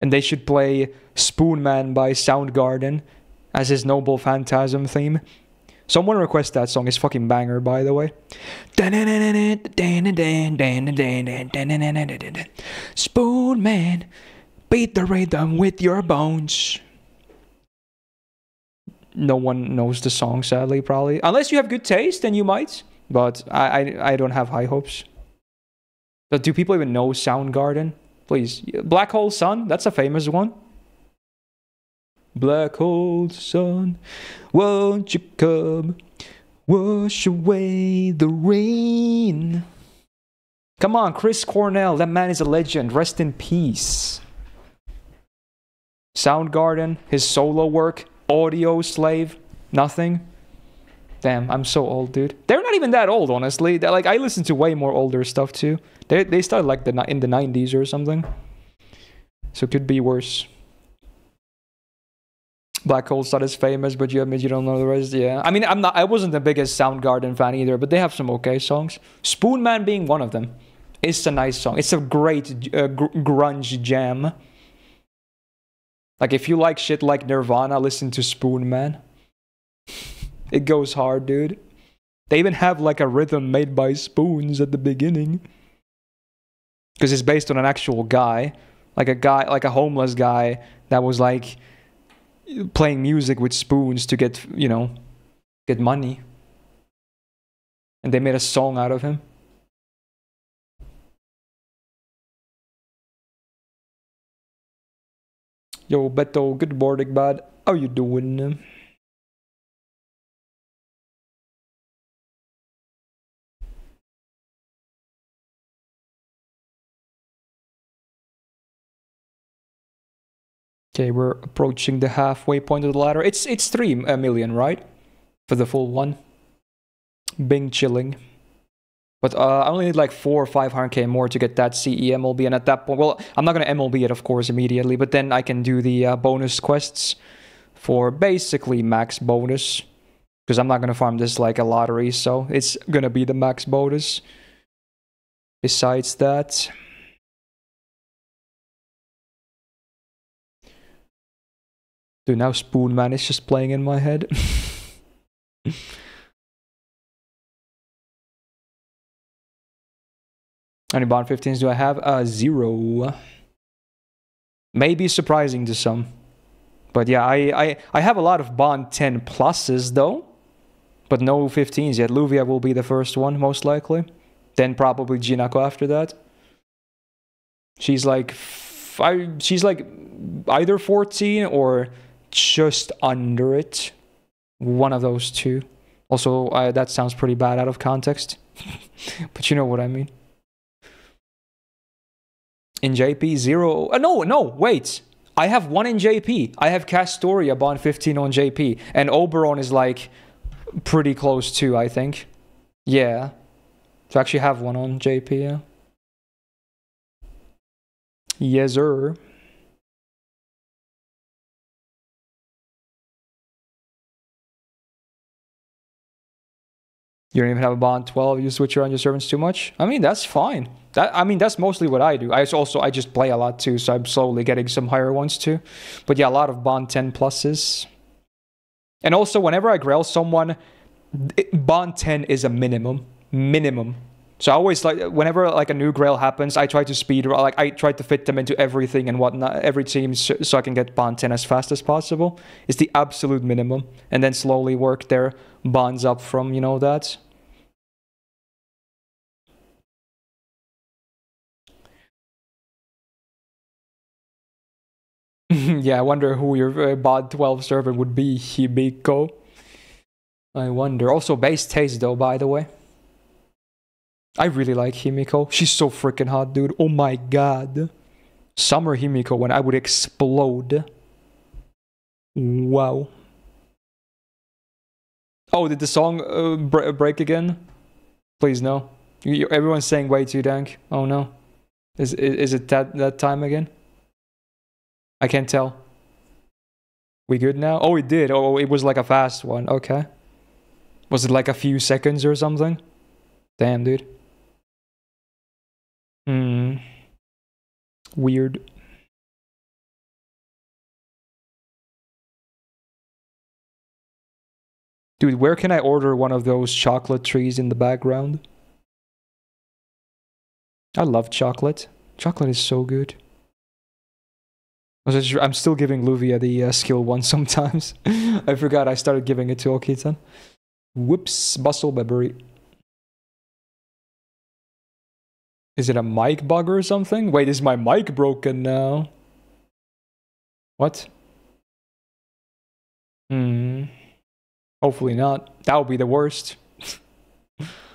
And they should play Spoon Man by Soundgarden as his Noble Phantasm theme. Someone request that song. It's fucking banger, by the way. Spoon Man. Beat the rhythm with your bones. No one knows the song, sadly, probably. Unless you have good taste, then you might. But I, I, I don't have high hopes. But do people even know Soundgarden? Please. Black Hole Sun, that's a famous one. Black hole sun, won't you come wash away the rain? Come on, Chris Cornell, that man is a legend. Rest in peace. Soundgarden, his solo work, Audioslave, nothing. Damn, I'm so old, dude. They're not even that old, honestly. They're like I listen to way more older stuff too. They they started like the in the 90s or something. So it could be worse. Black Hole Sun is famous, but you admit you don't know the rest. Yeah, I mean, I'm not. I wasn't the biggest Soundgarden fan either, but they have some okay songs. Spoon Man being one of them. It's a nice song. It's a great uh, gr- grunge jam. Like if you like shit like Nirvana, listen to Spoon Man. It goes hard, dude. They even have like a rhythm made by spoons at the beginning. Because it's based on an actual guy. Like a guy, like a homeless guy that was like playing music with spoons to get, you know, get money. And they made a song out of him. Yo, Beto, good morning, bud. How you doing? Okay, we're approaching the halfway point of the ladder. It's it's three million, right? For the full one. Bing chilling. But uh, I only need like four or five hundred k more to get that CE MLB, and at that point, well, I'm not gonna MLB it, of course, immediately. But then I can do the uh, bonus quests for basically max bonus, because I'm not gonna farm this like a lottery, so it's gonna be the max bonus. Besides that, dude, now Spoon Man is just playing in my head. How many bond 15s do I have? Uh, zero. Maybe surprising to some. But yeah, I, I, I have a lot of bond 10 pluses though. But no 15s yet. Luvia will be the first one, most likely. Then probably Jinako after that. She's like, five, she's like either 14 or just under it. One of those two. Also, that sounds pretty bad out of context. but you know what I mean in JP, zero. Uh, no, no, wait. I have one in JP. I have Castoria bond 15 on JP. And Oberon is like pretty close too, I think. Yeah. To actually have one on JP, yeah. Yes, sir. You don't even have a bond 12. You switch around your servants too much. I mean, that's fine. That I mean, that's mostly what I do. I also I just play a lot too, so I'm slowly getting some higher ones too. But yeah, a lot of bond 10 pluses. And also, whenever I grail someone, bond 10 is a minimum. Minimum. So I always like whenever like a new grail happens, I try to speed like I try to fit them into everything and whatnot, every team, so, so I can get bond 10 as fast as possible. It's the absolute minimum, and then slowly work their bonds up from you know that. Yeah, I wonder who your uh, bond 12 servant would be, Himiko. I wonder. Also, base taste though, by the way. I really like Himiko. She's so freaking hot, dude. Oh my god. Summer Himiko when I would explode. Wow. Oh, did the song uh, br- break again? Please no. You- everyone's saying way too dank. Oh no. Is, is is it that that time again? I can't tell. We good now? Oh, it did. Oh, it was like a fast one. Okay. Was it like a few seconds or something? Damn, dude. Hmm. Weird. Dude, where can I order one of those chocolate trees in the background? I love chocolate. Chocolate is so good. Just- I'm still giving Luvia the uh, skill one sometimes. I forgot I started giving it to Okitan. Whoops, bustle Bebury. Is it a mic bug or something? Wait, is my mic broken now? What? Hmm. Hopefully not. That would be the worst.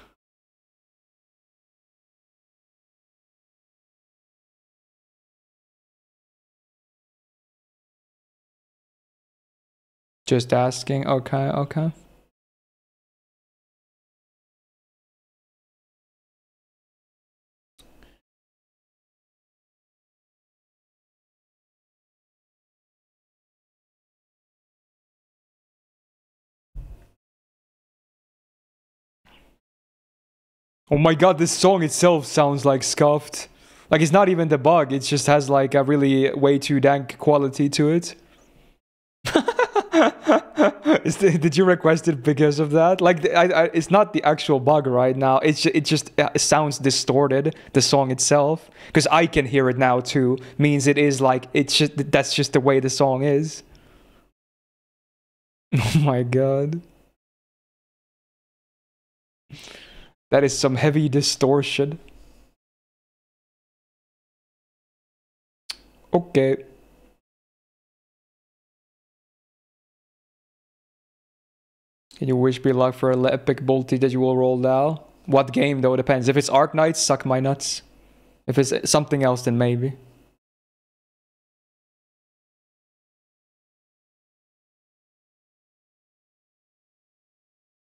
Just asking. Okay, okay. Oh my god, this song itself sounds like scuffed. Like it's not even the bug, it just has like a really way too dank quality to it. The- did you request it because of that? Like, the- I, I, it's not the actual bug right now. It's it just uh, it sounds distorted. The song itself, because I can hear it now too, means it is like it's just that's just the way the song is. Oh my god, that is some heavy distortion. Okay. Can you wish me luck for an epic multi that you will roll now? What game though? Depends. If it's Arknights, suck my nuts. If it's something else, then maybe.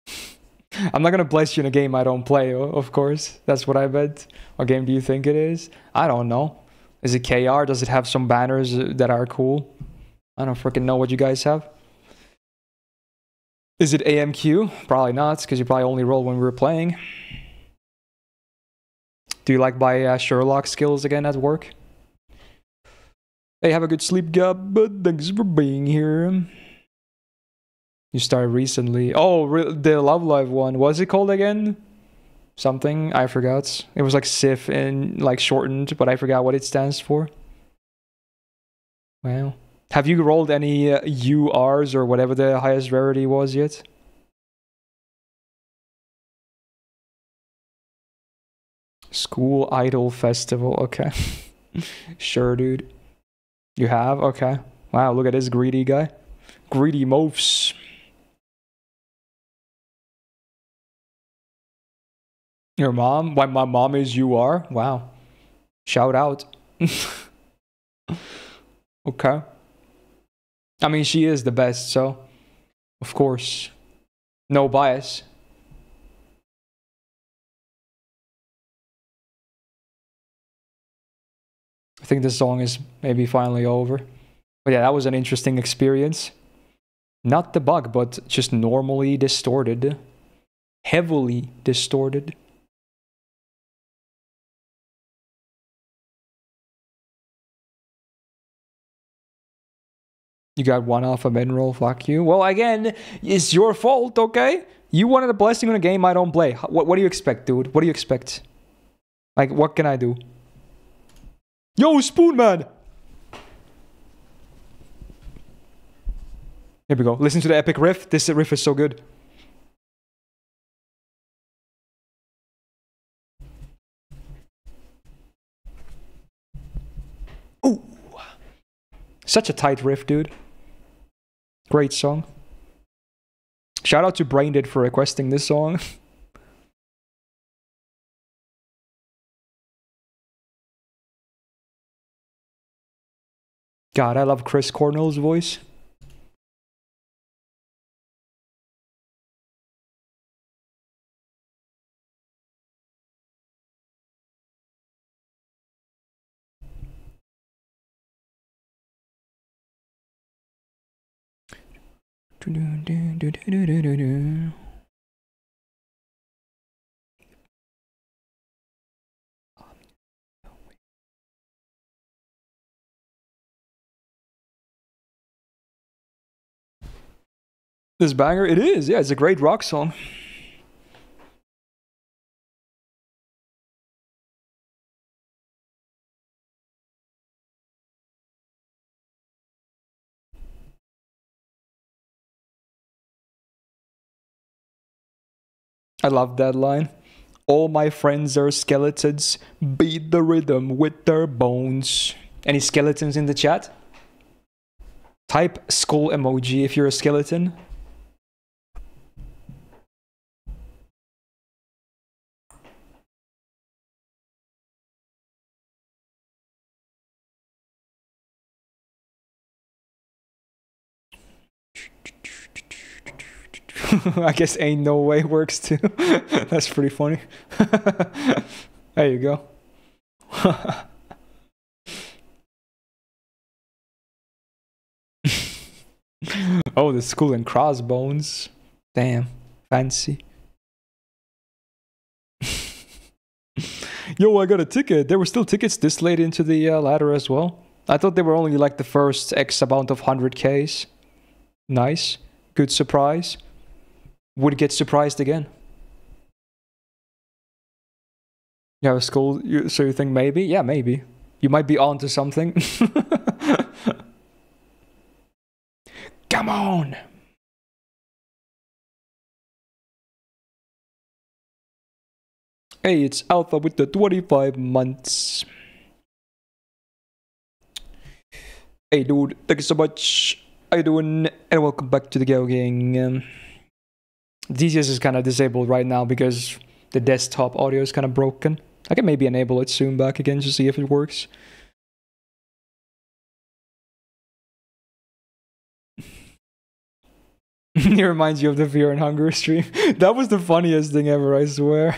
I'm not gonna bless you in a game I don't play, of course. That's what I bet. What game do you think it is? I don't know. Is it KR? Does it have some banners uh, that are cool? I don't freaking know what you guys have. Is it AMQ? Probably not, because you probably only rolled when we were playing. Do you like my uh, Sherlock skills again at work? Hey, have a good sleep, Gab, but thanks for being here. You started recently. Oh, the Love Live one. What's it called again? Something I forgot. It was like Sif and like shortened, but I forgot what it stands for. Wow. Have you rolled any uh, URs or whatever the highest rarity was yet? School Idol Festival. Okay. sure, dude. You have? Okay. Wow, look at this greedy guy. Greedy mofs. Your mom? Why my mom is you are? Wow. Shout out. okay. I mean, she is the best, so of course, no bias. I think this song is maybe finally over. But yeah, that was an interesting experience. Not the bug, but just normally distorted. Heavily distorted. You got one off a mineral, fuck you. Well, again, it's your fault, okay? You wanted a blessing on a game I don't play. What, what do you expect, dude? What do you expect? Like, what can I do? Yo, Spoon Man! Here we go. Listen to the epic riff. This riff is so good. Ooh. Such a tight riff, dude. Great song. Shout out to Braindead for requesting this song. God, I love Chris Cornell's voice. This banger, it is. Yeah, it's a great rock song. I love that line. All my friends are skeletons. Beat the rhythm with their bones. Any skeletons in the chat? Type skull emoji if you're a skeleton. I guess ain't no way works too. That's pretty funny. there you go. oh, the skull and crossbones. Damn, fancy. Yo, I got a ticket. There were still tickets this late into the uh, ladder as well. I thought they were only like the first X amount of 100Ks. Nice. Good surprise. Would get surprised again. You have a you, so you think maybe? Yeah, maybe. You might be onto something. Come on! Hey, it's Alpha with the 25 months. Hey, dude, thank you so much. How you doing? And welcome back to the Go Gang. Um, DCS is kind of disabled right now because the desktop audio is kind of broken. I can maybe enable it soon back again to see if it works. it reminds you of the Fear and Hunger stream. that was the funniest thing ever, I swear.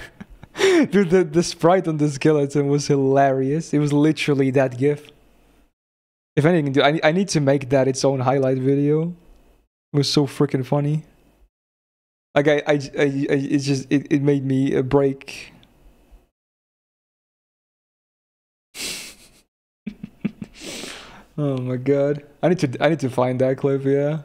Dude, the, the sprite on the skeleton was hilarious. It was literally that gif. If anything, dude, I, I need to make that its own highlight video. It was so freaking funny. Like I, I, I, I it just it, it made me a break. oh my god! I need to I need to find that clip. Yeah.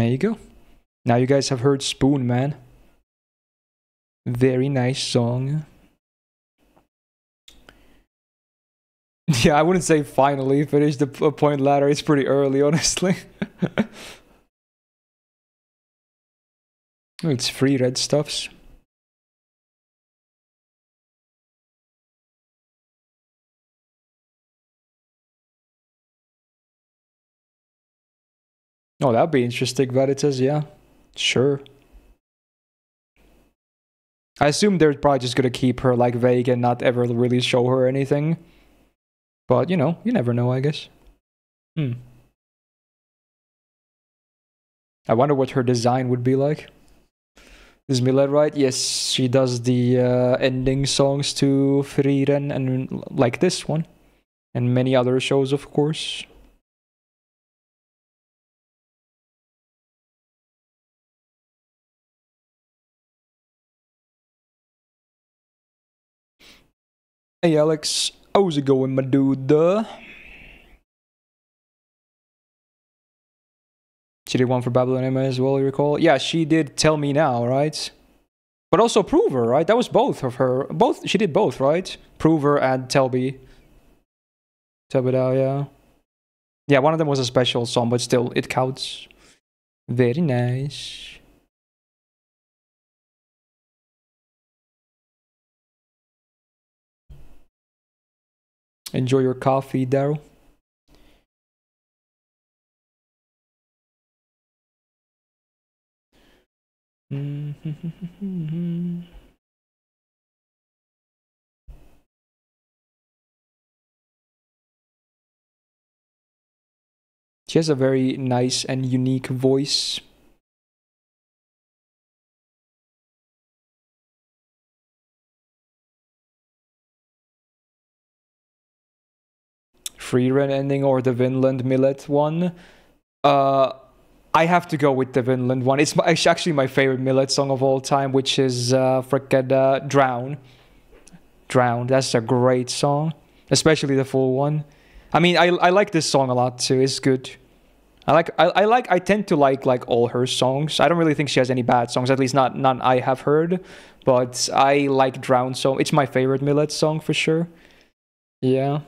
There you go. Now you guys have heard Spoon Man. Very nice song. Yeah, I wouldn't say finally finished the point ladder. It's pretty early, honestly. it's free red stuffs. Oh, that'd be interesting, Veritas, yeah. Sure. I assume they're probably just gonna keep her like vague and not ever really show her anything. But you know, you never know, I guess. Hmm. I wonder what her design would be like. Is Milet right? Yes, she does the uh, ending songs to Frieren and like this one. And many other shows, of course. Hey Alex, how's it going, my dude? She did one for Babylonia as well, you recall? Yeah, she did Tell Me Now, right? But also Prover, right? That was both of her. Both she did both, right? Prover and Tell Me. Tell Me Now, yeah. Yeah, one of them was a special song, but still, it counts. Very nice. Enjoy your coffee, Daryl. She has a very nice and unique voice. Frieren ending or the Vinland Milet one. Uh, I have to go with the Vinland one. It's, my, it's actually my favorite Milet song of all time, which is uh, uh, Drown. Drown. That's a great song, especially the full one. I mean, I I like this song a lot too. It's good. I like I, I like I tend to like like all her songs. I don't really think she has any bad songs, at least not none I have heard. But I like Drown song. It's my favorite Milet song for sure. Yeah.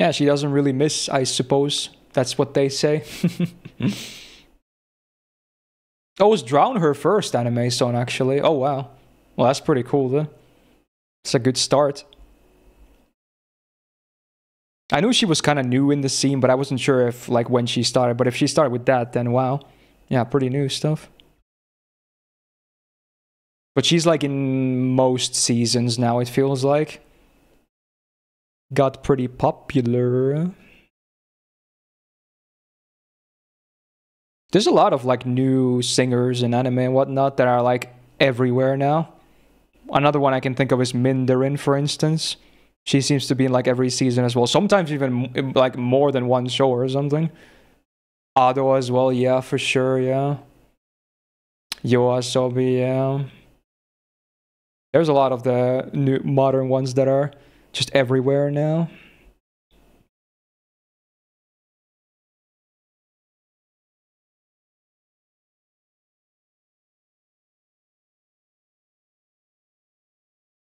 Yeah, she doesn't really miss, I suppose. That's what they say. oh, was Drown her first anime song actually? Oh wow. Well, that's pretty cool then. It's a good start. I knew she was kind of new in the scene, but I wasn't sure if like when she started. But if she started with that, then wow, yeah, pretty new stuff. But she's like in most seasons now. It feels like got pretty popular. There's a lot of like new singers in anime and whatnot that are like everywhere now. Another one I can think of is mindaRyn, for instance. She seems to be in like every season as well. Sometimes even like more than one show or something. Ado as well, yeah, for sure, yeah. Yoasobi, yeah. There's a lot of the new modern ones that are just everywhere now.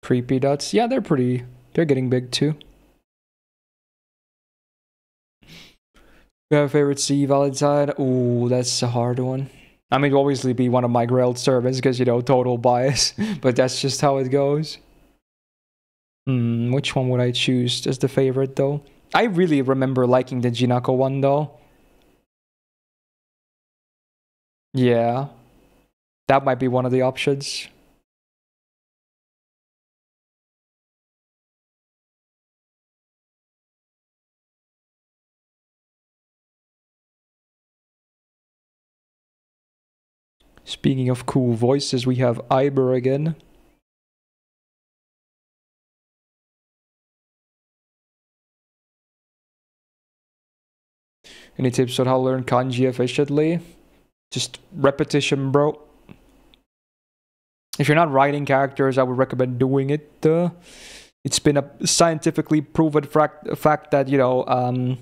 Creepy Nuts. Yeah, they're pretty they're getting big too. You have a favorite CE Valentine? Ooh, that's a hard one. I mean, obviously be one of my grailed servants because, you know, total bias. but that's just how it goes. Hmm, which one would I choose as the favorite, though? I really remember liking the Jinako one, though. Yeah. That might be one of the options. Speaking of cool voices, we have Iber again. Any tips on how to learn kanji efficiently? Just repetition, bro. If you're not writing characters, I would recommend doing it. Uh, it's been a scientifically proven fact, fact that, you know, um,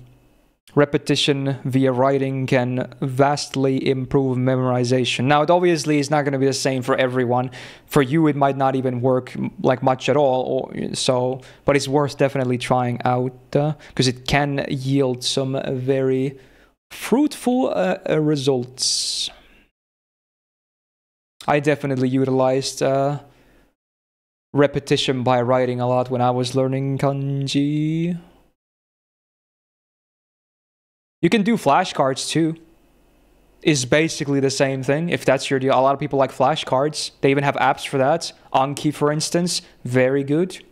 repetition via writing can vastly improve memorization. Now, it obviously is not going to be the same for everyone. For you, it might not even work like much at all. Or, so, but it's worth definitely trying out because uh, it can yield some very fruitful uh, uh, results. I definitely utilized uh, repetition by writing a lot when I was learning kanji. You can do flashcards too. Is basically the same thing. If that's your deal, a lot of people like flashcards. They even have apps for that. Anki, for instance, very good.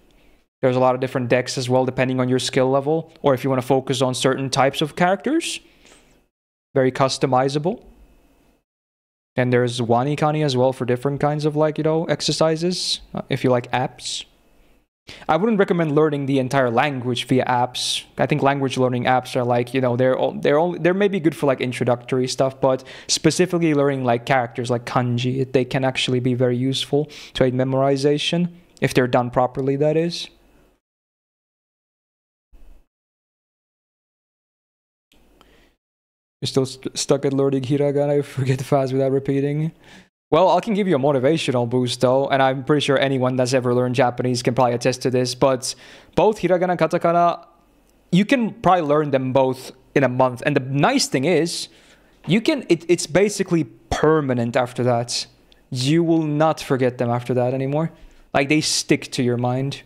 There's a lot of different decks as well, depending on your skill level, or if you want to focus on certain types of characters. Very customizable. And there's WaniKani as well for different kinds of like, you know, exercises, uh, if you like apps. I wouldn't recommend learning the entire language via apps. I think language learning apps are like, you know, they're all, they're only they're maybe good for like introductory stuff, but specifically learning like characters like kanji, they can actually be very useful to aid memorization if they're done properly that is. You're still st stuck at learning hiragana, I forget fast without repeating. Well, I can give you a motivational boost though, and I'm pretty sure anyone that's ever learned Japanese can probably attest to this. But both hiragana and katakana, you can probably learn them both in a month. And the nice thing is, you can. It, it's basically permanent after that. You will not forget them after that anymore. Like they stick to your mind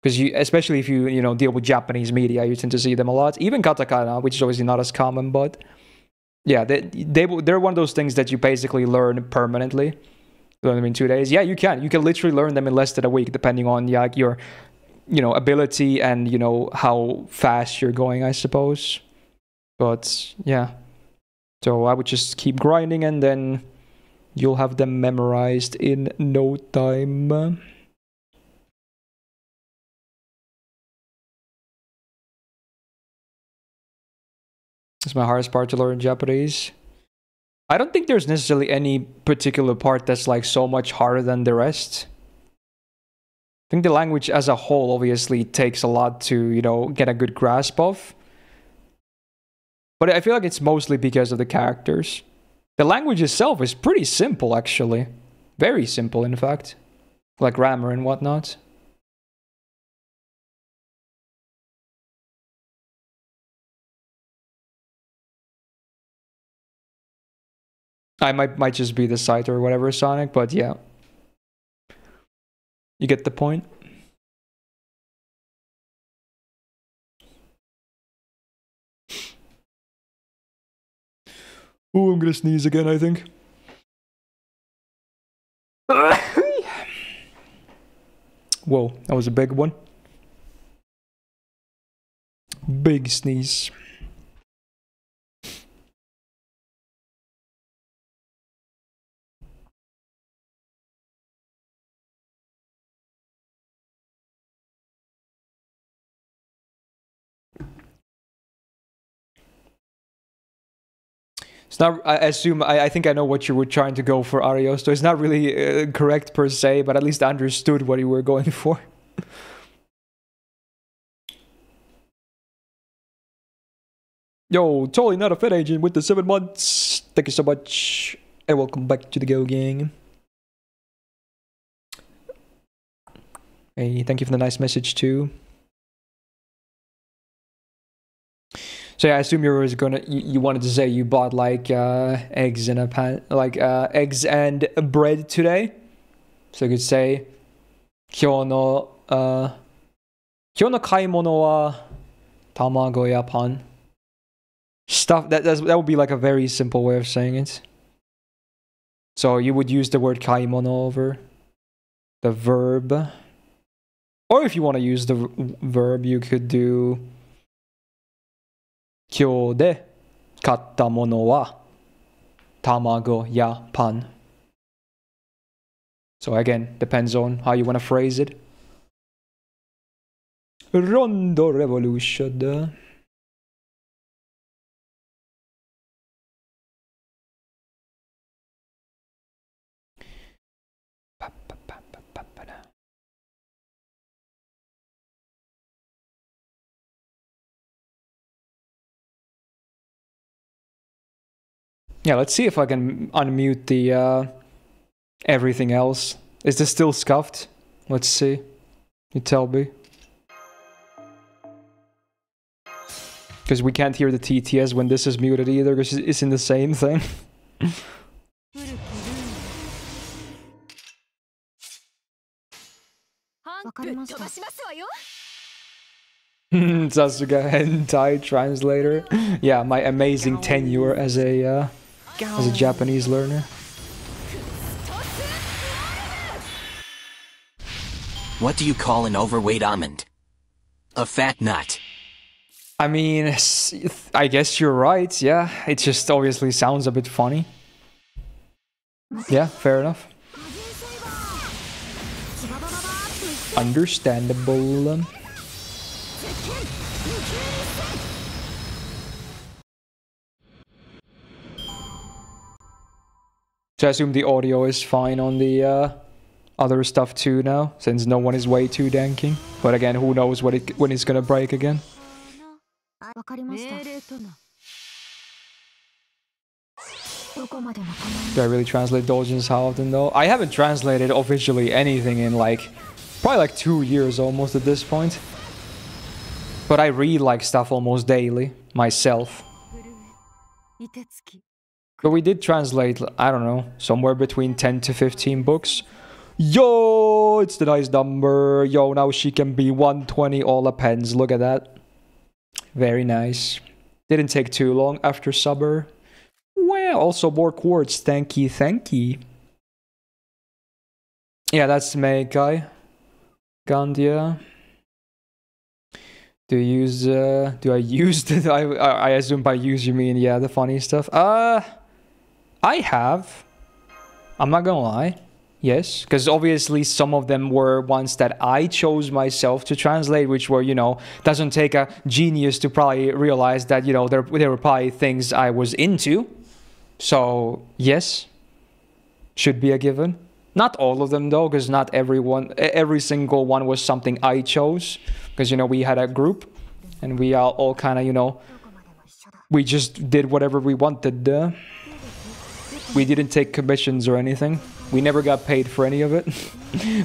because you, especially if you you know deal with Japanese media, you tend to see them a lot. Even katakana, which is obviously not as common, but yeah, they, they they're one of those things that you basically learn permanently. Learn them in two days. Yeah, you can. You can literally learn them in less than a week, depending on yeah, your you know ability and you know how fast you're going, I suppose. But yeah, so I would just keep grinding, and then you'll have them memorized in no time. It's my hardest part to learn Japanese. I don't think there's necessarily any particular part that's like so much harder than the rest. I think the language as a whole obviously takes a lot to, you know, get a good grasp of. But I feel like it's mostly because of the characters. The language itself is pretty simple, actually. Very simple, in fact. Like grammar and whatnot. I might might just be the site or whatever, Sonic, but yeah. You get the point. Oh, I'm gonna sneeze again, I think. Whoa, that was a big one. Big sneeze. It's not. I assume. I, I think I know what you were trying to go for, Arios. So it's not really uh, correct per se, but at least I understood what you were going for. Yo, totally not a Fed agent with the seven months. Thank you so much, and welcome back to the Go Gang. Hey, thank you for the nice message too. So yeah, I assume you were gonna you, you, wanted to say you bought like uh, eggs in a pan, like uh, eggs and bread today. So you could say, "Kyo no uh, kyo no kaimono wa tamago ya pan." Stuff that that would be like a very simple way of saying it. So you would use the word kaimono over the verb, or if you want to use the verb, you could do 今日で買ったものは卵やパン。So again, depends on how you want to phrase it. Rondo Revolution. Yeah, let's see if I can unmute the uh, everything else. Is this still scuffed? Let's see. You tell me. Because we can't hear the TTS when this is muted either, because it's in the same thing. Sasuke Hentai Translator. Yeah, my amazing tenure as a... Uh, as a Japanese learner. What do you call an overweight almond? A fat nut. I mean, I guess you're right. Yeah, it just obviously sounds a bit funny. Yeah, fair enough. Understandable. Um. So I assume the audio is fine on the uh, other stuff too now, since no one is way too danking. But again, who knows what it, when it's gonna break again. Do I really translate doujins how often though? I haven't translated officially anything in like, probably like two years almost at this point. But I read like stuff almost daily, myself. But we did translate, I don't know, somewhere between 10 to 15 books. Yo, it's the nice number. Yo, now she can be 120 all the pens. Look at that. Very nice. Didn't take too long after supper. Well, also more quartz. Thank you, thank you. Yeah, that's my guy. Gandia. Do you use, uh, do I use, the, I, I assume by use you mean, yeah, the funny stuff. Uh, I have. I'm not gonna lie. Yes, because obviously some of them were ones that I chose myself to translate, which were, you know, doesn't take a genius to probably realize that, you know, there, there were probably things I was into. So, yes, should be a given. Not all of them, though, because not everyone, every single one was something I chose. Because, you know, we had a group and we all, all kind of, you know, we just did whatever we wanted. Uh, we didn't take commissions or anything. We never got paid for any of it.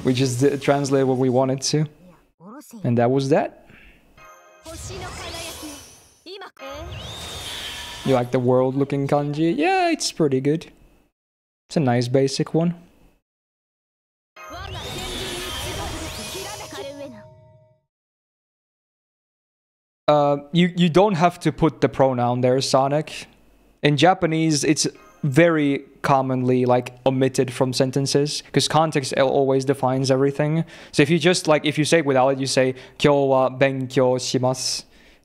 we just did, translated what we wanted to. And that was that. You like the world looking kanji? Yeah, it's pretty good. It's a nice basic one. Uh, you, you don't have to put the pronoun there, Sonic. In Japanese, it's very commonly like omitted from sentences because context always defines everything. So if you just like if you say it without it, you say "kyo wa benkyou shimasu,"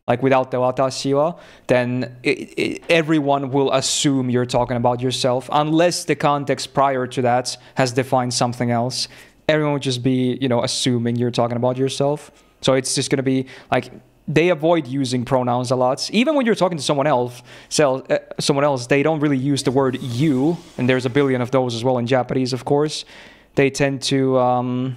like without the watashi wa, then it, it, everyone will assume you're talking about yourself unless the context prior to that has defined something else. Everyone would just be you know assuming you're talking about yourself. So it's just gonna be like they avoid using pronouns a lot. Even when you're talking to someone else, so, uh, someone else, they don't really use the word you, and there's a billion of those as well in Japanese, of course. They tend to. Um,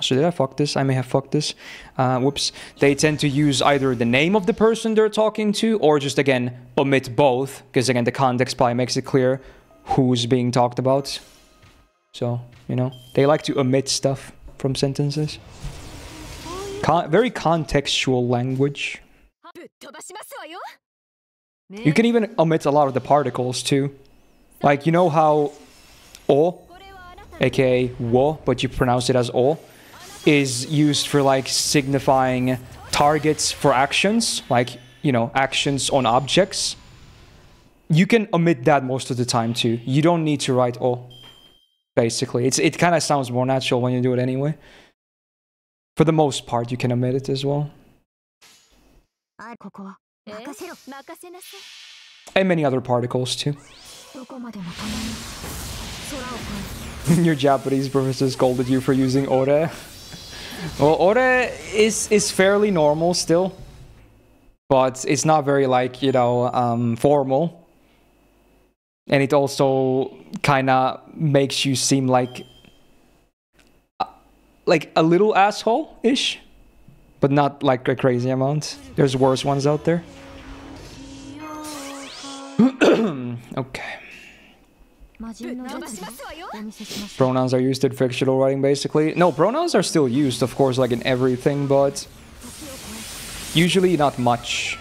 so did I fuck this? I may have fucked this. Uh, whoops. They tend to use either the name of the person they're talking to, or just again omit both, because again the context probably makes it clear who's being talked about. So you know they like to omit stuff from sentences. Con very contextual language. You can even omit a lot of the particles too. Like, you know how o, aka wo, but you pronounce it as o, is used for like signifying targets for actions, like, you know, actions on objects. You can omit that most of the time too. You don't need to write o, basically. It's, it kind of sounds more natural when you do it anyway. For the most part, you can omit it as well. Eh? And many other particles too. Your Japanese professor scolded you for using ore. well, ore is, is fairly normal still. But it's not very, like, you know, um, formal. And it also kind of makes you seem like like a little asshole ish, but not like a crazy amount. There's worse ones out there. okay. Pronouns are used in fictional writing, basically. No, pronouns are still used, of course, like in everything, but usually not much.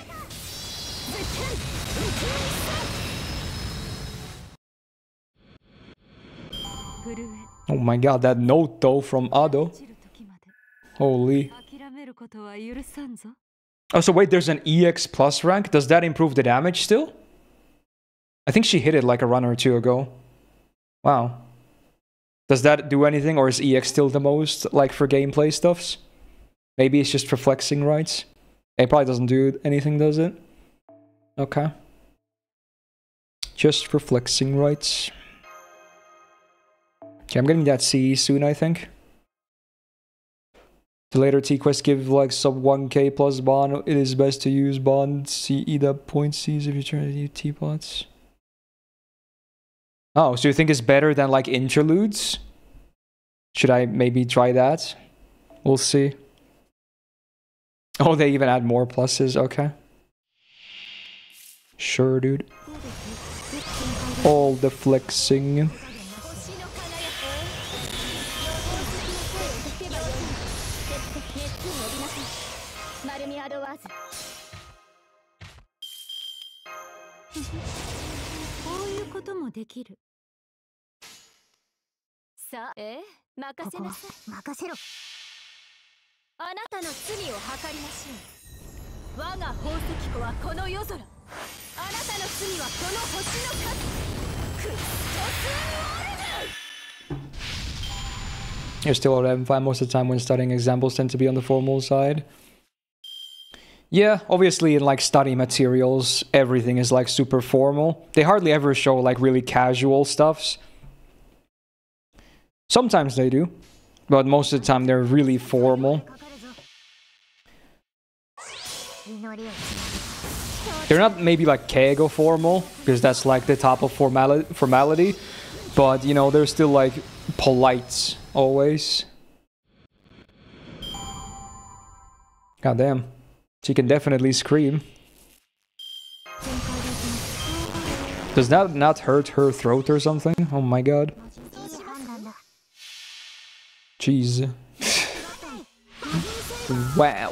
Oh my god, that no-toe from Ado. Holy. Oh, so wait, there's an EX plus rank? Does that improve the damage still? I think she hit it like a run or two ago. Wow. Does that do anything, or is EX still the most, like, for gameplay stuffs? Maybe it's just for flexing rights? It probably doesn't do anything, does it? Okay. Just for flexing rights. Okay, I'm getting that C soon, I think. The later T quest give like sub 1k plus bond. It is best to use bond C EDAP point Cs if you try to use T bots. Oh, so you think it's better than like interludes? Should I maybe try that? We'll see. Oh, they even add more pluses. Okay. Sure, dude. All the flexing. できるさあえ任ここはせなさい任せろあなたの罪を計りましょう我が宝石庫はこの夜空あなたの罪はこの星の数くっそ数にある You're still at M5 most of the time when studying examples tend to be on the formal side. Yeah, obviously in like study materials, everything is like super formal. They hardly ever show like really casual stuffs. Sometimes they do, but most of the time they're really formal. They're not maybe like Keigo formal, because that's like the top of formali formality, but you know, they're still like polite always. God damn. She can definitely scream. Does that not hurt her throat or something? Oh my god. Jeez. wow.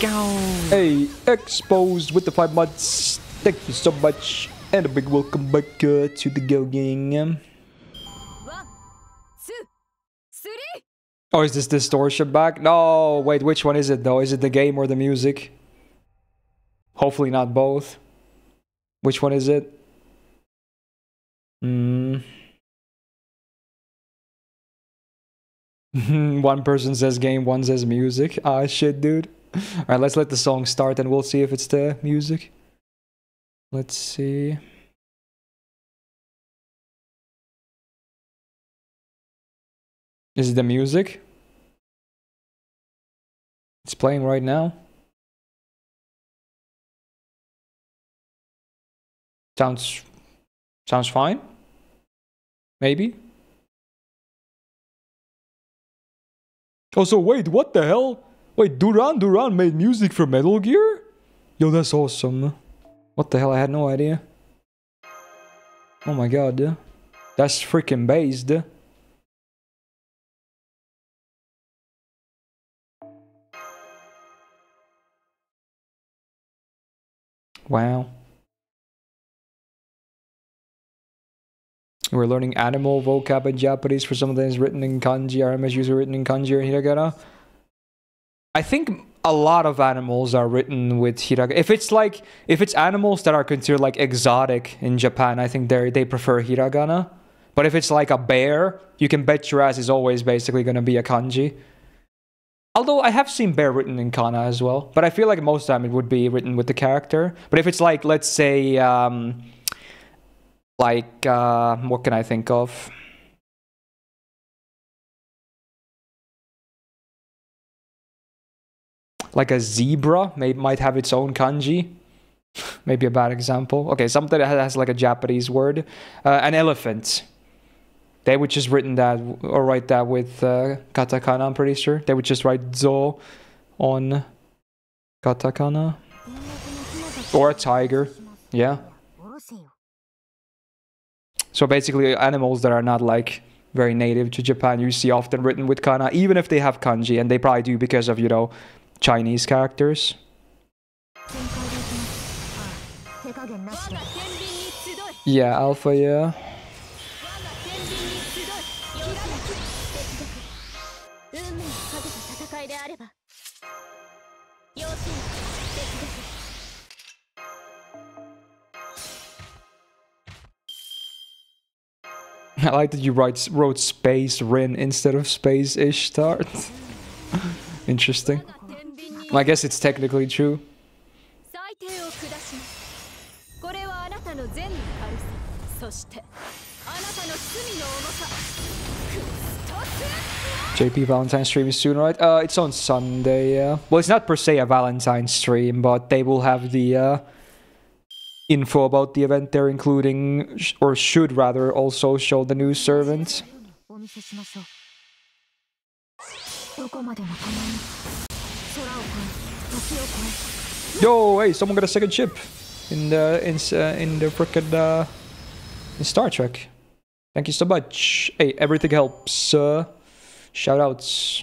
Go. Hey, exposed with the five months. Thank you so much. And a big welcome back uh, to the Go Gang. Oh, is this distortion back? No, wait, which one is it though? Is it the game or the music? Hopefully not both. Which one is it? Hmm. one person says game, one says music. Ah, shit, dude. Alright, let's let the song start and we'll see if it's the music. Let's see. Is the music? It's playing right now. Sounds sounds fine. Maybe. Oh, so wait, what the hell? Wait, Duran Duran made music for Metal Gear? Yo, that's awesome. What the hell? I had no idea. Oh my god. That's freaking based. Wow. We're learning animal vocab in Japanese for some of things written in kanji. RMSUs are written in kanji or hiragana. I think a lot of animals are written with hiragana. If it's like if it's animals that are considered like exotic in Japan, I think they they prefer hiragana. But if it's like a bear, you can bet your ass is always basically gonna be a kanji. Although I have seen bear written in kana as well, but I feel like most of the time it would be written with the character. But if it's like, let's say, um, like, uh, what can I think of? Like a zebra may, might have its own kanji. Maybe a bad example. Okay, something that has like a Japanese word. Uh, an elephant they would just written that or write that with uh, katakana. I'm pretty sure they would just write zo on katakana or a tiger. Yeah. So basically, animals that are not like very native to Japan, you see often written with kana, even if they have kanji, and they probably do because of you know Chinese characters. Yeah, alpha. Yeah. I like that you write, wrote space Rin instead of space Ishtar. Interesting. I guess it's technically true. JP Valentine stream is soon, right? Uh, it's on Sunday, yeah. Well, it's not per se a Valentine stream, but they will have the uh, info about the event there, including, or should rather, also show the new servants. Yo, hey, someone got a second ship in the in uh, in the frickin' uh, in Star Trek. Thank you so much. Hey, everything helps. Uh, shout outs.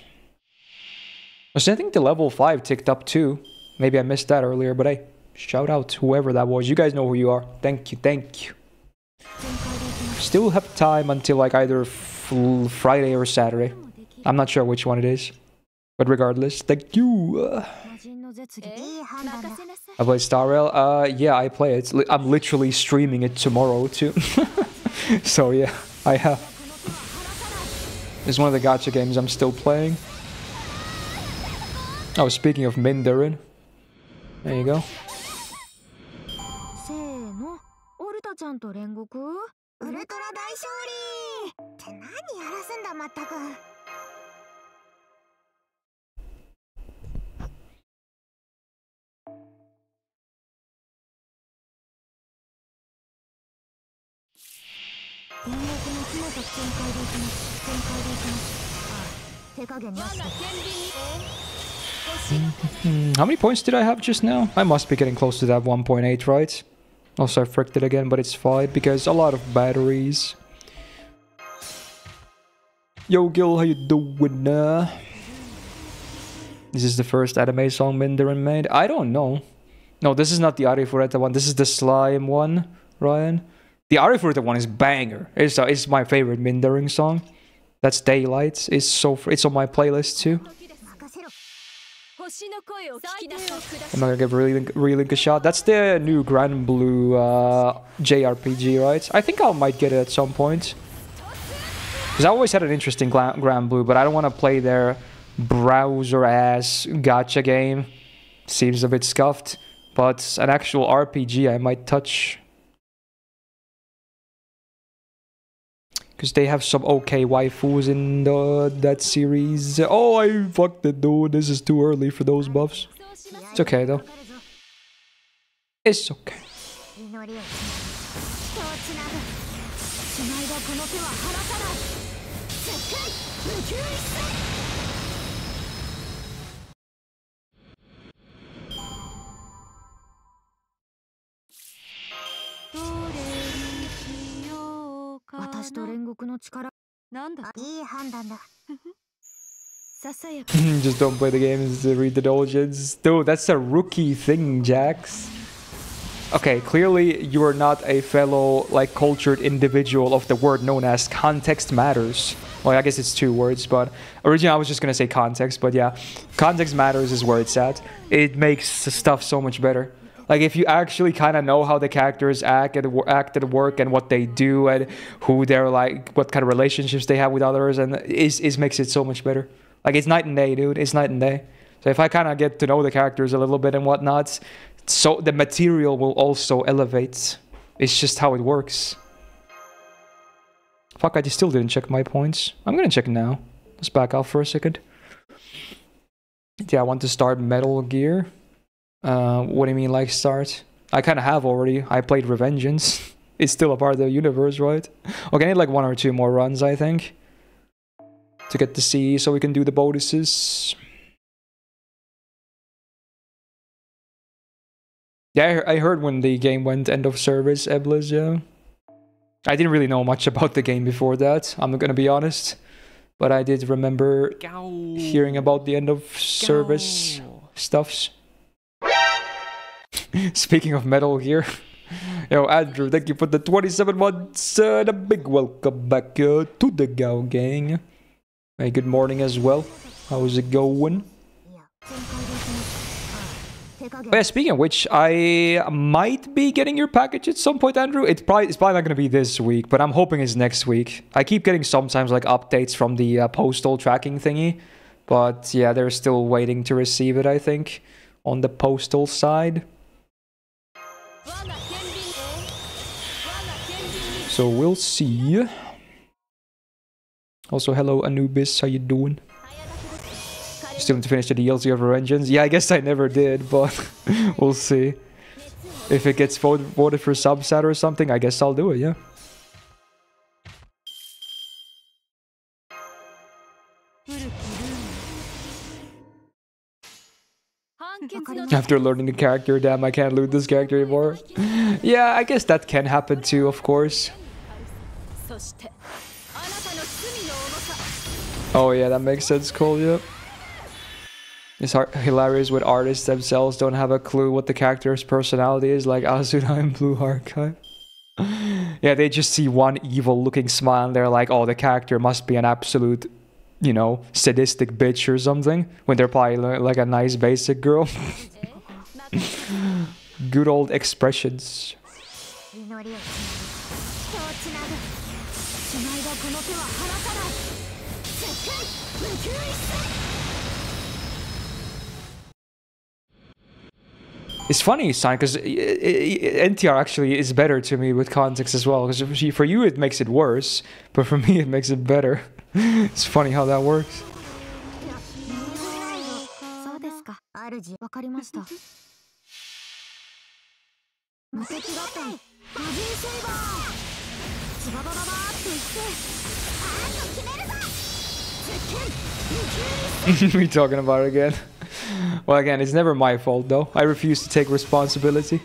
I think the level 5 ticked up too. Maybe I missed that earlier, but hey. Shout out whoever that was. You guys know who you are. Thank you, thank you. Still have time until like either Friday or Saturday. I'm not sure which one it is. But regardless, thank you. Eh? I play Star Rail. Uh, yeah, I play it. I'm literally streaming it tomorrow too. so yeah, I have. It's one of the gacha games I'm still playing. Oh, speaking of mindaRyn. There you go. ちゃんと煉獄ウルトラ大勝利って何やらすんだまったく How many points did I have just now? I must be getting close to that 1.8, right? Also, I fricked it again, but it's fine because a lot of batteries. Yo, Gil, how you doing? Uh? This is the first anime song mindaRyn made? I don't know. No, this is not the Arifureta one. This is the Slime one, Ryan. The Arifureta one is banger. It's, uh, it's my favorite mindaRyn song. That's Daylight. It's so it's on my playlist too. I'm not gonna give Relink, Relink a shot. That's the new Granblue uh, JRPG, right? I think I might get it at some point. Because I always had an interest in Granblue, but I don't want to play their browser ass gacha game. Seems a bit scuffed. But an actual RPG I might touch. Because they have some okay waifus in the, that series. Oh, I fucked it, dude. This is too early for those buffs. It's okay, though. It's okay. 私と煉獄の力なんだあいい判断だささやか Just don't play the games, uh, read the diligence. Dude, that's a rookie thing, Jax. Okay, clearly you are not a fellow, like, cultured individual of the word known as context matters. Well, I guess it's two words, but originally I was just gonna say context, but yeah. Context matters is where it's at. It makes stuff so much better. Like, if you actually kind of know how the characters act at, act at work and what they do and who they're like, what kind of relationships they have with others, and is is makes it so much better. Like, it's night and day, dude. It's night and day. So if I kind of get to know the characters a little bit and whatnot, so the material will also elevate. It's just how it works. Fuck, I just still didn't check my points. I'm gonna check now. Let's back off for a second. Yeah, I want to start Metal Gear. Uh, what do you mean, like start? I kind of have already. I played Revengeance. It's still a part of the universe, right? Okay, I need like one or two more runs, I think. To get to see, so we can do the bonuses. Yeah, I heard when the game went end of service, Eblis, yeah. I didn't really know much about the game before that, I'm gonna be honest. But I did remember hearing about the end of service stuffs. Speaking of Metal Gear, yo, Andrew, thank you for the 27 months and a big welcome back uh, to the Gao Gang. Hey, good morning as well. How's it going? But yeah, speaking of which, I might be getting your package at some point, Andrew. It's probably it's probably not going to be this week, but I'm hoping it's next week. I keep getting sometimes like updates from the uh, postal tracking thingy, but yeah, they're still waiting to receive it. I think on the postal side. So we'll see. Also, hello Anubis, how you doing? Still need to finish the DLC of Revengeance. Yeah, I guess I never did, but we'll see. If it gets voted, for subsat or something, I guess I'll do it, yeah. After learning the character, damn, I can't loot this character anymore. yeah, I guess that can happen too, of course. Oh yeah, that makes sense, Cole, yep. It's hilarious when artists themselves don't have a clue what the character's personality is, like Azura and Blue Archive. yeah, they just see one evil-looking smile and they're like, oh, the character must be an absolute, you know, sadistic bitch or something, when they're probably like a nice basic girl. Good old expressions. It's funny, Sign, because NTR actually is better to me with context as well. Because for you it makes it worse, but for me it makes it better. it's funny how that works. 無敵合体マジンセイバーズババババーっといってパーンと決めるぞ絶剣無給 we talking about it again. well, again, it's never my fault though. I refuse to take responsibility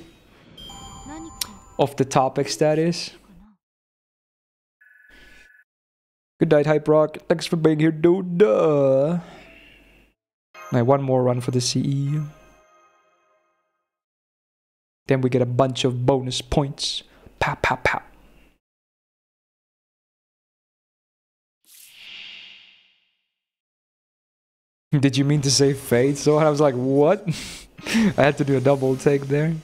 何か of the topics that is. Good night, Hype Rock. Thanks for being here, dude. Duh. Right, one more run for the CE. then we get a bunch of bonus points. Pow, pow, pow. Did you mean to say fade? So I was like, what? I had to do a double take there.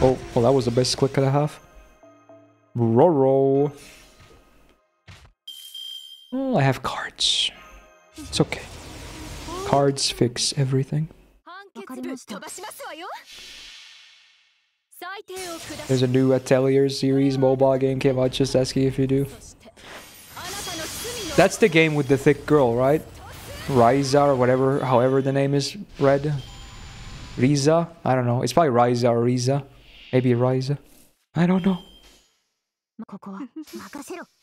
Oh, well that was the best click I have. half. Roro. Oh, I have cards. It's okay. Cards fix everything. There's a new Atelier series mobile game came out, just asking if you do. That's the game with the thick girl, right? Riza or whatever, however the name is read. Riza? I don't know. It's probably Riza or Riza. Maybe Riza. I don't know.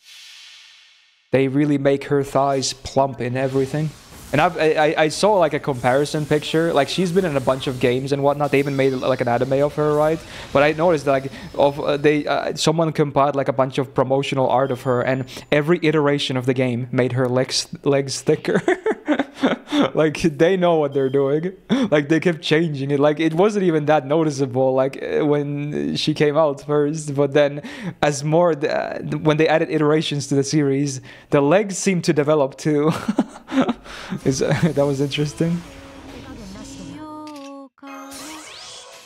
They really make her thighs plump in everything. And I've, i I, saw like a comparison picture. Like she's been in a bunch of games and whatnot. They even made like an anime of her, right? But I noticed like of uh, they uh, someone compiled like a bunch of promotional art of her, and every iteration of the game made her legs legs thicker. like they know what they're doing. Like they kept changing it. Like it wasn't even that noticeable. Like eh, when she came out first, but then as more uh, when they added iterations to the series, the legs seemed to develop too. Is that was interesting.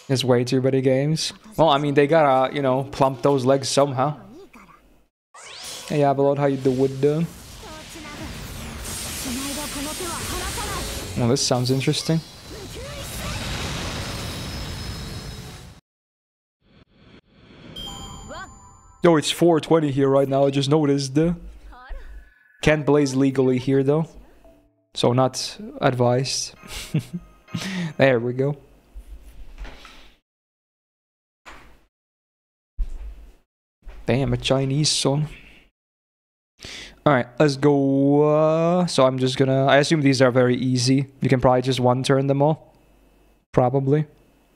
There's way too many games. Well, I mean, they gotta, you know, plump those legs somehow. Hey, lot how you doing? Well, this sounds interesting. Yo, it's 420 here right now. I just noticed. Can't blaze legally here though, so not advised. there we go. Damn, a Chinese song. All right, let's go. Uh, so I'm just gonna. I assume these are very easy. You can probably just one turn them all, probably.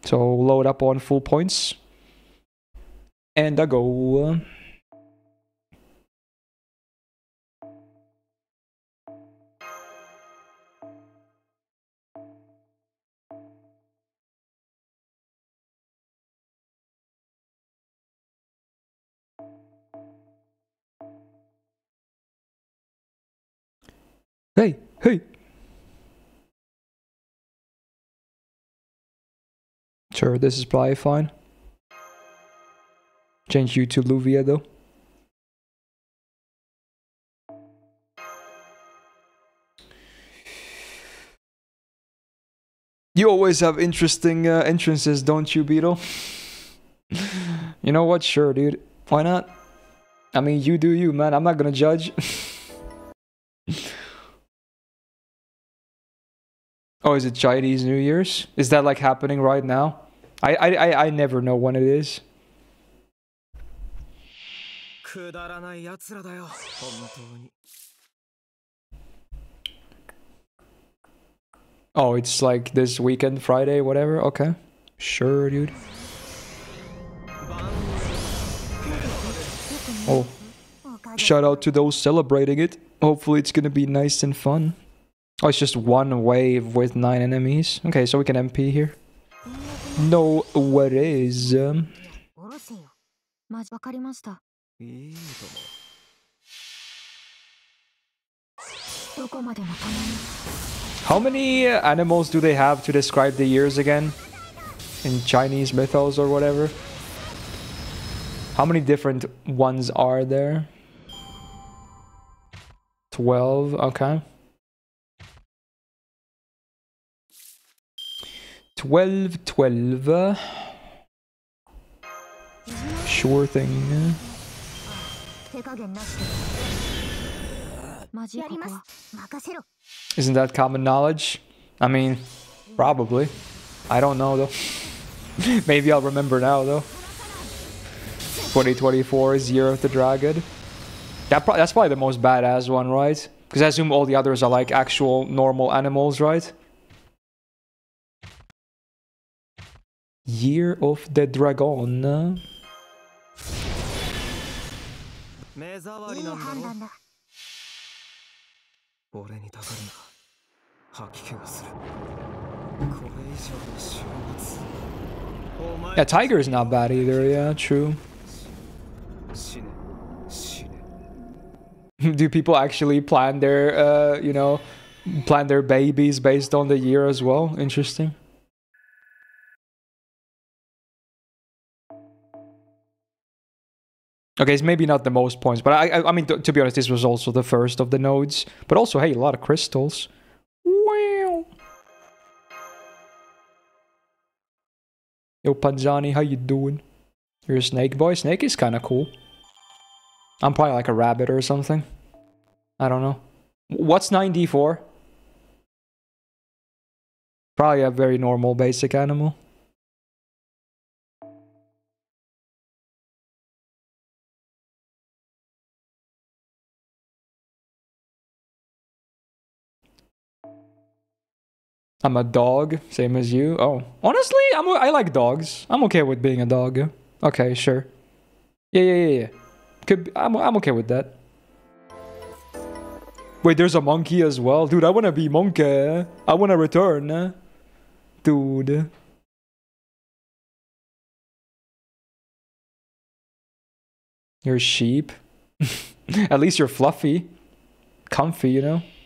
So load up on full points, and I go. Hey, hey. Sure, this is probably fine. Change you to Luvia though. You always have interesting uh, entrances, don't you, Beetle? you know what? Sure, dude. Why not? I mean, you do you, man. I'm not gonna judge. Oh, is it Chinese New Year's? Is that like happening right now? I I I, I never know when it is. くだらない奴らだよ本当に Oh, it's like this weekend, Friday, whatever. Okay, sure, dude. Oh, おかげ shout out to those celebrating it. Hopefully, it's gonna be nice and fun. Oh, it's just one wave with nine enemies. Okay, so we can NP here. No worries. Um, how many animals do they have to describe the years again? In Chinese mythos or whatever? How many different ones are there? 12, okay. 12, 12. Sure thing. Isn't that common knowledge? I mean, probably. I don't know though. Maybe I'll remember now though. 2024 is Year of the Dragon. That pro that's probably the most badass one, right? Because I assume all the others are like actual normal animals, right? Year of the Dragon. 目障いいりなんだろ判断だ俺にたかるな吐き気がするこれ以上の週末お前 Yeah, Tiger is not bad either. Yeah, true. 死ね死ね Do people actually plan their, uh, you know, plan their babies based on the year as well? Interesting. Okay, it's maybe not the most points, but I, I, I mean, to, to be honest, this was also the first of the nodes. But also, hey, a lot of crystals. Wow. Yo, Panzani, how you doing? You're a snake boy. Snake is kind of cool. I'm probably like a rabbit or something. I don't know. What's 9d4? Probably a very normal basic animal. I'm a dog, same as you. Oh, honestly, I'm I like dogs. I'm okay with being a dog. Okay, sure. Yeah, yeah, yeah, yeah. Could be, I'm I'm okay with that. Wait, there's a monkey as well, dude. I wanna be monkey. I wanna return, dude. You're sheep. At least you're fluffy, comfy, you know. "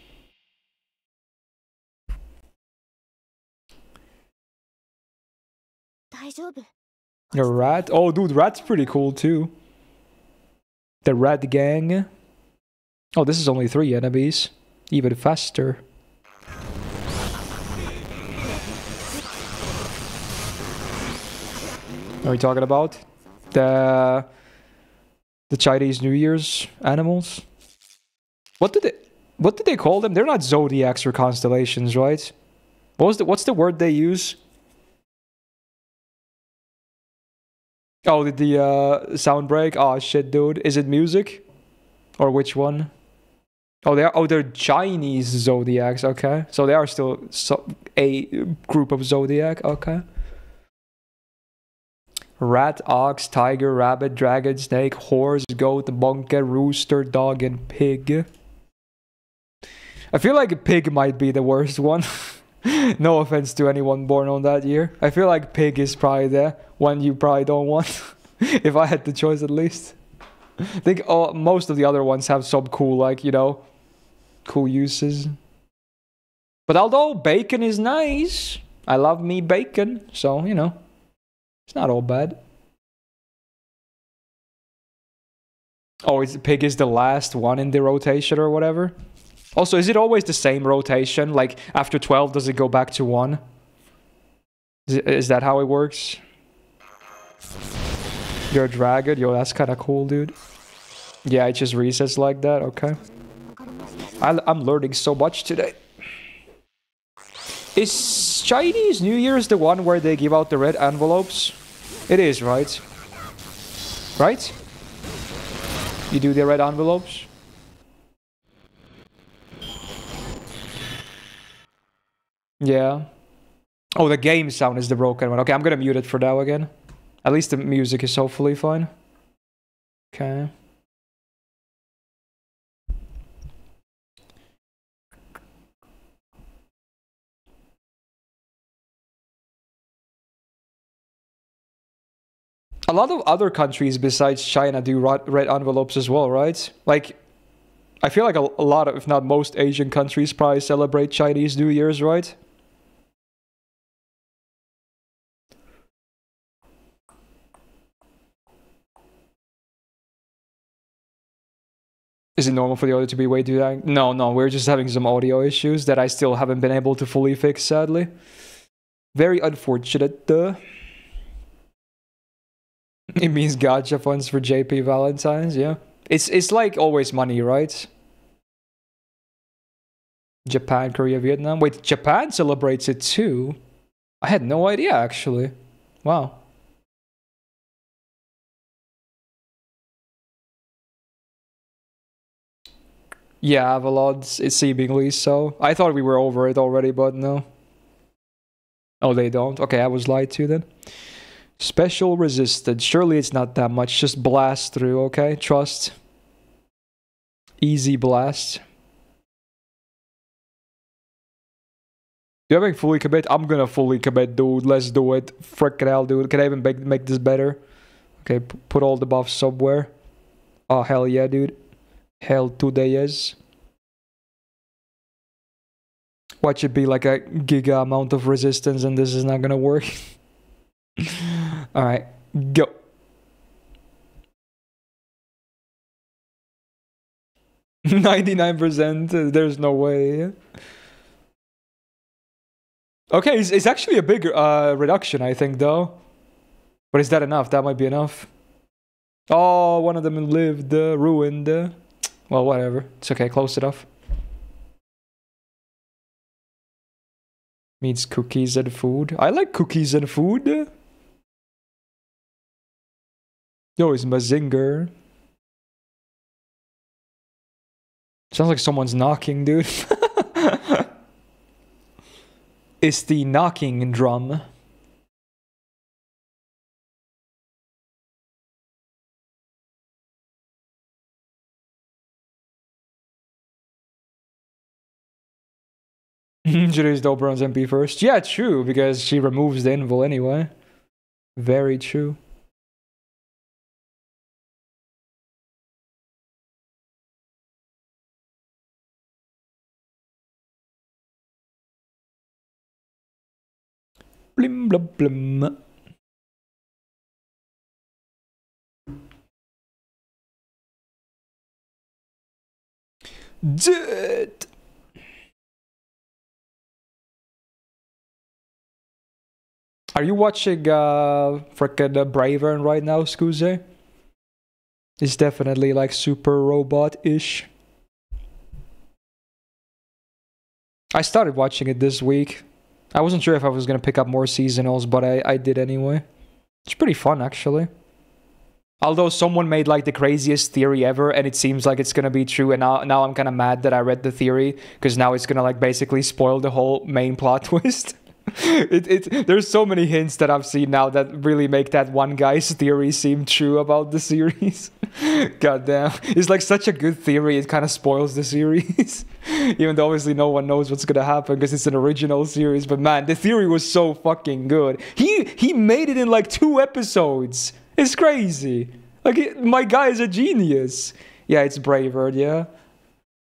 The rat? Oh, dude, rat's pretty cool too. The rat gang. Oh, this is only three enemies. Even faster. Are we talking about? The... The Chinese New Year's animals? What did they... What did they call them? They're not zodiacs or constellations, right? What was the, what's the word they use? Oh, did the uh, sound break? Oh shit, dude. Is it music? Or which one? Oh, they are. Oh, they're Chinese zodiacs. Okay, so they are still so, a group of zodiac. Okay. Rat, ox, tiger, rabbit, dragon, snake, horse, goat, monkey, rooster, dog, and pig. I feel like a pig might be the worst one. no offense to anyone born on that year. I feel like pig is probably the one you probably don't want. if I had the choice, at least. I think oh, most of the other ones have some cool, like, you know, cool uses. But although bacon is nice, I love me bacon, so, you know, it's not all bad. Oh, is pig is the last one in the rotation or whatever? Also, is it always the same rotation? Like after 12, does it go back to 1? Is, is that how it works? You're a dragon? Yo, that's kind of cool, dude. Yeah, it just resets like that. Okay. I, I'm learning so much today. Is Chinese New Year's the one where they give out the red envelopes? It is, right? Right? You do the red envelopes? Yeah. Oh, the game sound is the broken one. Okay, I'm gonna mute it for now again. At least the music is hopefully fine. Okay. A lot of other countries besides China do red envelopes as well, right? Like, I feel like a, a lot of, if not most Asian countries probably celebrate Chinese New Year's, right? Is it normal for the audio to be way too loud? No, no, we're just having some audio issues that I still haven't been able to fully fix, sadly. Very unfortunate. Uh. It means gacha funds for JP Valentine's, yeah. It's it's like always money, right? Japan, Korea, Vietnam. Wait, Japan celebrates it too. I had no idea actually. Wow. Yeah, Avalod's it's seemingly so. I thought we were over it already, but no. Oh, they don't? Okay, I was lied to then. Special resistance. Surely it's not that much. Just blast through, okay? Trust. Easy blast. Do you have a fully commit? I'm gonna fully commit, dude. Let's do it. Frickin' hell, dude. Can I even make, make this better? Okay, put all the buffs somewhere. Oh, hell yeah, dude. Hell the yes. Watch it be like a giga amount of resistance and this is not gonna work. Alright, go. Ninety-nine percent. There's no way. Okay, it's, it's actually a big uh, reduction, I think, though. But is that enough? That might be enough. Oh, one of them lived, uh, ruined. Well, whatever. It's okay. Close it enough. Means cookies and food. I like cookies and food. Yo, it's Mazinger. Sounds like someone's knocking, dude. it's the knocking drum. Use Dobron's NP first. Yeah, true, because she removes the invul anyway. Very true. Blim blim blim. Dead. Are you watching uh frickin' uh, Bravern right now, Skuze? It's definitely like super robot-ish. I started watching it this week. I wasn't sure if I was gonna pick up more seasonals, but I, I did anyway. It's pretty fun actually. Although someone made like the craziest theory ever, and it seems like it's gonna be true, and now now I'm kind of mad that I read the theory because now it's gonna like basically spoil the whole main plot twist. it, it there's so many hints that I've seen now that really make that one guy's theory seem true about the series. God damn. It's like such a good theory, it kind of spoils the series. Even though obviously no one knows what's gonna happen because it's an original series. But man, the theory was so fucking good. He he made it in like two episodes. It's crazy. Like it, my guy is a genius. Yeah, it's Bravern, yeah.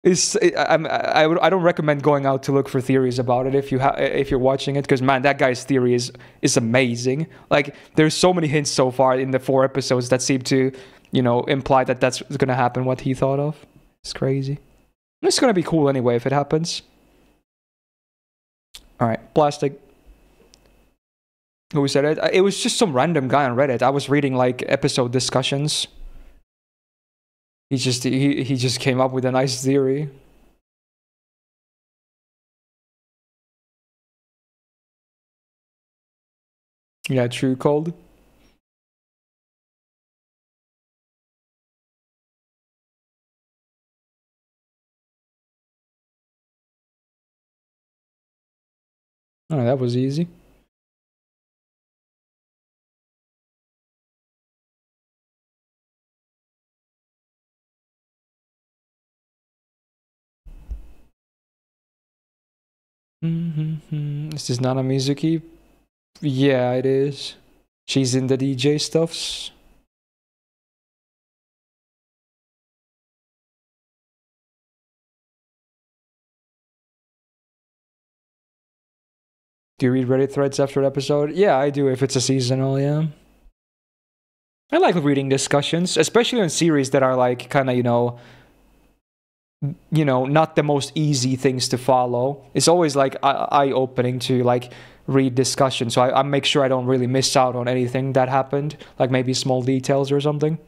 It's I, I, I don't recommend going out to look for theories about it if you ha- if you're watching it because man that guy's theory is is amazing. Like there's so many hints so far in the four episodes that seem to you know imply that that's gonna happen what he thought of. It's crazy. It's gonna be cool anyway if it happens. All right plastic. Who said it? Uh, it was just some random guy on reddit. I was reading like episode discussions he just he, he just came up with a nice theory. Yeah, true cold. Oh, that was easy. Mm-hmm. Is this Nana Mizuki? Yeah, it is. She's in the DJ stuffs. Do you read Reddit threads after an episode? Yeah, I do if it's a seasonal, yeah. I like reading discussions, especially on series that are like kind of, you know, you know not the most easy things to follow it's always like eye opening to like read discussion so I, I make sure i don't really miss out on anything that happened like maybe small details or something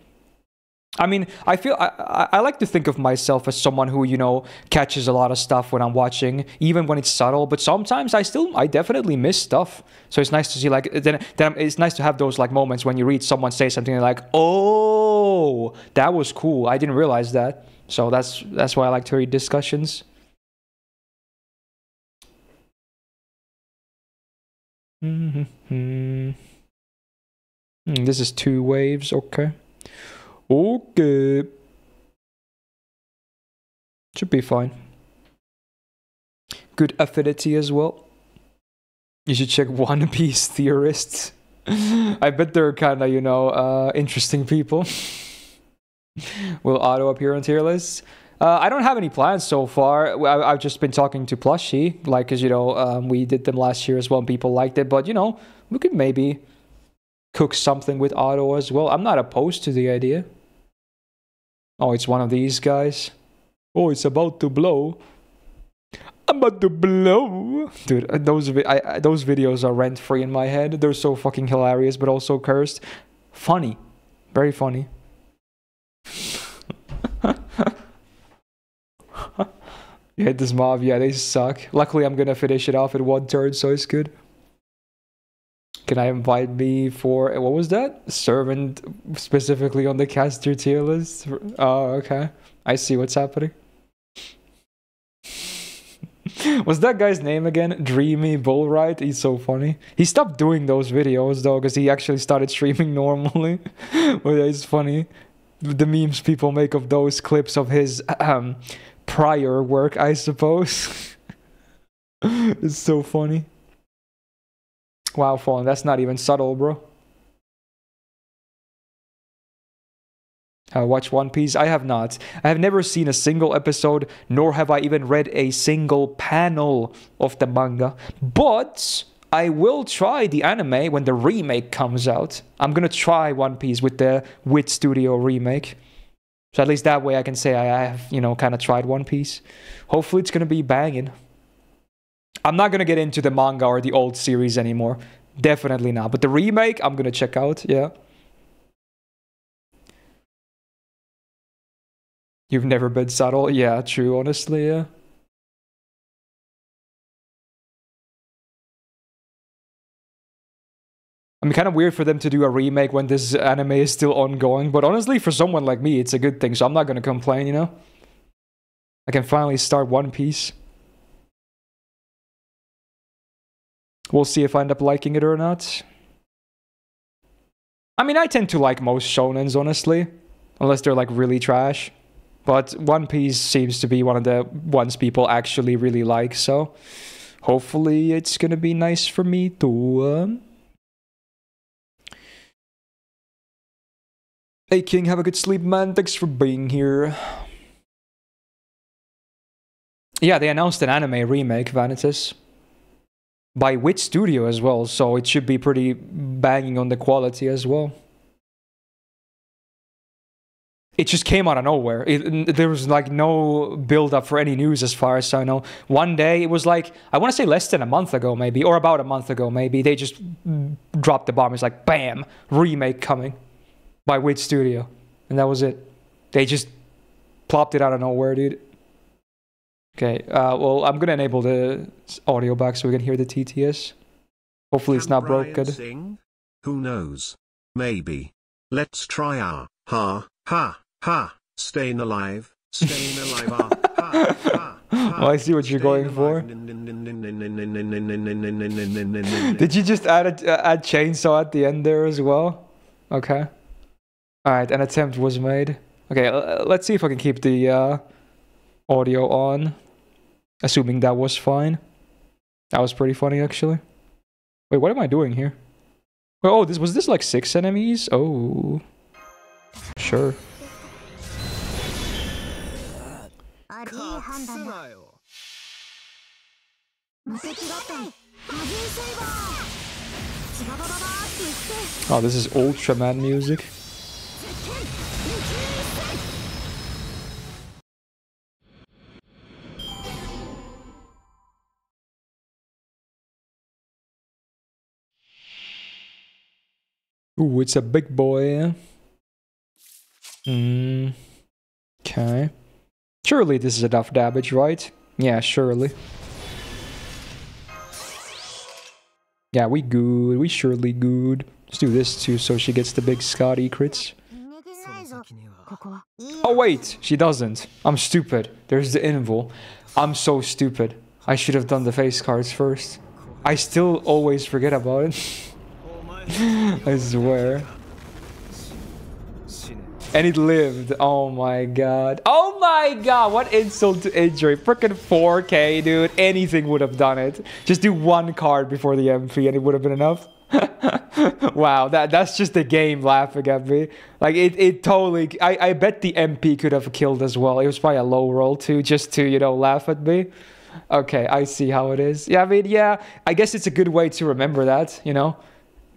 I mean, I feel I, I like to think of myself as someone who you know catches a lot of stuff when I'm watching, even when it's subtle. But sometimes I still, I definitely miss stuff. So it's nice to see like then then it's nice to have those like moments when you read someone say something like, "Oh, that was cool. I didn't realize that." So that's that's why I like to read discussions. Mm -hmm. This is two waves, okay. Okay. Should be fine. Good affinity as well. You should check One Piece theorists. I bet they're kind of, you know, uh, interesting people. Will auto appear on tier lists? Uh, I don't have any plans so far. I, have just been talking to Plushie, like, because, you know, um, we did them last year as well and people liked it. But, you know, we could maybe cook something with auto as well. I'm not opposed to the idea. Oh, it's one of these guys. Oh, it's about to blow. I'm about to blow. Dude, uh, those I, those videos are rent free in my head. They're so fucking hilarious, but also cursed. Funny. Very funny. yeah, this mob, yeah, they suck. Luckily, I'm gonna finish it off in one turn, so it's good. Can I invite me for what was that? Servant specifically on the caster tier list? Oh, okay. I see what's happening. was that guy's name again? Dreamy Bullride? He's so funny. He stopped doing those videos though, because he actually started streaming normally. but it's funny. The memes people make of those clips of his um, prior work, I suppose. it's so funny. Wow, Fallen, that's not even subtle, bro. Uh, watch One Piece? I have not. I have never seen a single episode, nor have I even read a single panel of the manga. But I will try the anime when the remake comes out. I'm gonna try One Piece with the Wit Studio remake. So at least that way I can say I have, you know, kind of tried One Piece. Hopefully it's gonna be banging. I'm not gonna get into the manga or the old series anymore. Definitely not. But the remake, I'm gonna check out. Yeah. You've never been subtle? Yeah, true. Honestly, yeah. I mean, kind of weird for them to do a remake when this anime is still ongoing, but honestly, for someone like me, it's a good thing, so I'm not gonna complain, you know? I can finally start One Piece. We'll see if I end up liking it or not. I mean, I tend to like most shonens, honestly. Unless they're like really trash. But One Piece seems to be one of the ones people actually really like, so hopefully it's gonna be nice for me to. Um... Hey King, have a good sleep, man. Thanks for being here. Yeah, they announced an anime remake, Vanitas by Wit Studio as well, so it should be pretty banging on the quality as well. It just came out of nowhere. It, there was like no build up for any news as far as I know. One day, it was like, I want to say less than a month ago, maybe, or about a month ago, maybe, they just dropped the bomb. It's like, bam, remake coming by Wit Studio. And that was it. They just plopped it out of nowhere, dude. Okay, uh, well, I'm gonna enable the audio back so we can hear the TTS. Hopefully it's not broken. Sing? Who knows? Maybe. Let's try our ha ha ha staying alive, staying alive ah, ha ha. Well, I see what you're going for. Did you just add a add chainsaw at the end there as well? Okay. All right, an attempt was made. Okay, let's see if I can keep the uh, audio on. Assuming that was fine. That was pretty funny, actually. Wait, what am I doing here? Oh, this was this like six enemies? Oh. Sure. Oh, this is Ultraman music. Ooh, it's a big boy. Mm. Okay. Surely this is enough damage, right? Yeah, surely. Yeah, we good. We surely good. Let's do this too so she gets the big Skadi crits. Oh wait, she doesn't. I'm stupid. There's the invul. I'm so stupid. I should have done the face cards first. I still always forget about it. I swear. And it lived. Oh my god. Oh my god. What insult to injury. Freaking 4K, dude. Anything would have done it. Just do one card before the NP and it would have been enough. wow, that that's just the game laughing at me. Like it, it totally. I, I bet the NP could have killed as well. It was probably a low roll too, just to you know laugh at me. Okay, I see how it is. Yeah, I mean, yeah, I guess it's a good way to remember that. You know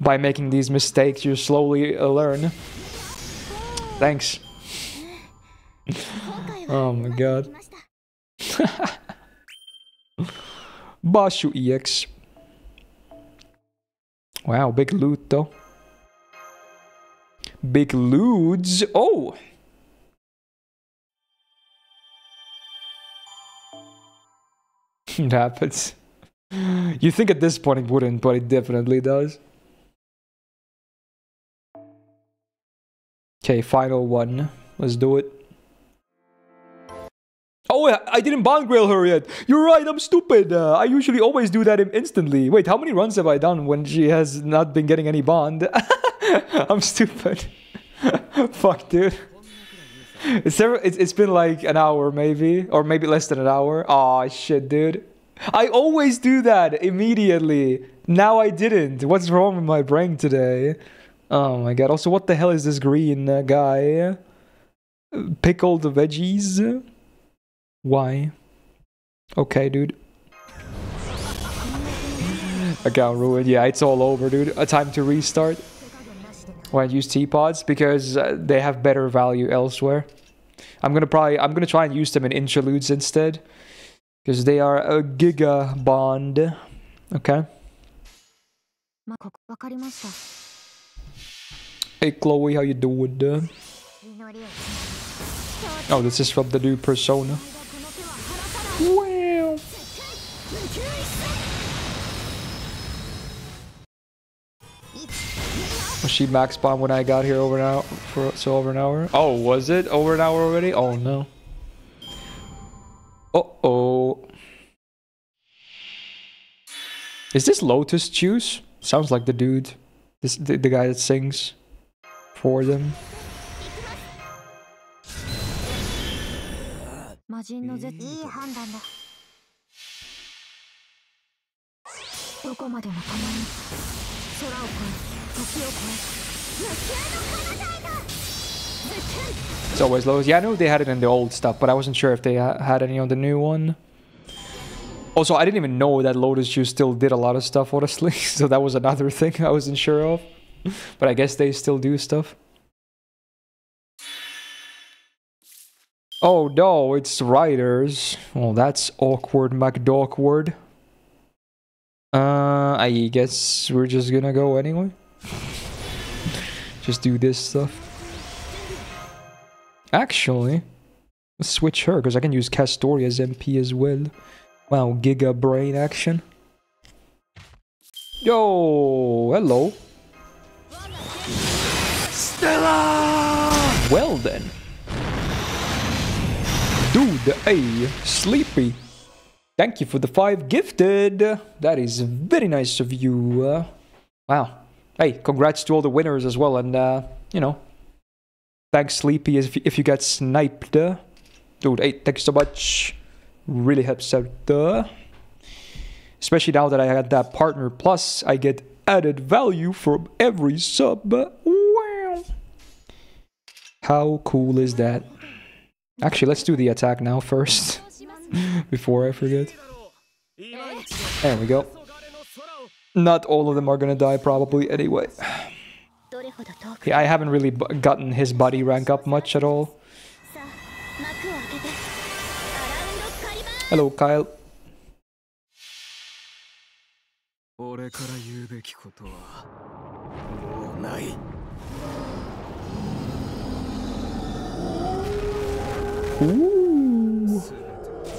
by making these mistakes you slowly uh, learn. Thanks. oh my god. Bashu EX. Wow, big loot though. Big ludes. Oh! it happens. You think at this point it wouldn't, but it definitely does. Okay, final one. Let's do it. Oh, I- didn't bond grail her yet. You're right, I'm stupid. Uh, I usually always do that instantly. Wait, how many runs have I done when she has not been getting any bond? I'm stupid. Fuck, dude. It's, it's, it's been like an hour, maybe, or maybe less than an hour. Oh shit, dude. I always do that immediately. Now I didn't. What's wrong with my brain today? Oh my god. Also, what the hell is this green uh, guy? Pickled veggies? Why? Okay, dude. Account ruined. Yeah, it's all over, dude. A time to restart. Why use teapots? Because uh, they have better value elsewhere. I'm gonna probably I'm gonna try and use them in interludes instead, because they are a giga bond. Okay. Hey Chloe, how you doing? Oh, this is from the new Persona. Wow. Was she max bond when I got here over an hour? For, so over an hour? Oh, was it over an hour already? Oh no. Uh oh. Is this Lotus Juice? Sounds like the dude. This the, the guy that sings for them. It's always lows. Yeah, I know they had it in the old stuff, but I wasn't sure if they had any on the new one. Also, I didn't even know that Lotus Juice still did a lot of stuff, honestly, so that was another thing I wasn't sure of. But I guess they still do stuff. Oh no, it's Riders. Well, that's awkward, McDawkward. Uh, I guess we're just gonna go anyway. just do this stuff. Actually, let's switch her because I can use Castori as NP as well. Wow, Giga Brain action. Yo, hello. Stella! Well then. Dude, hey, sleepy. Thank you for the five gifted. That is very nice of you. Uh, wow. Hey, congrats to all the winners as well. And, uh, you know, thanks, Sleepy, if, if you got sniped. Uh, dude, hey, you so much. Really helps out. Uh, especially now that I had that partner. Plus, I get added value from every sub. Wow! How cool is that? Actually, let's do the attack now first, before I forget. There we go. Not all of them are gonna die probably anyway. Yeah, I haven't really gotten his body rank up much at all. Hello, Kyle. 俺から言うべきことはもうない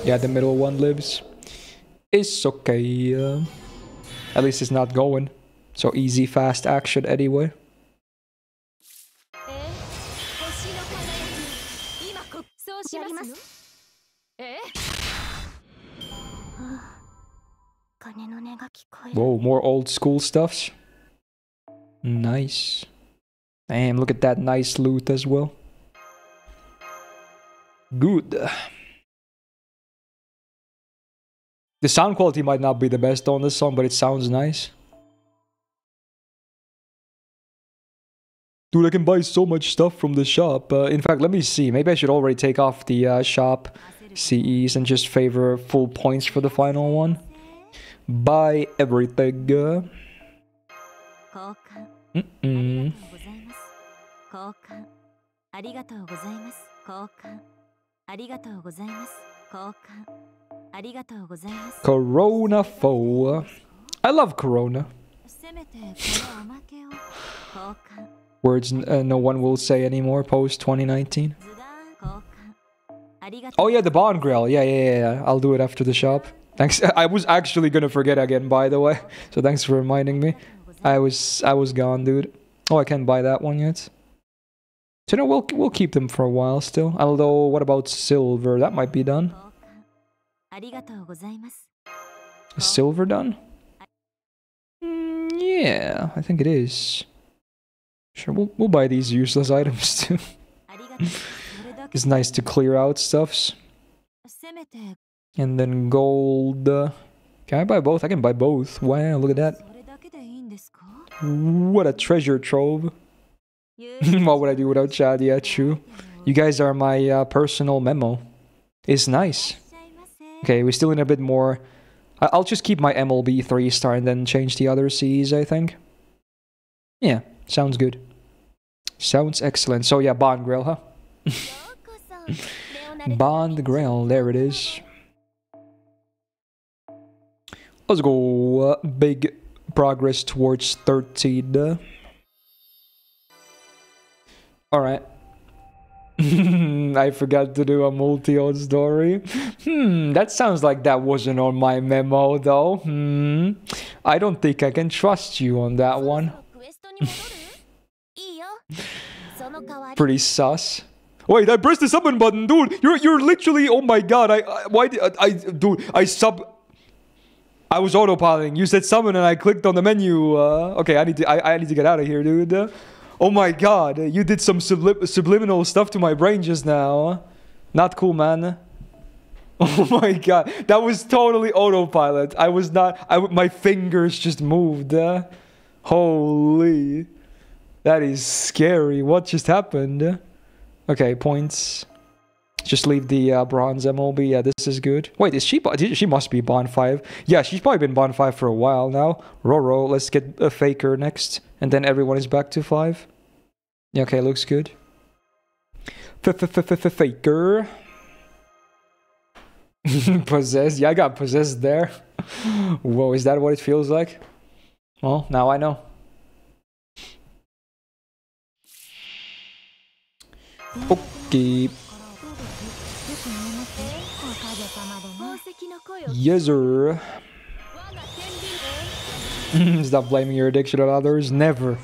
Yeah, the middle one lives. It's okay. Uh, at least it's not going. So easy, fast action anyway. Eh? Whoa, more old school stuffs. Nice. Damn, look at that nice loot as well. Good. The sound quality might not be the best on this song, but it sounds nice. Dude, I can buy so much stuff from the shop. Uh, in fact, let me see. Maybe I should already take off the uh, shop CEs and just favor full points for the final one. Buy everything. Mm -mm. Corona foe. I love Corona. Words uh, no one will say anymore post 2019. Oh yeah, the Bond Grail. Yeah, yeah, yeah. I'll do it after the shop. Thanks. I was actually gonna forget again, by the way. So thanks for reminding me. I was I was gone, dude. Oh, I can't buy that one yet. So know, we'll we'll keep them for a while still. Although, what about silver? That might be done. Is silver done? Mm, yeah, I think it is. Sure, we'll we'll buy these useless items too. it's nice to clear out stuffs. And then gold. Can I buy both? I can buy both. Wow, look at that. What a treasure trove. what would I do without Chad? Yeah, true. You guys are my uh, personal memo. It's nice. Okay, we still need a bit more. I I'll just keep my MLB 3 star and then change the other C's, I think. Yeah, sounds good. Sounds excellent. So yeah, Bond Grail, huh? Bond Grail, there it is. Let's go. Uh, big progress towards 13. Alright. I forgot to do a multi-odd story. Hmm, that sounds like that wasn't on my memo though. Hmm. I don't think I can trust you on that one. Pretty sus. Wait, I pressed the summon button, dude. You're you're literally. Oh my god. I, I why did I, I dude? I sub I was autopiloting. You said summon, and I clicked on the menu. Uh, okay, I need to. I, I need to get out of here, dude. Oh my god, you did some sublim- subliminal stuff to my brain just now. Not cool, man. Oh my god, that was totally autopilot. I was not. I my fingers just moved. Uh, holy, that is scary. What just happened? Okay, points. Just leave the uh, bronze MLB. Yeah, this is good. Wait, is she? She must be Bond five. Yeah, she's probably been Bond five for a while now. Roro, let's get a faker next, and then everyone is back to five. Yeah, okay, looks good. Faker. possessed. Yeah, I got possessed there. Whoa, is that what it feels like? Well, now I know. Okay. Yes, sir. Stop blaming your addiction on others. Never.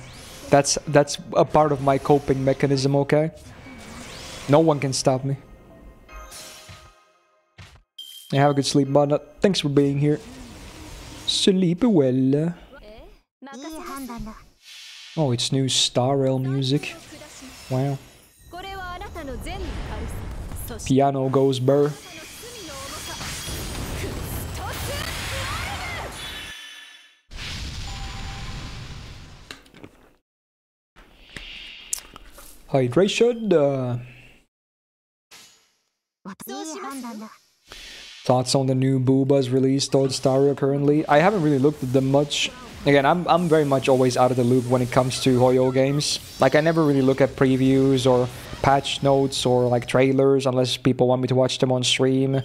That's that's a part of my coping mechanism, okay? No one can stop me. Have a good sleep, Mana. Thanks for being here. Sleep well. Oh, it's new Star Rail music. Wow. Piano goes burr. Hydration. Uh, thoughts on the new boobas released towards Star Rail currently? I haven't really looked at them much. Again, I'm, I'm very much always out of the loop when it comes to Hoyo games. Like, I never really look at previews or patch notes or, like, trailers unless people want me to watch them on stream.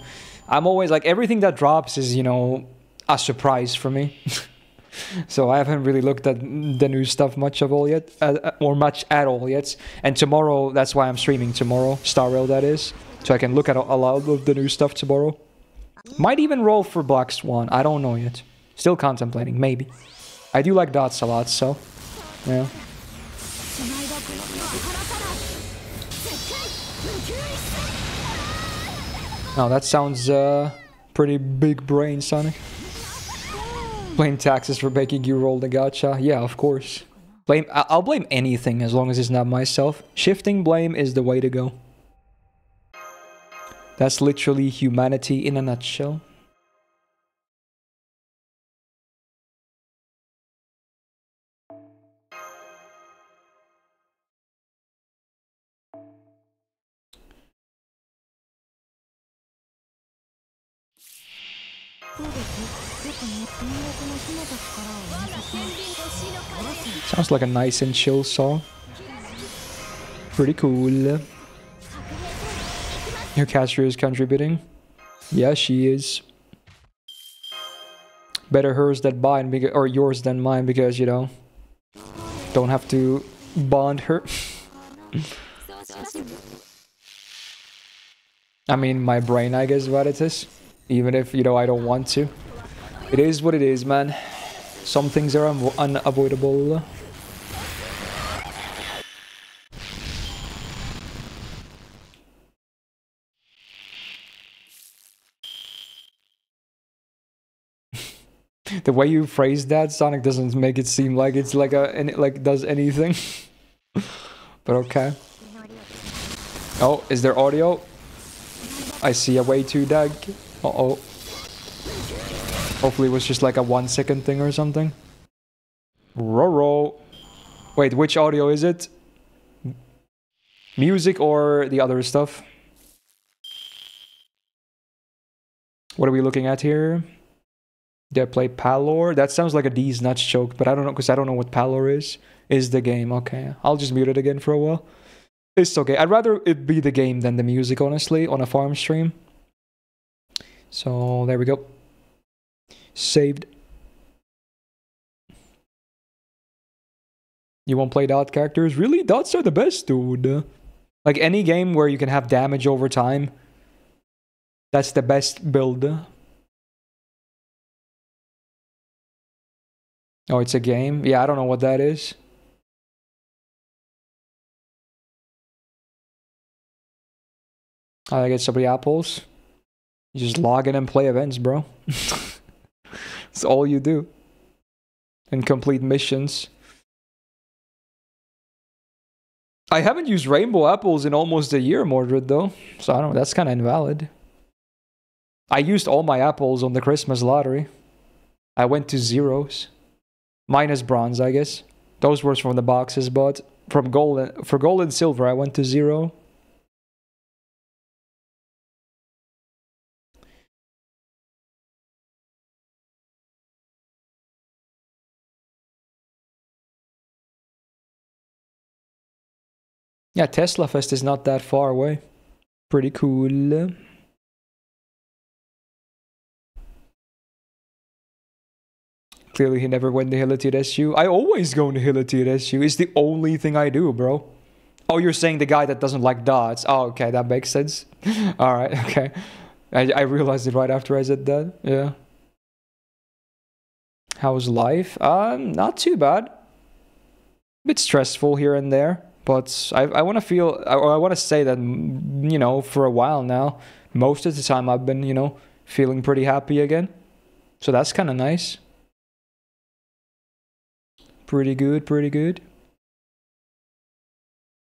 I'm always, like, everything that drops is, you know, a surprise for me. so I haven't really looked at the new stuff much of all yet, uh, uh, or much at all yet. And tomorrow, that's why I'm streaming tomorrow, Star Rail that is, so I can look at a lot of the new stuff tomorrow. Might even roll for Black Swan. I don't know yet. Still contemplating, maybe. I do like dots a lot, so yeah. Now oh, that sounds uh, pretty big brain, Sonic. Blame taxes for making you roll the gacha. Yeah, of course. Blame. I- I'll blame anything as long as it's not myself. Shifting blame is the way to go. That's literally humanity in a nutshell. Sounds like a nice and chill song. Pretty cool. Your caster is contributing. Yeah, she is. Better hers than mine, or yours than mine, because you know, don't have to bond her. I mean, my brain, I guess, what it is. Even if you know I don't want to. It is what it is, man. Some things are unvo unavoidable. the way you phrase that, Sonic doesn't make it seem like it's like a any, like does anything. but okay. Oh, is there audio? I see a way to dag. Uh oh. Hopefully it was just like a one second thing or something. Roro. Wait, which audio is it? Music or the other stuff? What are we looking at here? Did I play Palor? That sounds like a D's nuts joke, but I don't know because I don't know what Palor is. Is the game. Okay. I'll just mute it again for a while. It's okay. I'd rather it be the game than the music, honestly, on a farm stream. So there we go. Saved. You won't play dot characters? Really? Dots are the best, dude. Like any game where you can have damage over time, that's the best build. Oh, it's a game? Yeah, I don't know what that is. I get somebody apples. You just log in and play events, bro. That's all you do. And complete missions. I haven't used rainbow apples in almost a year, Mordred, though. So I don't know, that's kind of invalid. I used all my apples on the Christmas lottery. I went to zeros. Minus bronze, I guess. Those were from the boxes, but from gold for gold and silver, I went to zero. Yeah, Tesla Fest is not that far away. Pretty cool. Clearly, he never went to Hilliard SU. I always go to Hilliard SU. It's the only thing I do, bro. Oh, you're saying the guy that doesn't like dots. Oh, okay, that makes sense. All right, okay. I, I realized it right after I said that. Yeah. How's life? Um, not too bad. bit stressful here and there, but I, I want to feel, or I want to say that, mm, you know, for a while now, most of the time I've been, you know, feeling pretty happy again. So that's kind of nice. Pretty good, pretty good.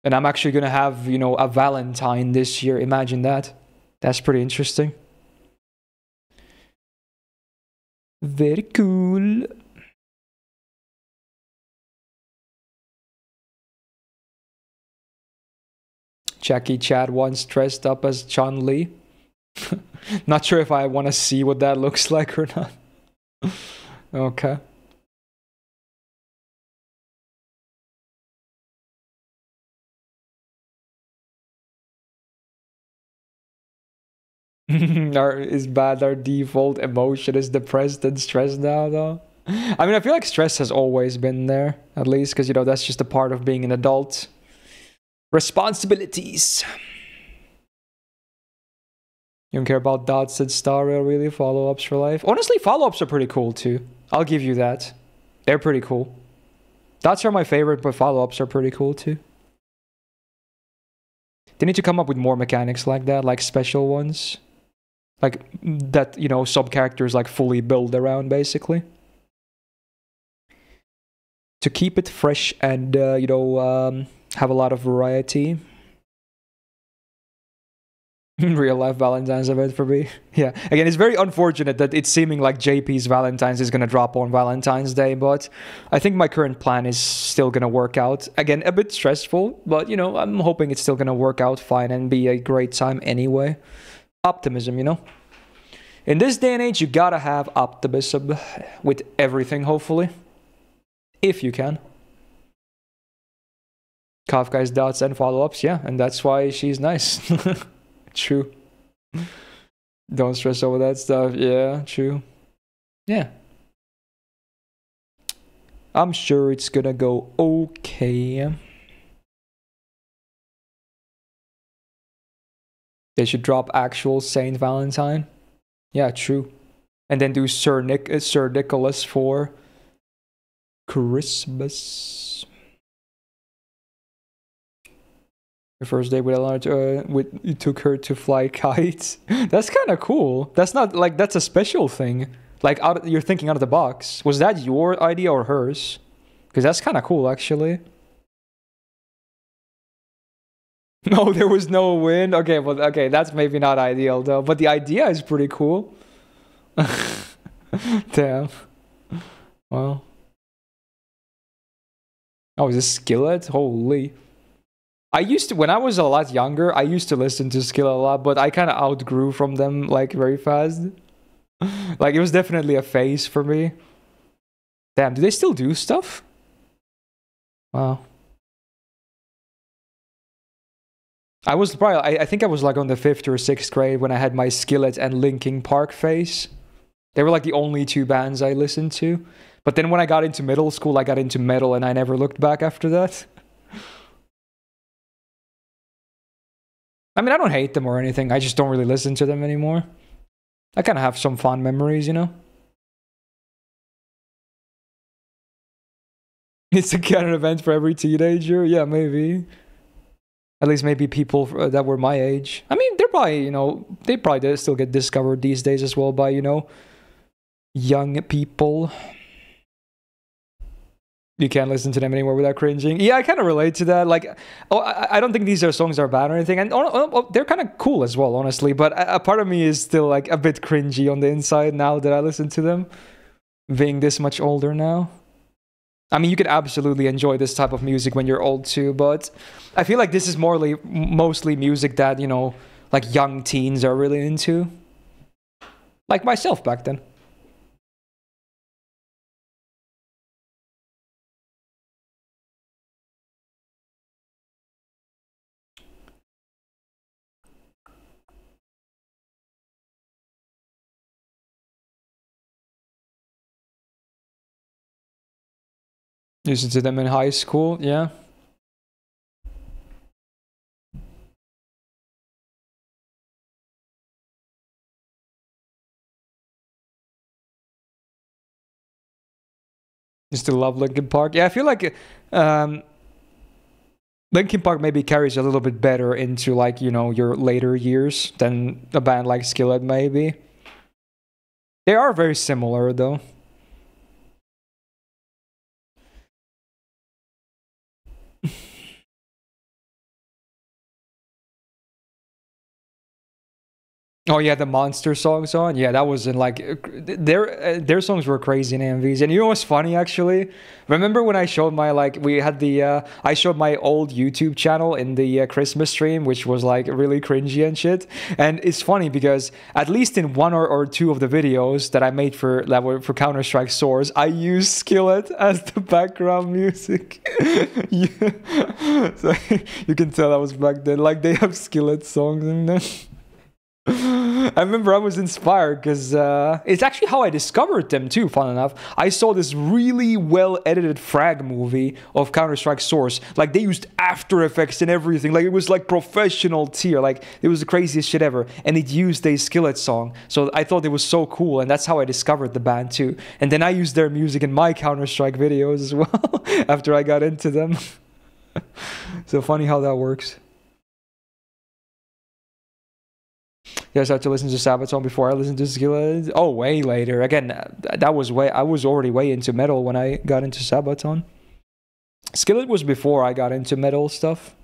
And I'm actually gonna have, you know, a Valentine this year. Imagine that. That's pretty interesting. Very cool. Jackie Chad once dressed up as Chun Li. not sure if I want to see what that looks like or not. okay. our is bad our default emotion is depressed and stressed now though I mean, I feel like stress has always been there, at least, because, you know, that's just a part of being an adult. Responsibilities. You don't care about dots and star rail, really? Follow ups for life? Honestly, follow ups are pretty cool, too. I'll give you that. They're pretty cool. Dots are my favorite, but follow ups are pretty cool, too. They need to come up with more mechanics like that, like special ones. Like, that, you know, sub characters like fully build around, basically to keep it fresh and uh, you know um, have a lot of variety. Real life Valentine's event for me. Yeah. Again, it's very unfortunate that it's seeming like JP's Valentine's is going to drop on Valentine's Day, but I think my current plan is still going to work out. Again, a bit stressful, but you know, I'm hoping it's still going to work out fine and be a great time anyway. Optimism, you know? In this day and age, you gotta have optimism with everything, hopefully if you can. Kafka's dots and follow-ups, yeah, and that's why she's nice. true. Don't stress over that stuff. Yeah, true. Yeah. I'm sure it's gonna go okay. They should drop actual Saint Valentine. Yeah, true. And then do Sir Nick uh, Sir Nicholas for Christmas. The first day with Eleanor, uh, with took her to fly kites. that's kind of cool. That's not like that's a special thing. Like out, you're thinking out of the box. Was that your idea or hers? Because that's kind of cool, actually. No, there was no wind. Okay, well, okay, that's maybe not ideal though. But the idea is pretty cool. Damn. Well. Oh, is this Skillet? Holy. I used to, when I was a lot younger, I used to listen to Skillet a lot, but I kind of outgrew from them like very fast. like it was definitely a phase for me. Damn, do they still do stuff? Wow. I was probably, I, I think I was like on the fifth or sixth grade when I had my Skillet and Linkin Park phase. They were like the only two bands I listened to. But then when I got into middle school, I got into metal and I never looked back after that. I mean, I don't hate them or anything. I just don't really listen to them anymore. I kind of have some fond memories, you know? It's a canon event for every teenager. Yeah, maybe. At least maybe people uh, that were my age. I mean, they're probably, you know, they probably still get discovered these days as well by, you know, young people you can't listen to them anymore without cringing. Yeah, I kind of relate to that. Like, oh, I, I, don't think these are songs are bad or anything, and oh, oh, they're kind of cool as well, honestly. But a, a, part of me is still like a bit cringy on the inside now that I listen to them, being this much older now. I mean, you could absolutely enjoy this type of music when you're old too, but I feel like this is morely, mostly music that you know, like young teens are really into, like myself back then. Listen to them in high school, yeah. You still love Linkin Park? Yeah, I feel like um, Linkin Park maybe carries a little bit better into like, you know, your later years than a band like Skillet maybe. They are very similar though. Oh yeah, the monster songs on. Yeah, that was in like their their songs were crazy in MVs. And you know what's funny actually? Remember when I showed my like we had the uh, I showed my old YouTube channel in the uh, Christmas stream, which was like really cringy and shit. And it's funny because at least in one or, or two of the videos that I made for were for Counter Strike Source, I used Skillet as the background music. so you can tell that was back then. Like they have Skillet songs in there. I remember I was inspired because uh, it's actually how I discovered them too. Fun enough, I saw this really well edited frag movie of Counter Strike Source. Like they used After Effects and everything. Like it was like professional tier. Like it was the craziest shit ever. And it used a Skillet song, so I thought it was so cool. And that's how I discovered the band too. And then I used their music in my Counter Strike videos as well after I got into them. so funny how that works. Yes, I had to listen to Sabaton before I listened to Skillet. Oh, way later. Again, that was way. I was already way into metal when I got into Sabaton. Skillet was before I got into metal stuff.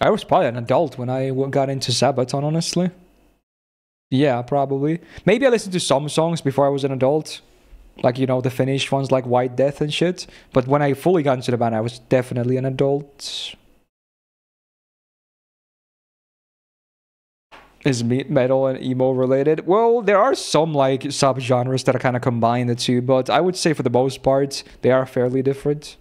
I was probably an adult when I got into Sabaton, honestly. Yeah, probably. Maybe I listened to some songs before I was an adult like you know the finished ones like White Death and shit. But when I fully got into the band, I was definitely an adult. Is metal and emo related? Well, there are some like subgenres that are kind of combine the two, but I would say for the most part they are fairly different.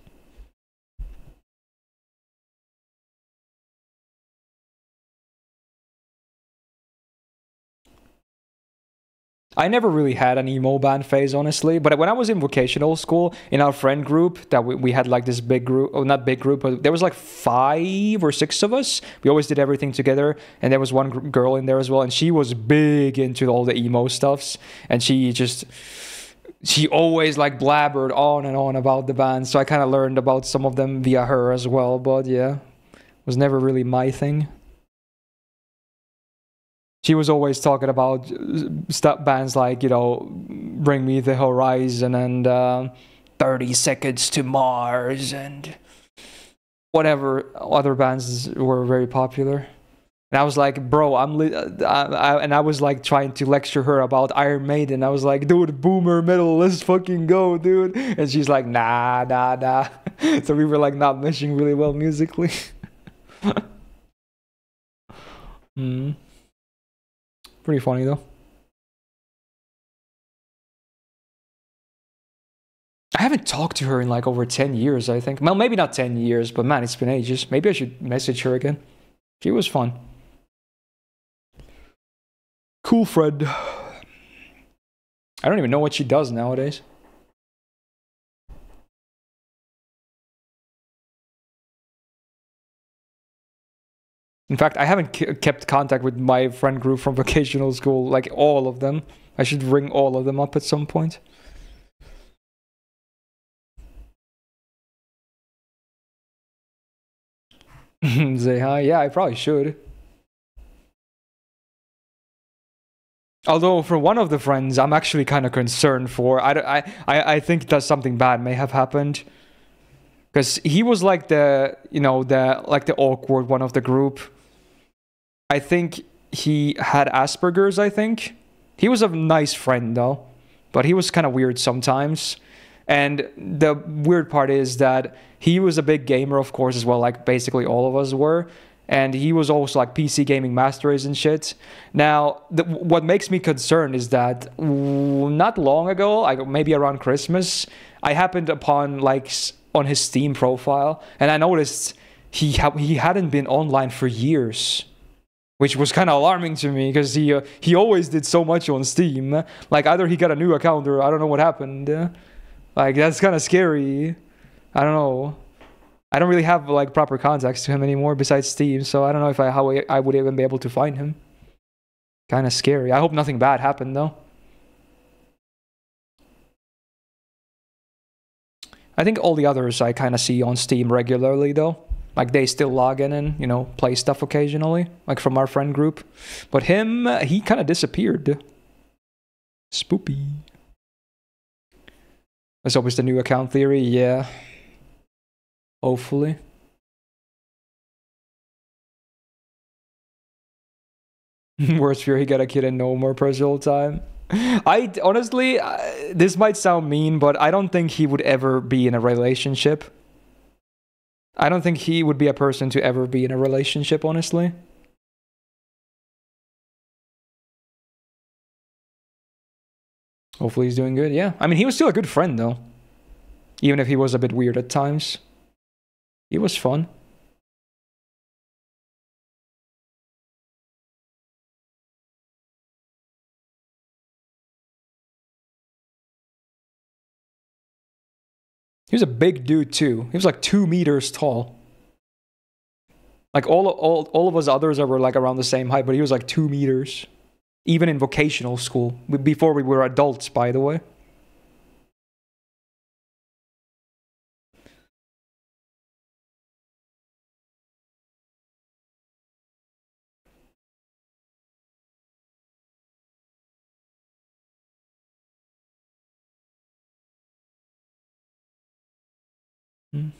I never really had an emo band phase, honestly. But when I was in vocational school, in our friend group, that we, we had like this big group, oh, not big group, but there was like five or six of us. We always did everything together. And there was one girl in there as well. And she was big into all the emo stuffs. And she just, she always like blabbered on and on about the band. So I kind of learned about some of them via her as well. But yeah, was never really my thing she was always talking about uh, stuff bands like you know bring me the horizon and uh, 30 seconds to mars and whatever other bands were very popular. And i was like bro i'm li- uh, I, I, and i was like trying to lecture her about iron maiden. I was like dude boomer metal let's fucking go dude. And she's like nah nah nah. So we were like not meshing really well musically. Hmm Pretty funny though. I haven't talked to her in like over 10 years, I think. Well, maybe not 10 years, but man, it's been ages. Maybe I should message her again. She was fun. Cool Fred. I don't even know what she does nowadays. In fact, I haven't kept contact with my friend group from vocational school, like all of them. I should ring all of them up at some point. Say hi. Yeah, I probably should. Although for one of the friends, I'm actually kind of concerned for. I, I, I think that something bad may have happened. Because he was like the, you know, the like the awkward one of the group I think he had Asperger's, I think. He was a nice friend though, but he was kind of weird sometimes. And the weird part is that he was a big gamer, of course, as well, like basically all of us were. And he was also like PC gaming masters and shit. Now, the, what makes me concerned is that not long ago, like maybe around Christmas, I happened upon like on his Steam profile, and I noticed he ha- he hadn't been online for years which was kind of alarming to me because he uh, he always did so much on Steam. Like either he got a new account or I don't know what happened. Like that's kind of scary. I don't know. I don't really have like proper contacts to him anymore besides Steam, so I don't know if I how I would even be able to find him. Kind of scary. I hope nothing bad happened though. I think all the others I kind of see on Steam regularly though. Like they still log in and you know play stuff occasionally, like from our friend group. But him, he kind of disappeared. Spoopy. That's always the new account theory. Yeah. Hopefully. Worst fear he got a kid and no more personal time. I honestly, uh, this might sound mean, but I don't think he would ever be in a relationship. I don't think he would be a person to ever be in a relationship, honestly. Hopefully he's doing good. Yeah. I mean, he was still a good friend, though. Even if he was a bit weird at times. He was fun. He was a big dude too. He was like two meters tall. Like all all all of us others that were like around the same height, but he was like two meters. Even in vocational school, before we were adults, by the way.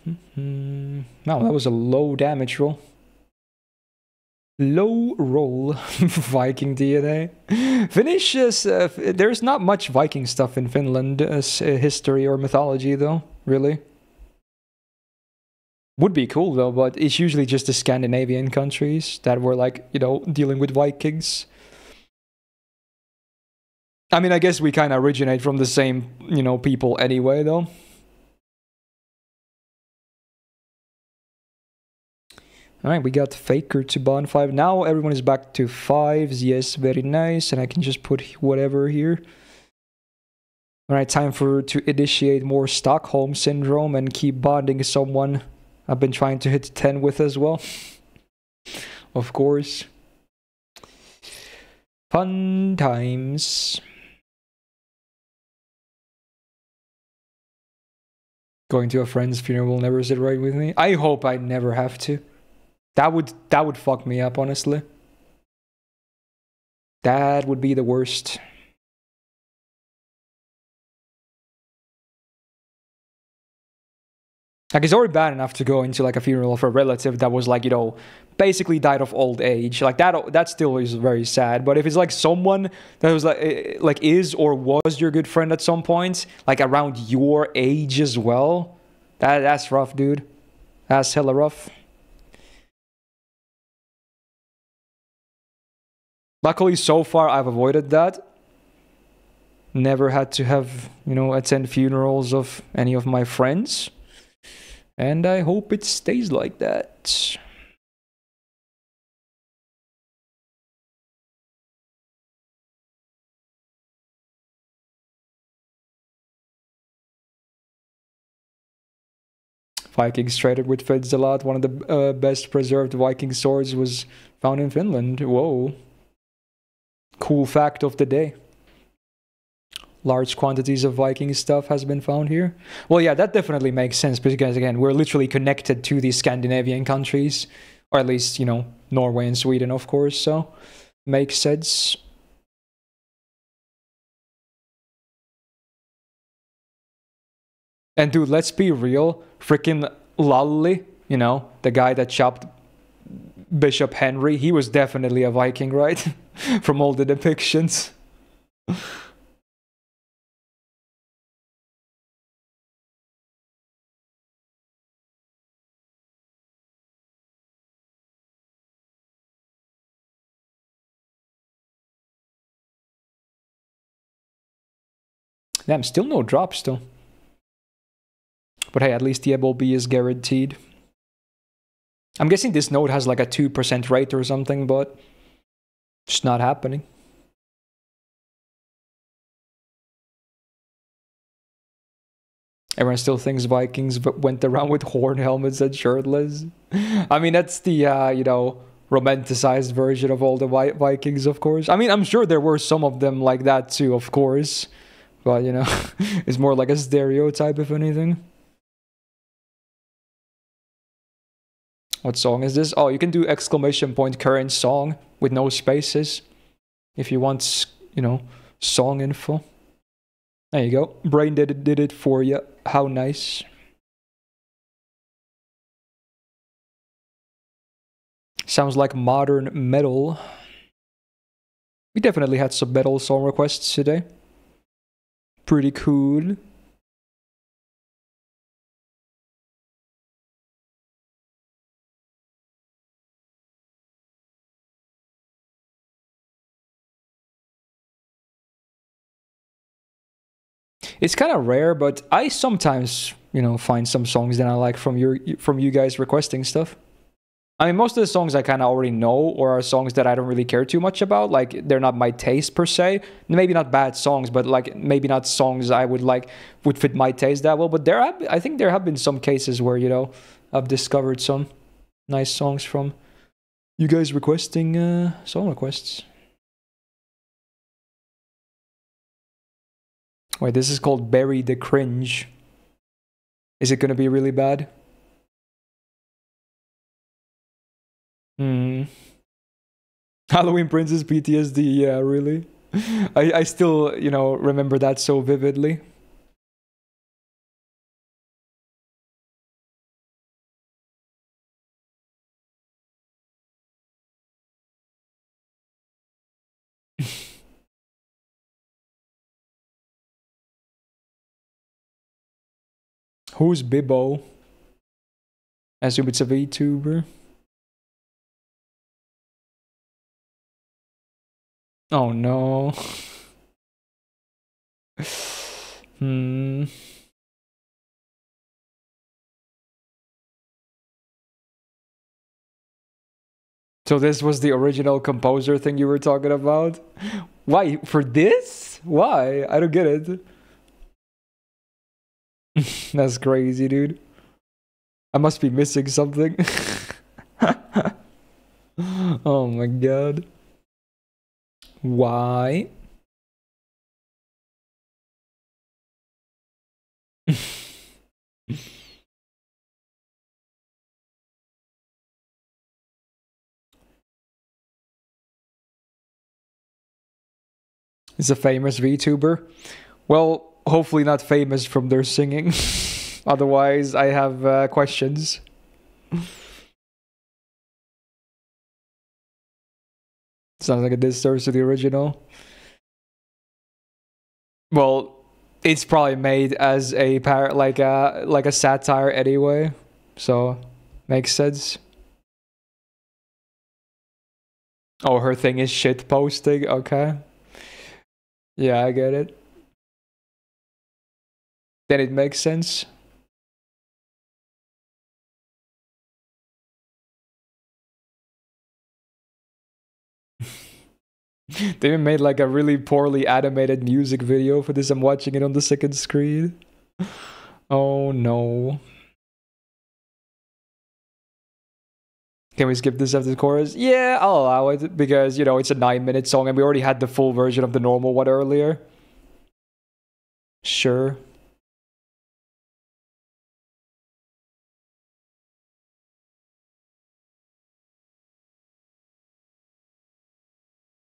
Mm-hmm. Wow, that was a low damage roll. Low roll Viking DNA. Finnish is, uh, there's not much Viking stuff in Finland as uh, history or mythology, though, really. Would be cool, though, but it's usually just the Scandinavian countries that were, like, you know, dealing with Vikings. I mean, I guess we kind of originate from the same, you know, people anyway, though. All right, we got Faker to bond 5. Now everyone is back to 5s. Yes, very nice. And I can just put whatever here. All right, time for to initiate more Stockholm Syndrome and keep bonding someone I've been trying to hit 10 with as well. of course. Fun times. Going to a friend's funeral will never sit right with me. I hope I never have to. That would that would fuck me up, honestly. That would be the worst. Like it's already bad enough to go into like a funeral of a relative that was like, you know, basically died of old age. Like that that still is very sad. But if it's like someone that was like eh, like is or was your good friend at some point, like around your age as well, that that's rough, dude. That's hella rough. Luckily, so far, I've avoided that. Never had to have, you know, attend funerals of any of my friends. And I hope it stays like that. Vikings traded with Finns. One of the uh, best preserved Viking swords was found in Finland. Whoa cool fact of the day. Large quantities of Viking stuff has been found here. Well, yeah, that definitely makes sense because, again, we're literally connected to these Scandinavian countries, or at least, you know, Norway and Sweden, of course, so makes sense. And dude, let's be real, freaking Lalli, you know, the guy that chopped Bishop Henry, he was definitely a Viking, right? from all the depictions. Damn, still no drops though. But hey, at least the MLB is guaranteed. I'm guessing this node has like a 2% rate or something, but it's not happening. Everyone still thinks Vikings went around with horn helmets and shirtless. I mean, that's the, uh, you know, romanticized version of all the Vikings, of course. I mean, I'm sure there were some of them like that too, of course. But, you know, it's more like a stereotype, if anything. What song is this? Oh, you can do exclamation point current song with no spaces if you want, you know, song info. There you go. Brain did it, did it for you. How nice. Sounds like modern metal. We definitely had some metal song requests today. Pretty cool. It's kind of rare, but I sometimes you know, find some songs that I like from your from you guys requesting stuff. I mean, most of the songs I kind of already know, or are songs that I don't really care too much about. Like they're not my taste per se. Maybe not bad songs, but like maybe not songs I would like would fit my taste that well. But there, have, I think there have been some cases where you know I've discovered some nice songs from you guys requesting uh, song requests. Wait, this is called Bury the Cringe. Is it gonna be really bad? Hmm. Halloween Princess PTSD, yeah, really. I, I still, you know, remember that so vividly. Who's Bibbo? I assume it's a VTuber. Oh no. hmm. So this was the original composer thing you were talking about? Why? For this? Why? I don't get it. That's crazy, dude. I must be missing something. oh my god. Why? Is a famous VTuber. Well, hopefully not famous from their singing. Otherwise, I have uh, questions. Sounds like a disservice to the original. Well, it's probably made as a par like a like a satire anyway, so makes sense. Oh, her thing is shit posting. Okay. Yeah, I get it. Then it makes sense. they even made like a really poorly animated music video for this. I'm watching it on the second screen. Oh no. Can we skip this after the chorus? Yeah, I'll allow it because, you know, it's a nine minute song and we already had the full version of the normal one earlier. Sure.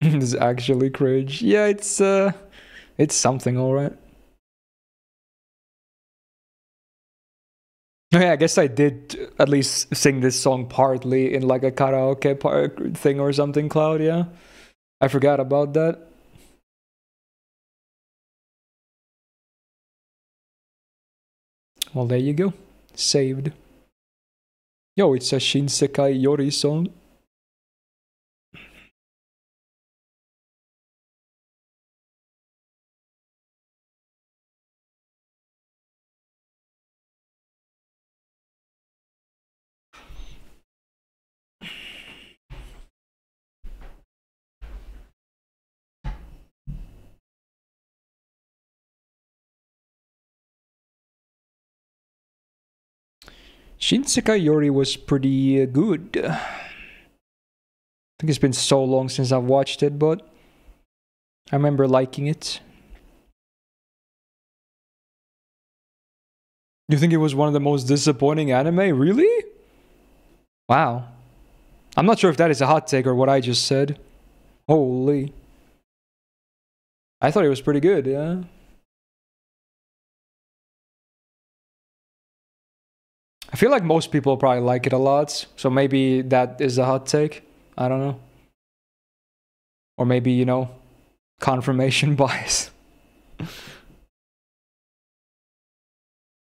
is actually cringe. Yeah, it's uh it's something alright. Oh, yeah, I guess I did at least sing this song partly in like a karaoke part thing or something, Cloud, yeah. I forgot about that. Well, there you go. Saved. Yo, it's a Shinsekai Yori song. Shinsekai Yori was pretty uh, good. I think it's been so long since I've watched it, but I remember liking it. You think it was one of the most disappointing anime? Really? Wow. I'm not sure if that is a hot take or what I just said. Holy. I thought it was pretty good, yeah. I feel like most people probably like it a lot, so maybe that is a hot take. I don't know. Or maybe, you know, confirmation bias.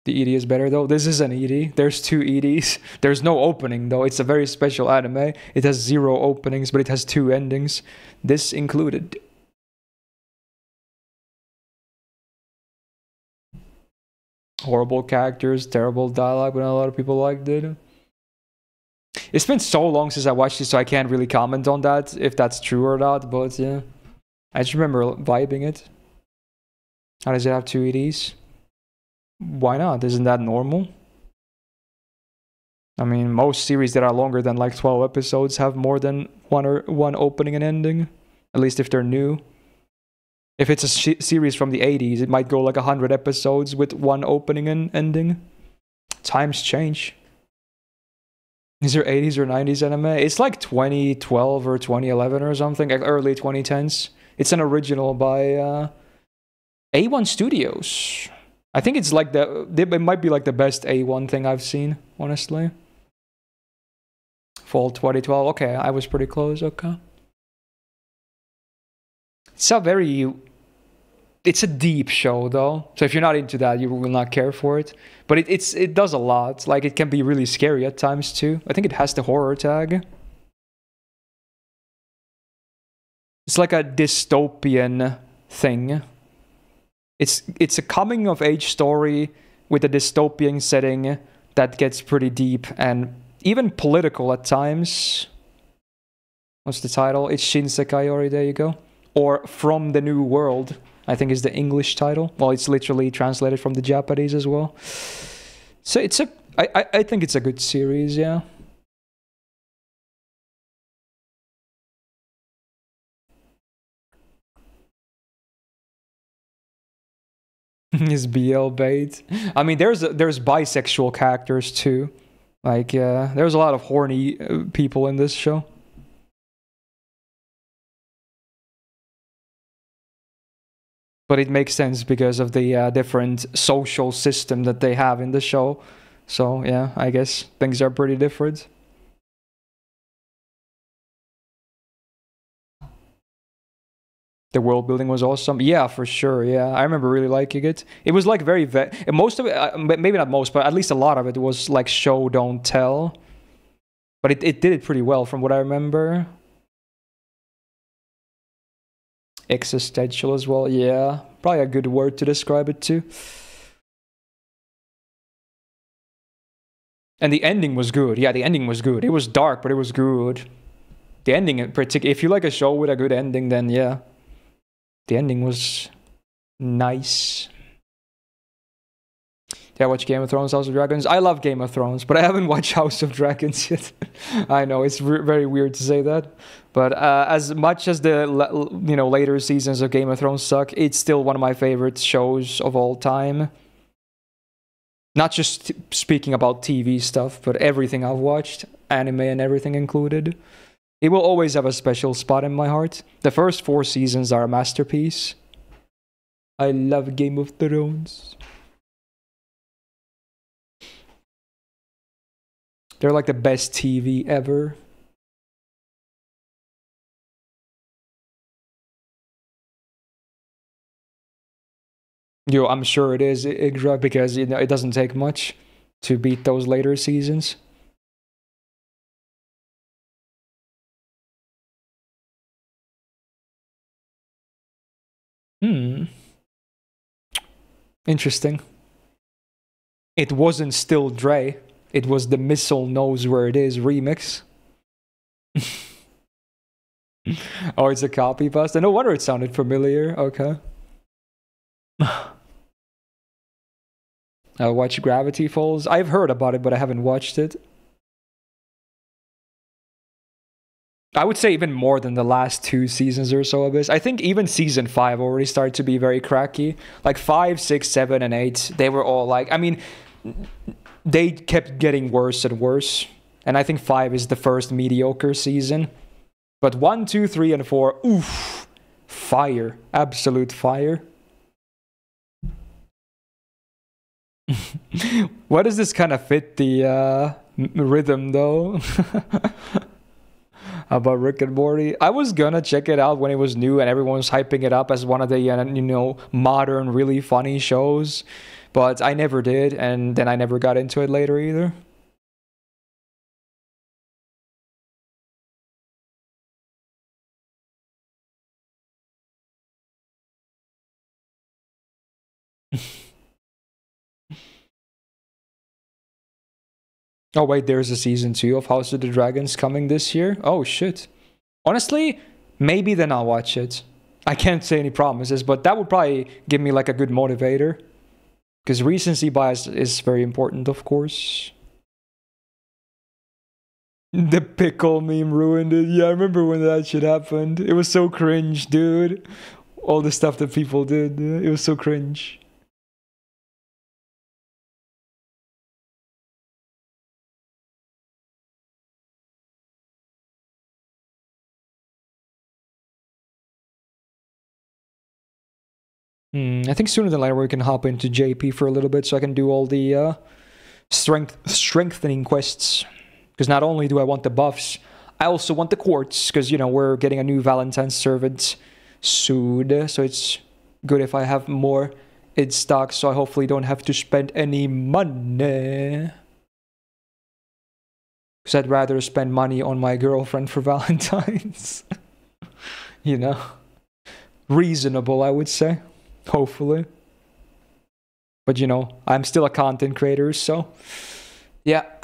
the ED is better though. This is an ED. There's two EDs. There's no opening though. It's a very special anime. It has zero openings, but it has two endings. This included. Horrible characters, terrible dialogue, but a lot of people liked it. It's been so long since I watched it, so I can't really comment on that if that's true or not. But yeah, I just remember vibing it. How does it have two EDs? Why not? Isn't that normal? I mean, most series that are longer than like 12 episodes have more than one or one opening and ending, at least if they're new. If it's a sh- series from the 80s, it might go like 100 episodes with one opening and ending. Times change. Is there 80s or 90s anime? It's like 2012 or 2011 or something, like early 2010s. It's an original by uh, A1 Studios. I think it's like the it might be like the best A1 thing I've seen, honestly. Fall 2012. Okay, I was pretty close. Okay. It's a very it's a deep show though. So if you're not into that, you will not care for it. But it, it's it does a lot. Like it can be really scary at times too. I think it has the horror tag. It's like a dystopian thing. It's it's a coming of age story with a dystopian setting that gets pretty deep and even political at times. What's the title? It's Shinsekai Yori, there you go. Or From the New World, I think is the English title. Well, it's literally translated from the Japanese as well. So it's a I, I, think it's a good series, yeah. is BL bait. I mean, there's there's bisexual characters too. Like, uh, there's a lot of horny uh, people in this show. But it makes sense because of the uh, different social system that they have in the show. So yeah, I guess things are pretty different. the world building was awesome. Yeah, for sure. Yeah, I remember really liking it. It was like very ve- most of it, uh, maybe not most, but at least a lot of it was like show don't tell. But it, it did it pretty well from what I remember. Existential as well. Yeah, probably a good word to describe it too. And the ending was good. Yeah, the ending was good. It was dark, but it was good. The ending, in particular, if you like a show with a good ending, then yeah the ending was nice. Did I watch Game of Thrones, House of Dragons? I love Game of Thrones, but I haven't watched House of Dragons yet. I know it's very weird to say that, but uh, as much as the you know later seasons of Game of Thrones suck, it's still one of my favorite shows of all time. Not just speaking about TV stuff, but everything I've watched, anime and everything included. It will always have a special spot in my heart. The first four seasons are a masterpiece. I love Game of Thrones. They're like the best TV ever. Yo, I'm sure it is, Igra, because you know, it doesn't take much to beat those later seasons. Hmm. Interesting. It wasn't still Dre. It was the Missile Knows Where It Is remix. oh, it's a copy pasta. No wonder it sounded familiar. Okay. I'll watch Gravity Falls. I've heard about it, but I haven't watched it. I would say even more than the last two seasons or so of this. I think even season five already started to be very cracky. Like five, six, seven, and eight, they were all like, I mean, they kept getting worse and worse. And I think five is the first mediocre season. But one, two, three, and four, oof, fire, absolute fire. What does this kind of fit the uh, rhythm though? about Rick and Morty. I was gonna check it out when it was new and everyone was hyping it up as one of the uh, you know modern, really funny shows, but I never did, and then I never got into it later either. Oh wait, there's a season two of House of the Dragons coming this year. Oh shit. Honestly, maybe then I'll watch it. I can't say any promises, but that would probably give me like a good motivator. Because recency bias is very important, of course. The pickle meme ruined it. Yeah, I remember when that shit happened. It was so cringe, dude. All the stuff that people did. It was so cringe. Hmm, I think sooner than later we can hop into JP for a little bit so I can do all the uh, strength strengthening quests. Because not only do I want the buffs, I also want the quartz. Because, you know, we're getting a new Valentine servant soon. So it's good if I have more in stock. So I hopefully don't have to spend any money. Because I'd rather spend money on my girlfriend for Valentine's. you know? Reasonable, I would say. Hopefully. But you know, I'm still a content creator, so yeah.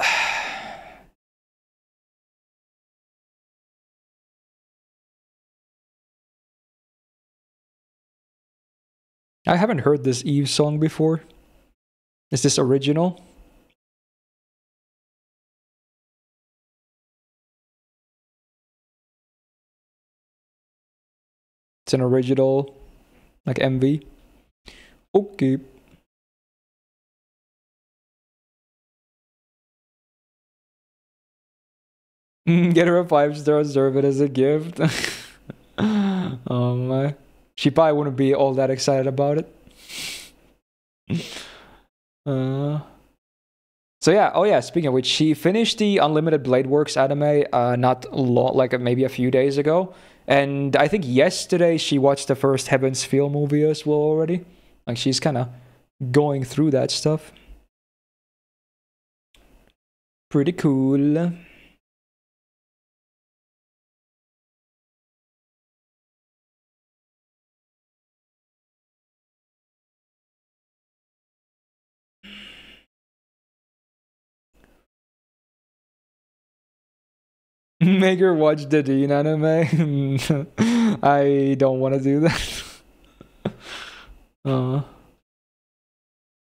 I haven't heard this Eve song before. Is this original? It's an original, like MV. Okay. Get her a five star, reserve it as a gift. oh my. She probably wouldn't be all that excited about it. uh, so yeah, oh yeah, speaking of which, she finished the Unlimited Blade Works anime uh, not long, like maybe a few days ago. And I think yesterday she watched the first Heaven's Feel movie as well already. Like she's kind of going through that stuff. Pretty cool. Make her watch the Deen anime. I don't want to do that. uh,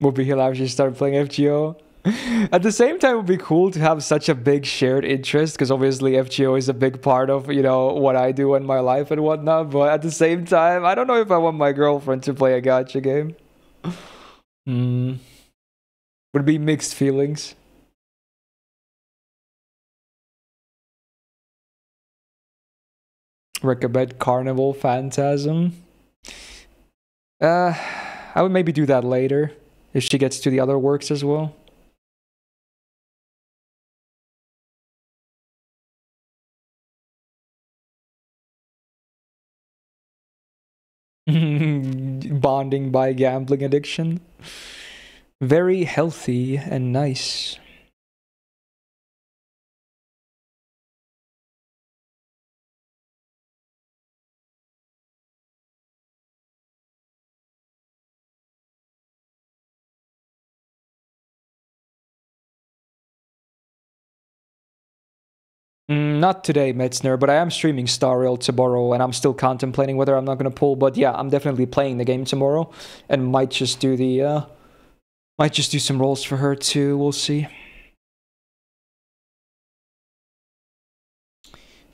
would be hilarious if she started playing FGO. At the same time, it would be cool to have such a big shared interest because obviously FGO is a big part of you know what I do in my life and whatnot. But at the same time, I don't know if I want my girlfriend to play a gacha game. Hmm. Would be mixed feelings. recommend Carnival Phantasm. Uh, I would maybe do that later if she gets to the other works as well. Bonding by gambling addiction. Very healthy and nice. Not today, Metzner, but I am streaming Star Rail tomorrow, and I'm still contemplating whether I'm not going to pull. But yeah, I'm definitely playing the game tomorrow, and might just do the, uh, might just do some rolls for her too. We'll see.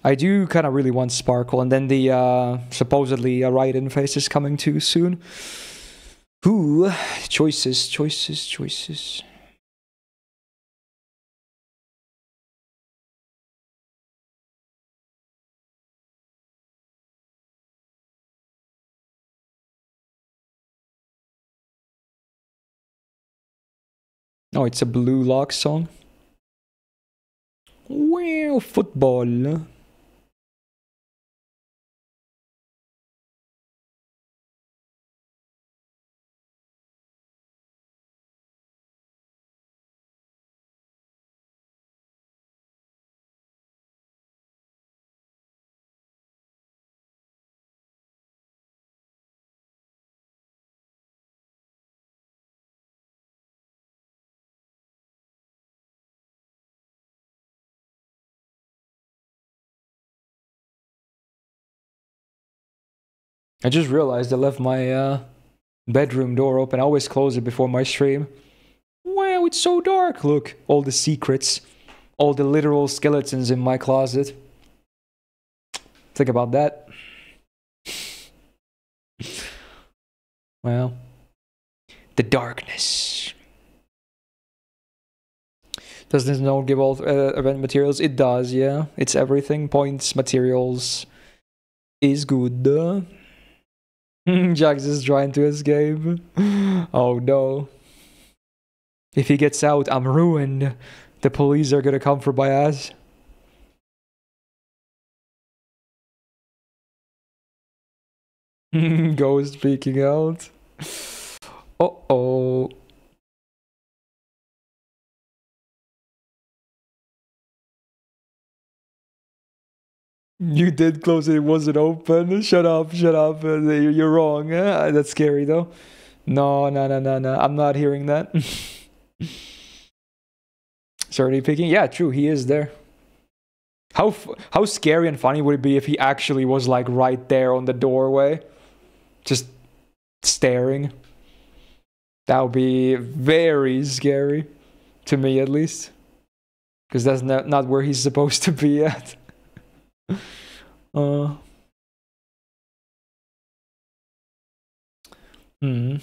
I do kind of really want Sparkle, and then the uh, supposedly a Raiden face is coming too soon. Ooh, choices, choices, choices. Oh, it's a Blue Lock song. Well, football. I just realized I left my uh, bedroom door open. I always close it before my stream. Wow, it's so dark. Look, all the secrets, all the literal skeletons in my closet. Think about that. well, the darkness. Does this note give all uh, event materials? It does, yeah. It's everything. Points, materials is good. Jax is trying to escape. Oh no. If he gets out, I'm ruined. The police are gonna come for my ass. Ghost speaking out. Uh oh. You did close it, it wasn't open. Shut up, shut up. Uh, you- You're wrong. Uh, That's scary though. No, no, no, no, no. I'm not hearing that. Certainly picking. Yeah, true. He is there. How how scary and funny would it be if he actually was like right there on the doorway, just staring? That would be very scary, to me at least, because that's not not where he's supposed to be at. Uh. Hmm.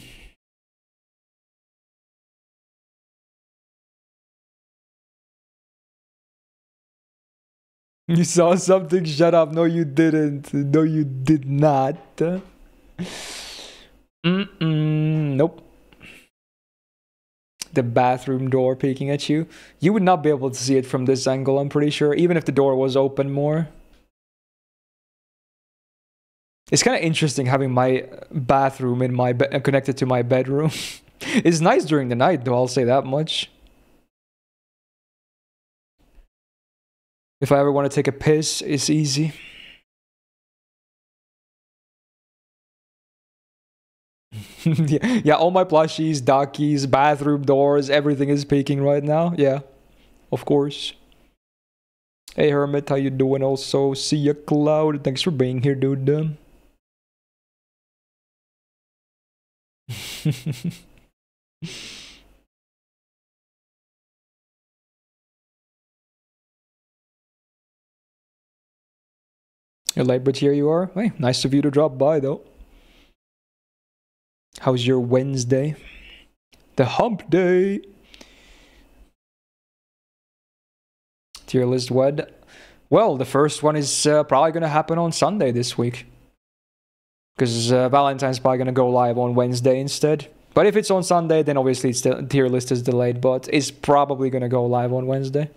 You saw something? Shut up. No, you didn't. No, you did not. Mm-mm. Nope. The bathroom door peeking at you. You would not be able to see it from this angle, I'm pretty sure, even if the door was open more. It's kind of interesting having my bathroom in my be- connected to my bedroom. it's nice during the night, though. I'll say that much. If I ever want to take a piss, it's easy. yeah, yeah, all my plushies, dockies, bathroom doors, everything is peeking right now. Yeah, of course. Hey Hermit, how you doing? Also, see ya, Cloud. Thanks for being here, dude. But here you are. Hey, nice of you to drop by, though. How's your Wednesday? The hump day. Tier list wed. Well, the first one is uh, probably going to happen on Sunday this week. Because uh, Valentine's probably going to go live on Wednesday instead. But if it's on Sunday, then obviously the tier list is delayed, but it's probably going to go live on Wednesday.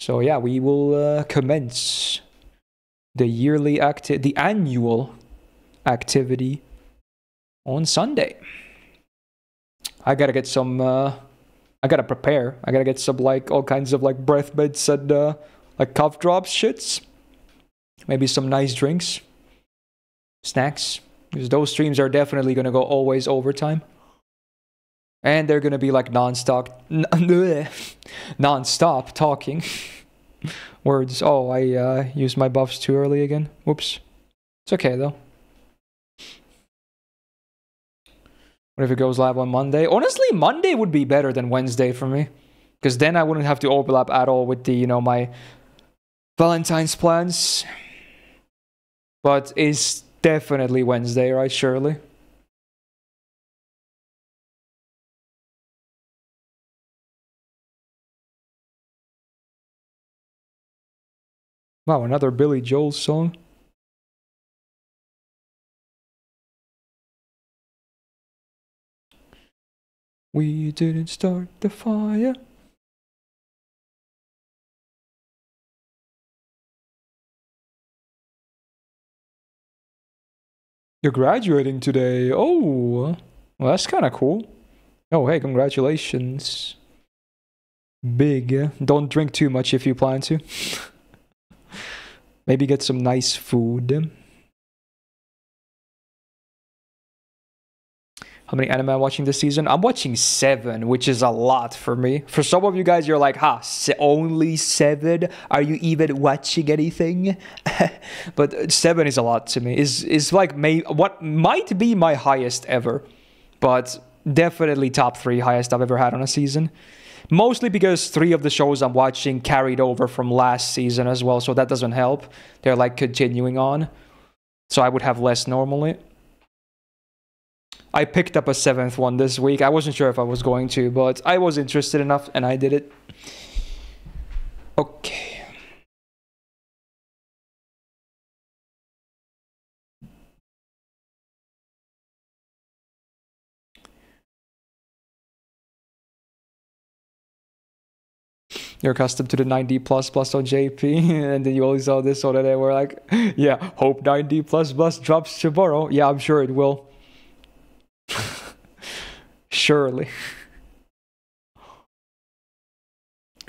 So yeah, we will uh, commence the yearly acti- the annual activity on Sunday. I gotta get some. Uh, I gotta prepare. I gotta get some like all kinds of like breath mints and uh, like cough drops shits. Maybe some nice drinks, snacks. Because those streams are definitely gonna go always overtime, and they're gonna be like non-stop, non-stop talking. Words. Oh, I uh, used my buffs too early again. Whoops. It's okay though. What if it goes live on Monday? Honestly, Monday would be better than Wednesday for me. Because then I wouldn't have to overlap at all with the, you know, my Valentine's plans. But it's definitely Wednesday, right, Shirley? Wow, another Billy Joel song. We didn't start the fire. You're graduating today. Oh, well, that's kind of cool. Oh, hey, congratulations. Big. Don't drink too much if you plan to. Maybe get some nice food. How many anime I'm watching this season. I'm watching seven, which is a lot for me. For some of you guys, you're like, "Ha, se- only seven? Are you even watching anything?" but uh, seven is a lot to me. Is is like may what might be my highest ever, but definitely top three highest I've ever had on a season. Mostly because three of the shows I'm watching carried over from last season as well, so that doesn't help. They're like continuing on, so I would have less normally. I picked up a seventh one this week. I wasn't sure if I was going to, but I was interested enough and I did it. Okay. You're accustomed to the 9D plus plus on JP, and then you only saw this one, and we're like, "Yeah, hope 9D plus plus drops tomorrow." Yeah, I'm sure it will. Surely.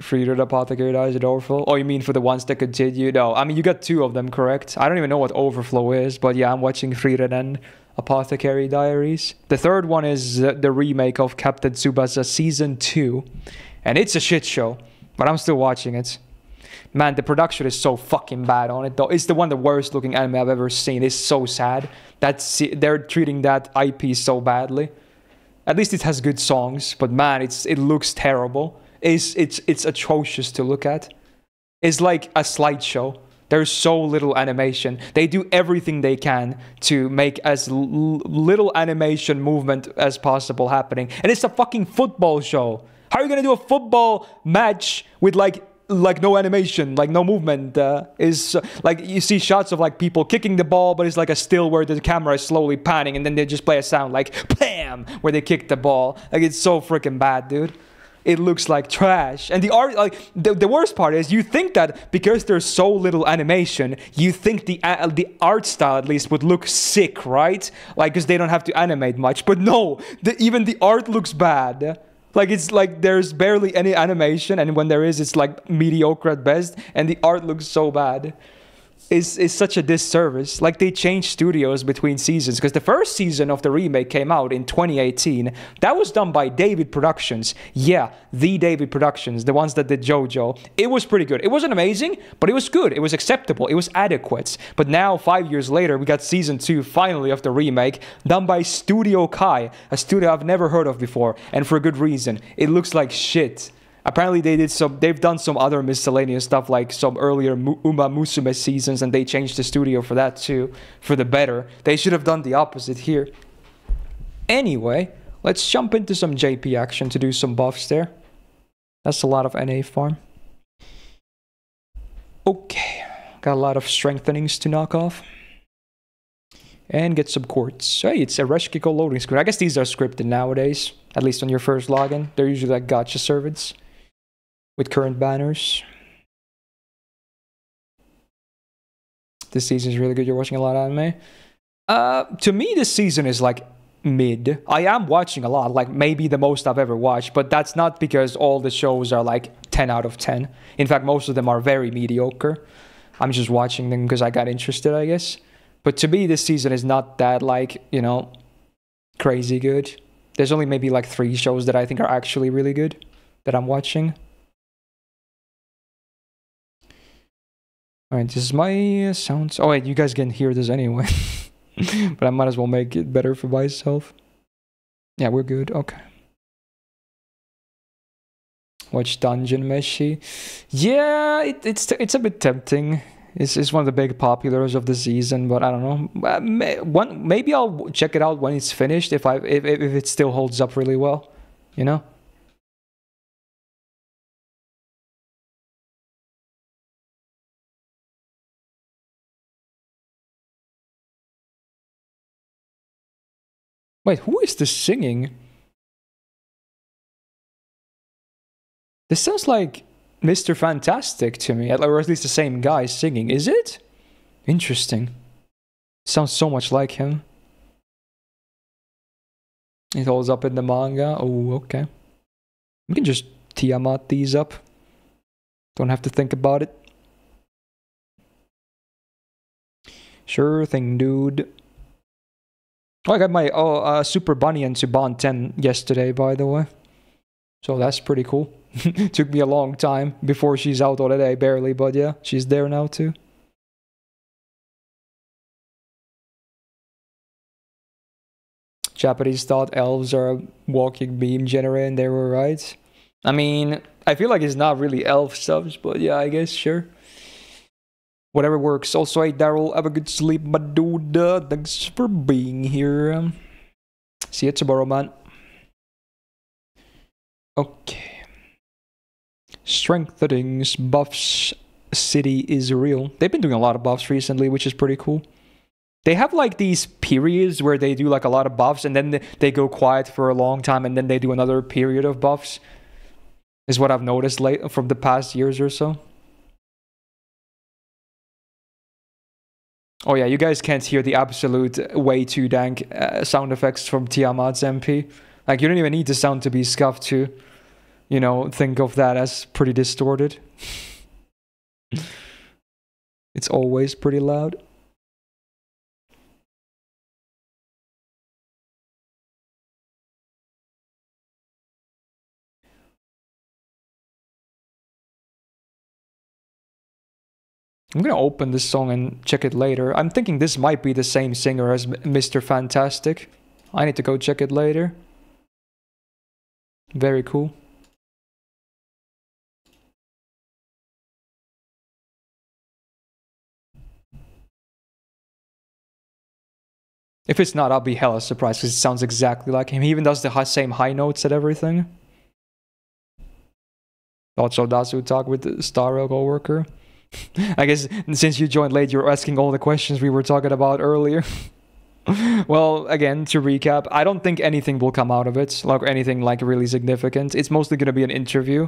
Frieren Apothecary dies at Overflow. Oh, you mean for the ones that continue? No, I mean you got two of them, correct? I don't even know what Overflow is, but yeah, I'm watching Frieren and Apothecary Diaries. The third one is uh, the remake of Captain Tsubasa season two, and it's a shit show, but I'm still watching it. Man, the production is so fucking bad on it though. It's the one of the worst looking anime I've ever seen. It's so sad. That's they're treating that IP so badly. At least it has good songs, but man, it's it looks terrible. It's it's it's atrocious to look at. It's like a slideshow. There's so little animation. They do everything they can to make as little animation movement as possible happening. And it's a fucking football show. How are you gonna do a football match with like like no animation, like no movement. Uh, is uh, like you see shots of like people kicking the ball, but it's like a still where the camera is slowly panning, and then they just play a sound like "bam" where they kick the ball. Like it's so freaking bad, dude. It looks like trash. And the art, like the, the worst part is, you think that because there's so little animation, you think the uh, the art style at least would look sick, right? Like because they don't have to animate much. But no, the, even the art looks bad. Like it's like there's barely any animation, and when there is, it's like mediocre at best, and the art looks so bad. It's, it's such a disservice. Like they changed studios between seasons because the first season of the remake came out in 2018. That was done by David Productions. Yeah, the David Productions, the ones that did JoJo. It was pretty good. It wasn't amazing, but it was good. It was acceptable. It was adequate. But now, five years later, we got season two finally of the remake done by Studio Kai, a studio I've never heard of before, and for a good reason. It looks like shit. Apparently, they did some. They've done some other miscellaneous stuff, like some earlier Uma Musume seasons, and they changed the studio for that too, for the better. They should have done the opposite here. Anyway, let's jump into some JP action to do some buffs there. That's a lot of NA farm. Okay, got a lot of strengthenings to knock off. And get some quartz. Hey, it's a Reshkiko loading screen. I guess these are scripted nowadays, at least on your first login. They're usually like gacha servants with current banners. This season is really good. You're watching a lot of anime. Uh, to me, this season is like mid. I am watching a lot, like maybe the most I've ever watched, but that's not because all the shows are like 10 out of 10. In fact, most of them are very mediocre. I'm just watching them because I got interested, I guess. But to me, this season is not that like, you know, crazy good. There's only maybe like three shows that I think are actually really good that I'm watching. All right, this is my sounds. Oh wait, you guys can hear this anyway, but I might as well make it better for myself. Yeah, we're good. Okay. Watch Dungeon Meshi. Yeah, it, it's it's a bit tempting. It's, it's one of the big populars of the season, but I don't know. Uh, one maybe I'll check it out when it's finished if I if if it still holds up really well, you know. Wait, who is this singing? This sounds like Mr. Fantastic to me, or at least the same guy singing. Is it? Interesting. Sounds so much like him. It holds up in the manga. Oh, okay. We can just Tiamat these up. Don't have to think about it. Sure thing, dude. I got my oh, uh, Super Bunny into Bond 10 yesterday, by the way. So that's pretty cool. Took me a long time before she's out already, barely, but yeah, she's there now too. Japanese thought elves are walking beam generator, and they were right. I mean, I feel like it's not really elf stuff, but yeah, I guess sure. Whatever works. Also, hey Daryl, have a good sleep, my dude. Thanks for being here. See you tomorrow, man. Okay. Strengthening buffs city is real. They've been doing a lot of buffs recently, which is pretty cool. They have like these periods where they do like a lot of buffs and then they go quiet for a long time and then they do another period of buffs. Is what I've noticed late from the past years or so. Oh yeah, you guys can't hear the absolute way too dank uh, sound effects from Tiamat's NP. Like you don't even need the sound to be scuffed to, you know, think of that as pretty distorted. it's always pretty loud. I'm gonna open this song and check it later. I'm thinking this might be the same singer as Mr. Fantastic. I need to go check it later. Very cool. If it's not, I'll be hella surprised because it sounds exactly like him. He even does the same high notes and everything. Also, Dasu talk with the Star Rail co-worker. I guess since you joined late, you're asking all the questions we were talking about earlier. well, again, to recap, I don't think anything will come out of it, like anything like really significant. It's mostly going to be an interview.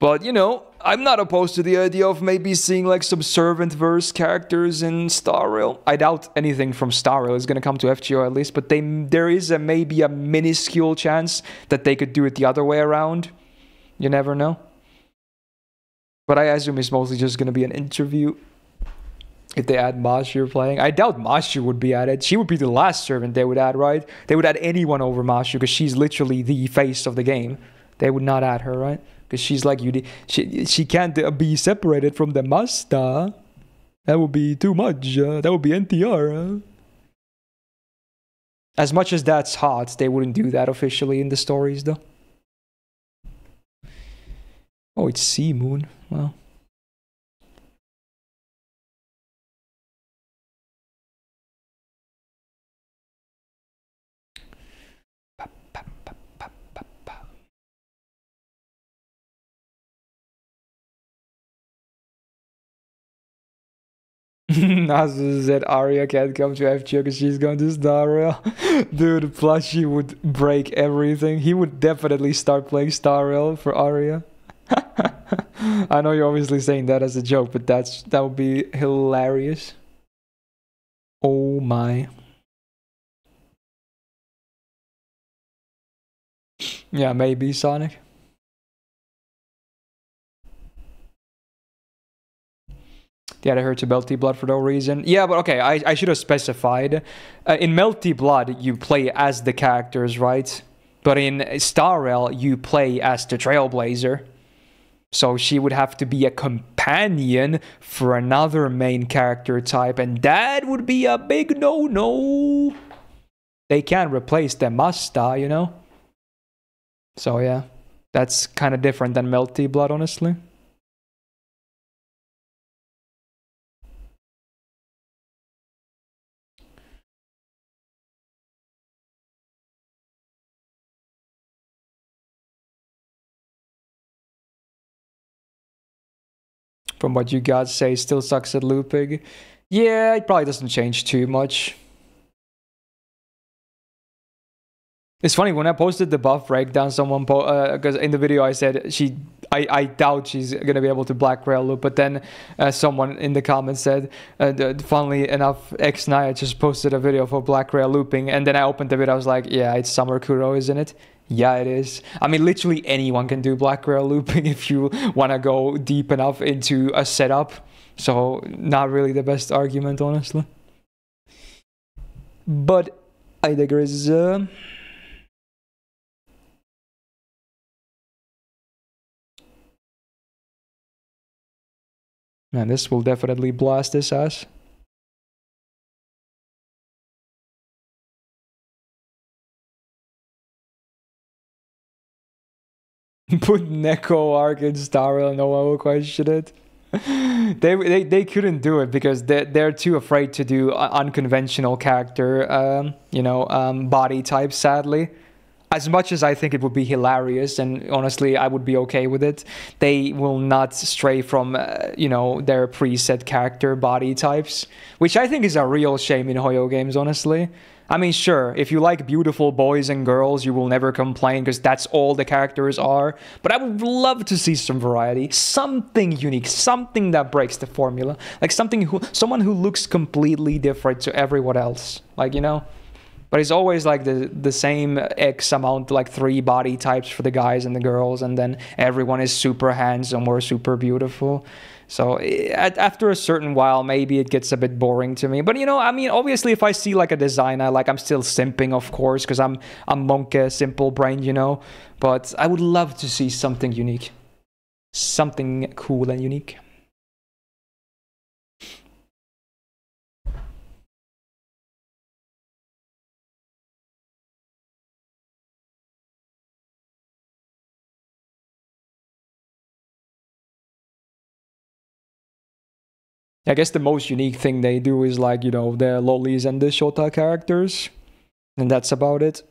But, you know, I'm not opposed to the idea of maybe seeing like some servant verse characters in Star Rail. I doubt anything from Star Rail is going to come to FGO at least, but they there is a maybe a minuscule chance that they could do it the other way around. You never know. But I assume it's mostly just going to be an interview. If they add Mashu playing, I doubt Mashu would be added. She would be the last servant they would add, right? They would add anyone over Mashu because she's literally the face of the game. They would not add her, right? Because she's like you. She she can't uh, be separated from the master. That would be too much. Uh, that would be NTR. Uh. As much as that's hot, they wouldn't do that officially in the stories, though. Oh, it's Sea Moon. Well. Nazu said Arya can't come to FGO because she's going to Star Rail. Dude, Plushie would break everything. He would definitely start playing Star for Arya. I know you're obviously saying that as a joke, but that's that would be hilarious. Oh my. Yeah, maybe Sonic. Yeah, I heard to Melty Blood for no reason. Yeah, but okay, I, I should have specified. Uh, in Melty Blood, you play as the characters, right? But in Star Rail, you play as the Trailblazer. So she would have to be a companion for another main character type, and that would be a big no no. They can't replace the Masta, you know? So yeah, that's kind of different than Melty Blood, honestly. From what you guys say, still sucks at looping. Yeah, it probably doesn't change too much. It's funny when I posted the buff breakdown. Someone because uh, in the video I said she, I, I doubt she's gonna be able to Black Grail loop. But then uh, someone in the comments said, uh, funnily enough, X Naya just posted a video for Black Grail looping, and then I opened the video. I was like, yeah, it's Summer Kuro, isn't it? Yeah, it is. I mean, literally anyone can do Black Grail looping if you want to go deep enough into a setup. So, not really the best argument, honestly. But I digress. Uh, Man, this will definitely blast this ass. Put Neko Arc in Star Rail, no one will question it. they, they they couldn't do it because they're, they're too afraid to do unconventional character, um, you know, um, body types, sadly as much as I think it would be hilarious, and honestly, I would be okay with it, they will not stray from, uh, you know, their preset character body types, which I think is a real shame in Hoyo games, honestly. I mean, sure, if you like beautiful boys and girls, you will never complain because that's all the characters are. But I would love to see some variety, something unique, something that breaks the formula, like something who, someone who looks completely different to everyone else, like you know but it's always like the the same X amount, like three body types for the guys and the girls, and then everyone is super handsome or super beautiful. So eh, at, after a certain while, maybe it gets a bit boring to me. But you know, I mean, obviously, if I see like a design I like, I'm still simping, of course, because I'm I'm monkey, uh, simple brain, you know. But I would love to see something unique, something cool and unique. I guess the most unique thing they do is like, you know, the lollies and the Shota characters. And that's about it.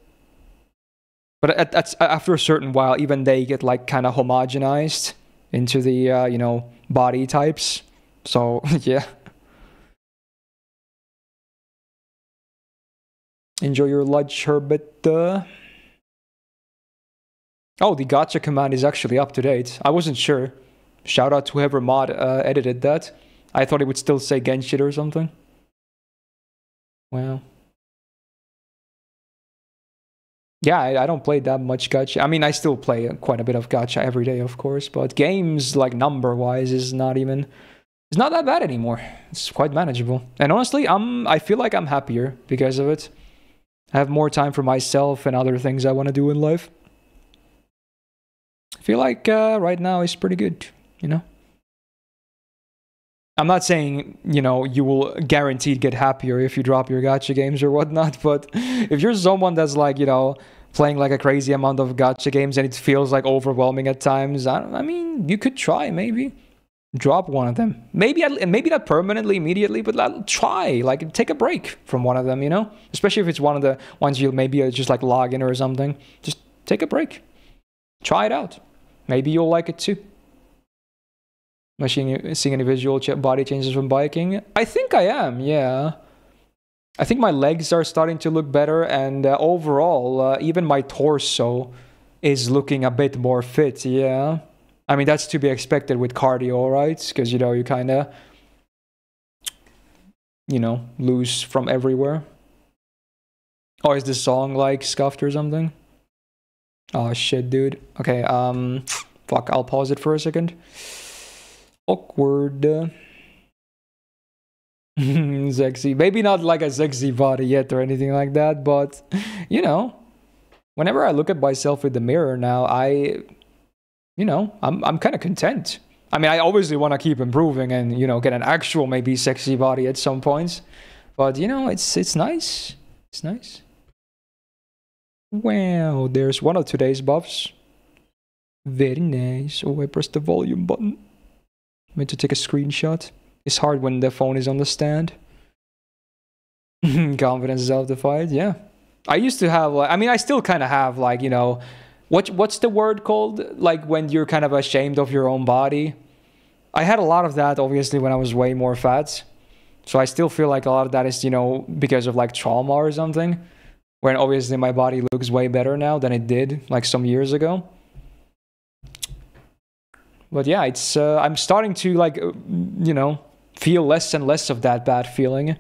But at, at, after a certain while, even they get like kind of homogenized into the, uh, you know, body types. So, yeah. Enjoy your lunch, Herbert. Uh... Oh, the gacha command is actually up to date. I wasn't sure. Shout out to whoever mod uh, edited that. I thought it would still say Genshin or something. Well. Yeah, I, I, don't play that much gacha. I mean, I still play quite a bit of gacha every day, of course, but games like number-wise is not even it's not that bad anymore. It's quite manageable. And honestly, I'm I feel like I'm happier because of it. I have more time for myself and other things I want to do in life. I feel like uh, right now is pretty good, you know. I'm not saying, you know, you will guaranteed get happier if you drop your gacha games or whatnot, but if you're someone that's like, you know, playing like a crazy amount of gacha games and it feels like overwhelming at times, I, I mean, you could try maybe. Drop one of them. Maybe maybe not permanently, immediately, but like, try. Like, take a break from one of them, you know? Especially if it's one of the ones you maybe uh, just like log in or something. Just take a break. Try it out. Maybe you'll like it too. Seeing, seeing any visual body changes from biking? I think I am, yeah. I think my legs are starting to look better, and uh, overall, uh, even my torso is looking a bit more fit, yeah. I mean, that's to be expected with cardio, right? Because, you know, you kind of, you know, lose from everywhere. Oh, is this song like scuffed or something? Oh, shit, dude. Okay, um, fuck, I'll pause it for a second awkward. sexy. Maybe not like a sexy body yet or anything like that, but you know, whenever I look at myself in the mirror now, I you know, I'm I'm kind of content. I mean, I obviously want to keep improving and, you know, get an actual maybe sexy body at some points. But, you know, it's it's nice. It's nice. Wow, there's one of today's buffs. Very nice. Oh, I pressed the volume button. Meant to take a screenshot. It's hard when the phone is on the stand. Confidence is out the fight. Yeah. I used to have like I mean I still kind of have like, you know, what what's the word called like when you're kind of ashamed of your own body? I had a lot of that obviously when I was way more fat. So I still feel like a lot of that is, you know, because of like trauma or something. When obviously my body looks way better now than it did like some years ago but yeah, it's uh, I'm starting to like uh, you know feel less and less of that bad feeling.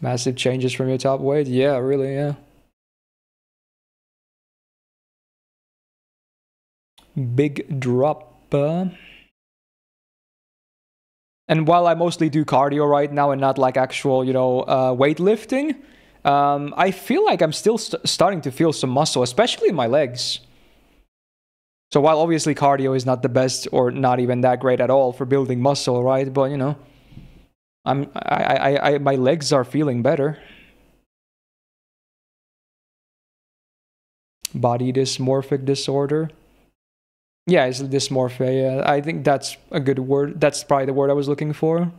Massive changes from your top weight. Yeah, really, yeah. Big drop. Uh, And while I mostly do cardio right now and not like actual, you know, uh, weightlifting, um, I feel like I'm still st- starting to feel some muscle, especially in my legs. So while obviously cardio is not the best or not even that great at all for building muscle, right? But you know, I'm I I, I my legs are feeling better. Body dysmorphic disorder. Yeah, it's dysmorphia. I think that's a good word. That's probably the word I was looking for.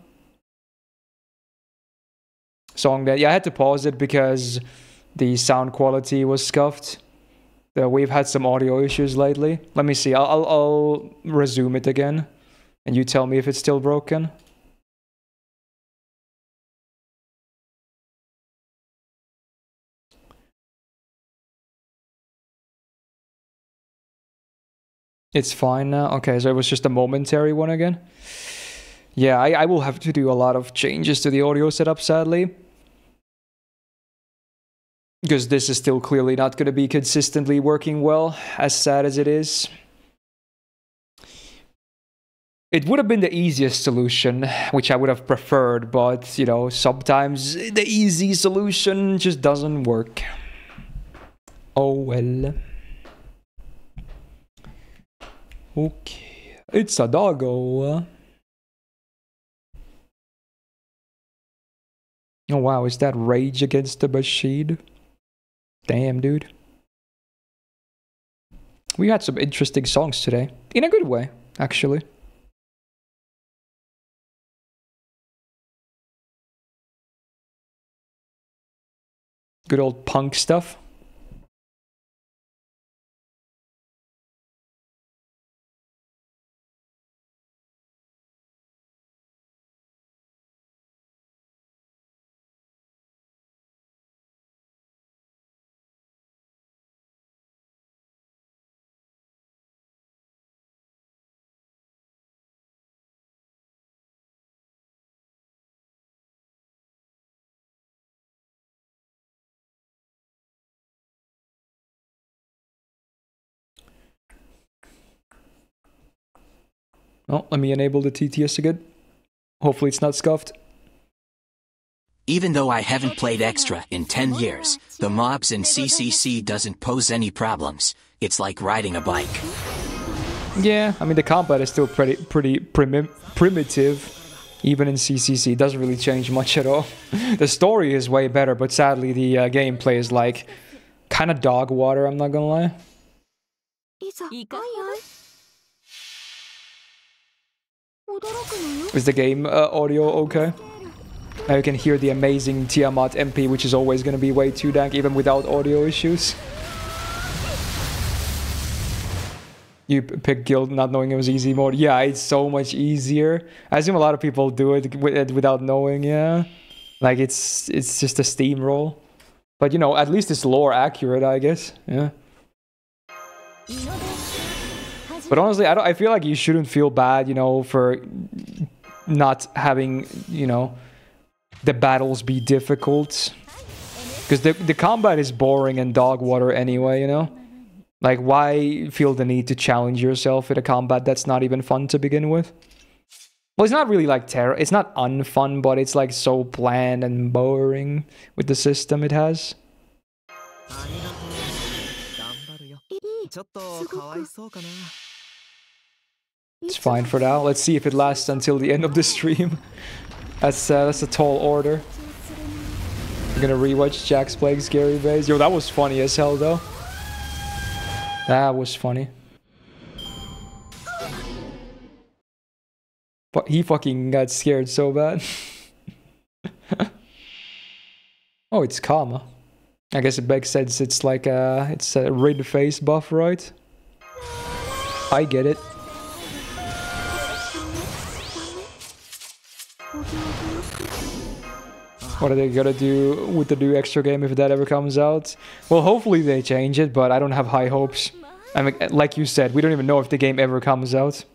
Song that yeah, I had to pause it because the sound quality was scuffed. Uh, we've had some audio issues lately. Let me see. I'll, I'll I'll resume it again, and you tell me if it's still broken. It's fine now. Okay, so it was just a momentary one again. Yeah, I, I will have to do a lot of changes to the audio setup, sadly. Because this is still clearly not going to be consistently working well, as sad as it is. It would have been the easiest solution, which I would have preferred, but, you know, sometimes the easy solution just doesn't work. Oh well. Okay, it's a doggo. Oh wow, is that Rage Against the Machine? Damn, dude. We had some interesting songs today. In a good way, actually. Good old punk stuff. Oh, let me enable the TTS again. Hopefully it's not scuffed. Even though I haven't played extra in 10 years, the mobs in CCC doesn't pose any problems. It's like riding a bike. Yeah, I mean the combat is still pretty pretty primi- primitive, even in CCC. It doesn't really change much at all. the story is way better, but sadly the uh, gameplay is like kind of dog water. I'm not gonna lie. Is the game uh, audio okay? Now you can hear the amazing Tiamat NP, which is always gonna be way too dank, even without audio issues. You pick guild not knowing it was easy mode. Yeah, it's so much easier. I assume a lot of people do it it without knowing. Yeah, like it's it's just a steamroll. But you know, at least it's lore accurate, I guess. Yeah. But honestly, I don't. I feel like you shouldn't feel bad, you know, for not having, you know, the battles be difficult. Because the the combat is boring and dog water anyway, you know. Like, why feel the need to challenge yourself with a combat that's not even fun to begin with? Well, it's not really like terror. It's not unfun, but it's like so bland and boring with the system it has. It's fine for now. Let's see if it lasts until the end of the stream. That's uh, that's a tall order. I'm gonna rewatch Jack's playing Scary Base. Yo, that was funny as hell though. That was funny. But he fucking got scared so bad. oh, it's karma. I guess it makes sense. It's like a it's a rid face buff, right? I get it. What are they gonna do with the new extra game if that ever comes out? Well, hopefully they change it, but I don't have high hopes. I mean, like you said, we don't even know if the game ever comes out.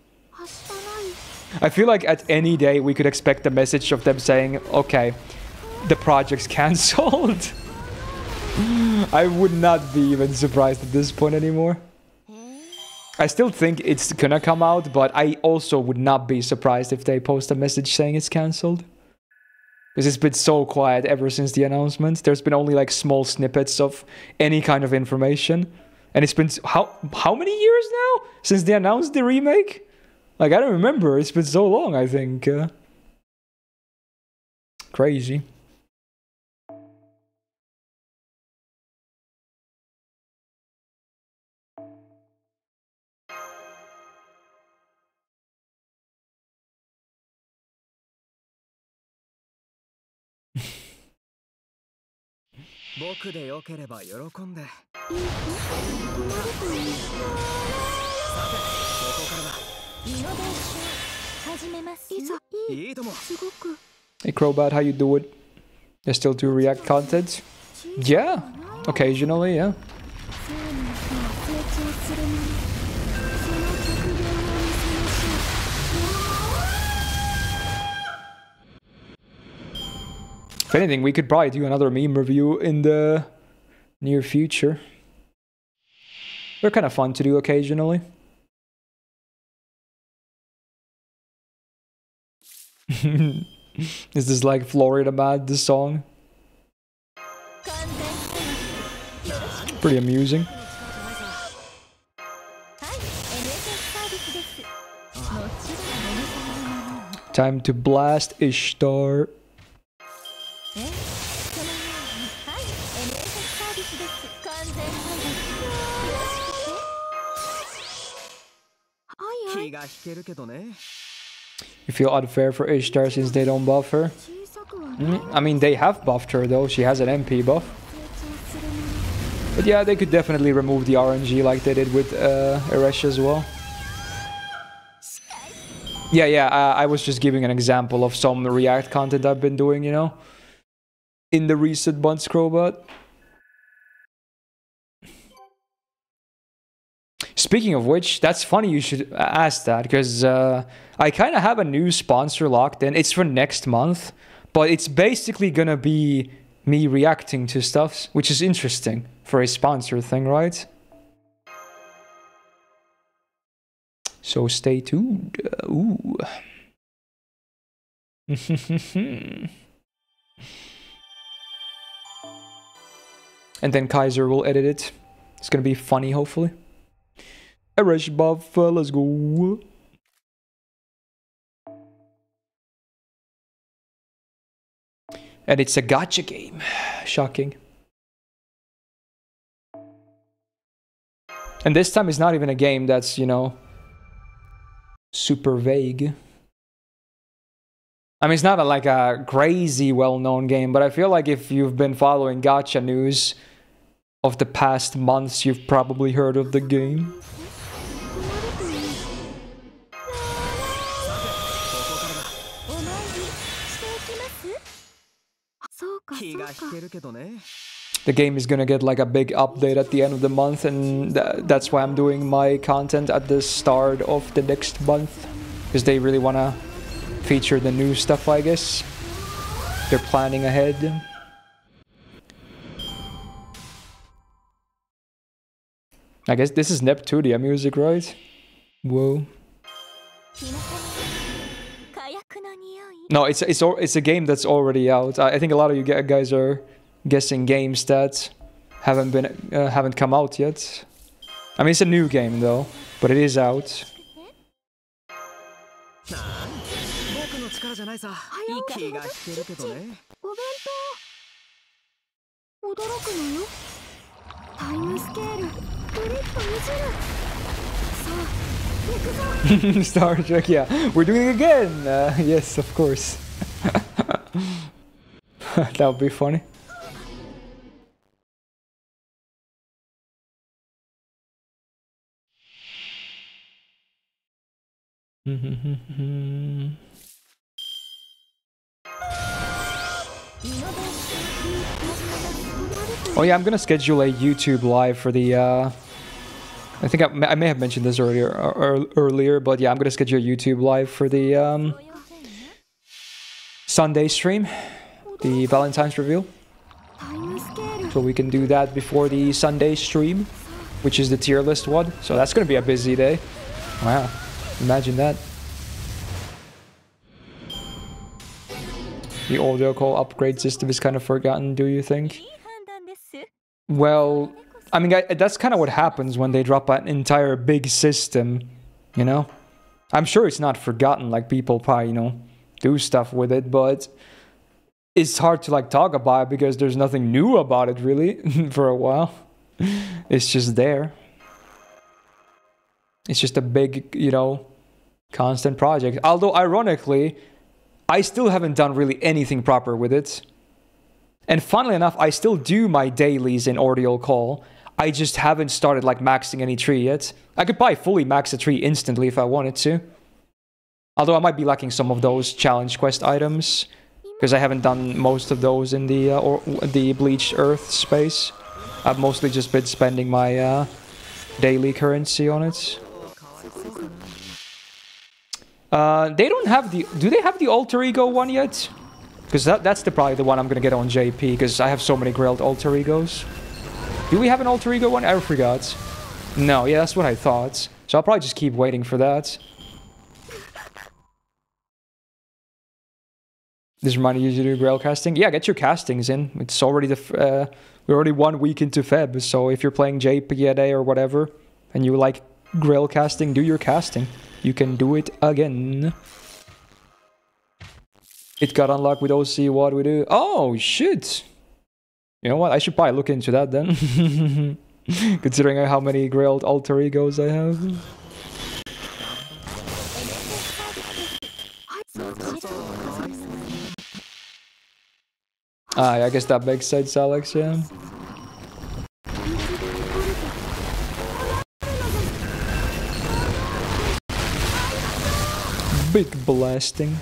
I feel like at any day we could expect a message of them saying, okay, the project's cancelled. I would not be even surprised at this point anymore. I still think it's gonna come out, but I also would not be surprised if they post a message saying it's cancelled. Because it's been so quiet ever since the announcement. There's been only like small snippets of any kind of information. And it's been how how many years now since they announced the remake? Like I don't remember. It's been so long. I think. Uh, crazy. "僕でよければ喜んで」いい子困るといいさてここからだリノベーション始めますいざいいともすごく Hey Crowbat, how you doing? You still do React content? Yeah, occasionally, yeah. If anything, we could probably do another meme review in the near future. They're kind of fun to do occasionally. Is this like Florida Bad, this song? Pretty amusing. Time to blast Ishtar. You feel unfair for Ishtar since they don't buff her? Mm, I mean, they have buffed her though. She has an NP buff. But yeah, they could definitely remove the RNG like they did with uh, Eresh as well. Yeah, yeah, I was just giving an example of some React content I've been doing, you know? In the recent months, Crowbot. Speaking of which, that's funny you should ask that because uh, I kind of have a new sponsor locked in. It's for next month, but it's basically gonna be me reacting to stuff, which is interesting for a sponsor thing, right? So stay tuned. Uh, ooh. and then Kaiser will edit it. It's gonna be funny, hopefully. Eresh buff, let's go. And it's a gacha game. Shocking. And this time it's not even a game that's, you know, super vague. I mean, it's not a, like a crazy well known game, but I feel like if you've been following gacha news of the past months, you've probably heard of the game. The game is gonna get like a big update at the end of the month, and th- that's why I'm doing my content at the start of the next month. Because they really wanna feature the new stuff, I guess. They're planning ahead. I guess this is Neptunia music, right? Whoa. No, it's it's it's a game that's already out. I think a lot of you guys are guessing games that haven't been uh, haven't come out yet. I mean, it's a new game though, but it is out. Star Trek, yeah. We're doing it again! Uh, yes, of course. that would be funny. oh yeah, I'm gonna schedule a YouTube live for the uh I think I, I may have mentioned this earlier, uh, or, earlier, but yeah, I'm gonna schedule a YouTube live for the um, Sunday stream, the Valentine's reveal. So we can do that before the Sunday stream, which is the tier list one. So that's gonna be a busy day. Wow, imagine that. The Ordeal Call upgrade system is kind of forgotten, do you think? Well, I mean, I, that's kind of what happens when they drop an entire big system, you know? I'm sure it's not forgotten, like people probably, you know, do stuff with it, but it's hard to like talk about it because there's nothing new about it really for a while. It's just there. It's just a big, you know, constant project. Although, ironically, I still haven't done really anything proper with it. And funnily enough, I still do my dailies in Ordeal Call. I just haven't started like maxing any tree yet. I could probably fully max a tree instantly if I wanted to. Although I might be lacking some of those challenge quest items because I haven't done most of those in the uh, or the bleached earth space. I've mostly just been spending my uh, daily currency on it. Uh, they don't have the. Do they have the alter ego one yet? Because that, that's the probably the one I'm gonna get on JP. Because I have so many grailed alter egos. Do we have an alter ego one? I forgot. No, yeah, that's what I thought. So I'll probably just keep waiting for that. This reminded you to do grail casting? Yeah, get your castings in. It's already the uh, we're already one week into Feb, so if you're playing JPA or whatever, and you like grail casting, do your casting. You can do it again. It got unlocked with OC. What do we do? Oh shit! You know what? I should probably look into that then. Considering how many grailed alter egos I have. Ah, I guess that makes sense, Alex, yeah. Big blasting.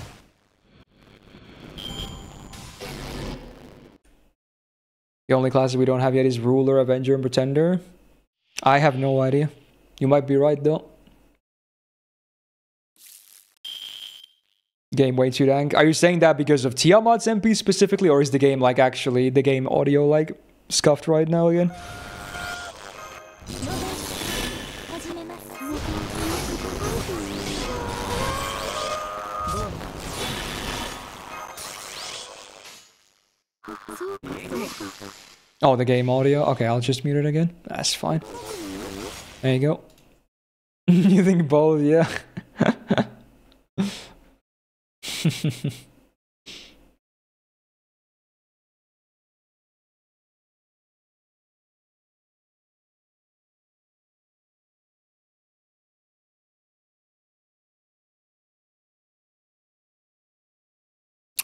The only classes we don't have yet is Ruler, Avenger, and Pretender. I have no idea. You might be right though. Game way too dank. Are you saying that because of Tiamat's NP specifically, or is the game like actually the game audio like scuffed right now again? Oh, the game audio. Okay, I'll just mute it again. That's fine. There you go. you think both? Yeah.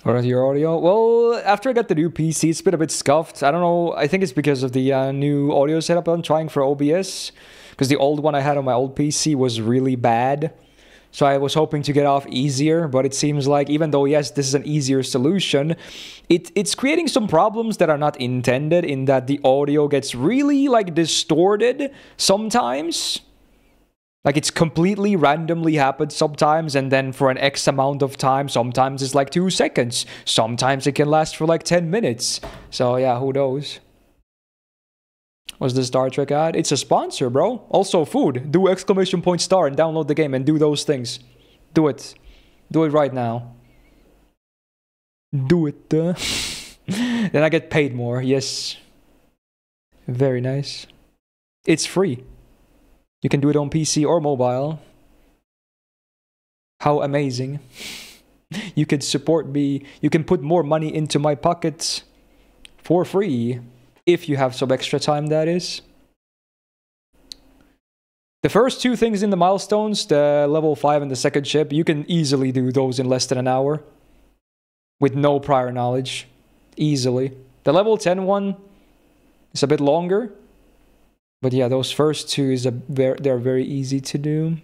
What is your audio? Well, after I got the new PC, it's been a bit scuffed. I don't know. I think it's because of the uh, new audio setup I'm trying for OBS. Because the old one I had on my old PC was really bad. So I was hoping to get off easier, but it seems like even though yes, this is an easier solution, it it's creating some problems that are not intended in that the audio gets really like distorted sometimes. Like it's completely randomly happens sometimes, and then for an X amount of time, sometimes it's like two seconds. Sometimes it can last for like 10 minutes. So yeah, who knows? Was the Star Trek ad? It's a sponsor, bro. Also food. Do exclamation point star and download the game and do those things. Do it. Do it right now. Do it. uh. then I get paid more. Yes. Very nice. It's free. You can do it on PC or mobile. How amazing. You can support me. You can put more money into my pockets for free. If you have some extra time, that is. The first two things in the milestones, the level 5 and the second ship, you can easily do those in less than an hour. With no prior knowledge. Easily. The level 10 one is a bit longer. But yeah, those first two is a they're very easy to do.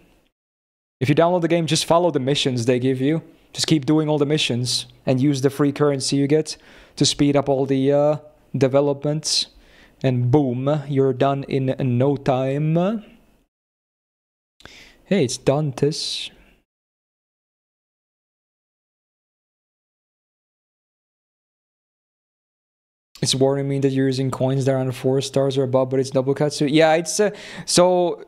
If you download the game, just follow the missions they give you. Just keep doing all the missions and use the free currency you get to speed up all the uh, developments. And boom, you're done in no time. Hey, it's Dantes. It's warning me that you're using coins that are on four stars or above, but it's Nobukatsu. Yeah, it's uh, so.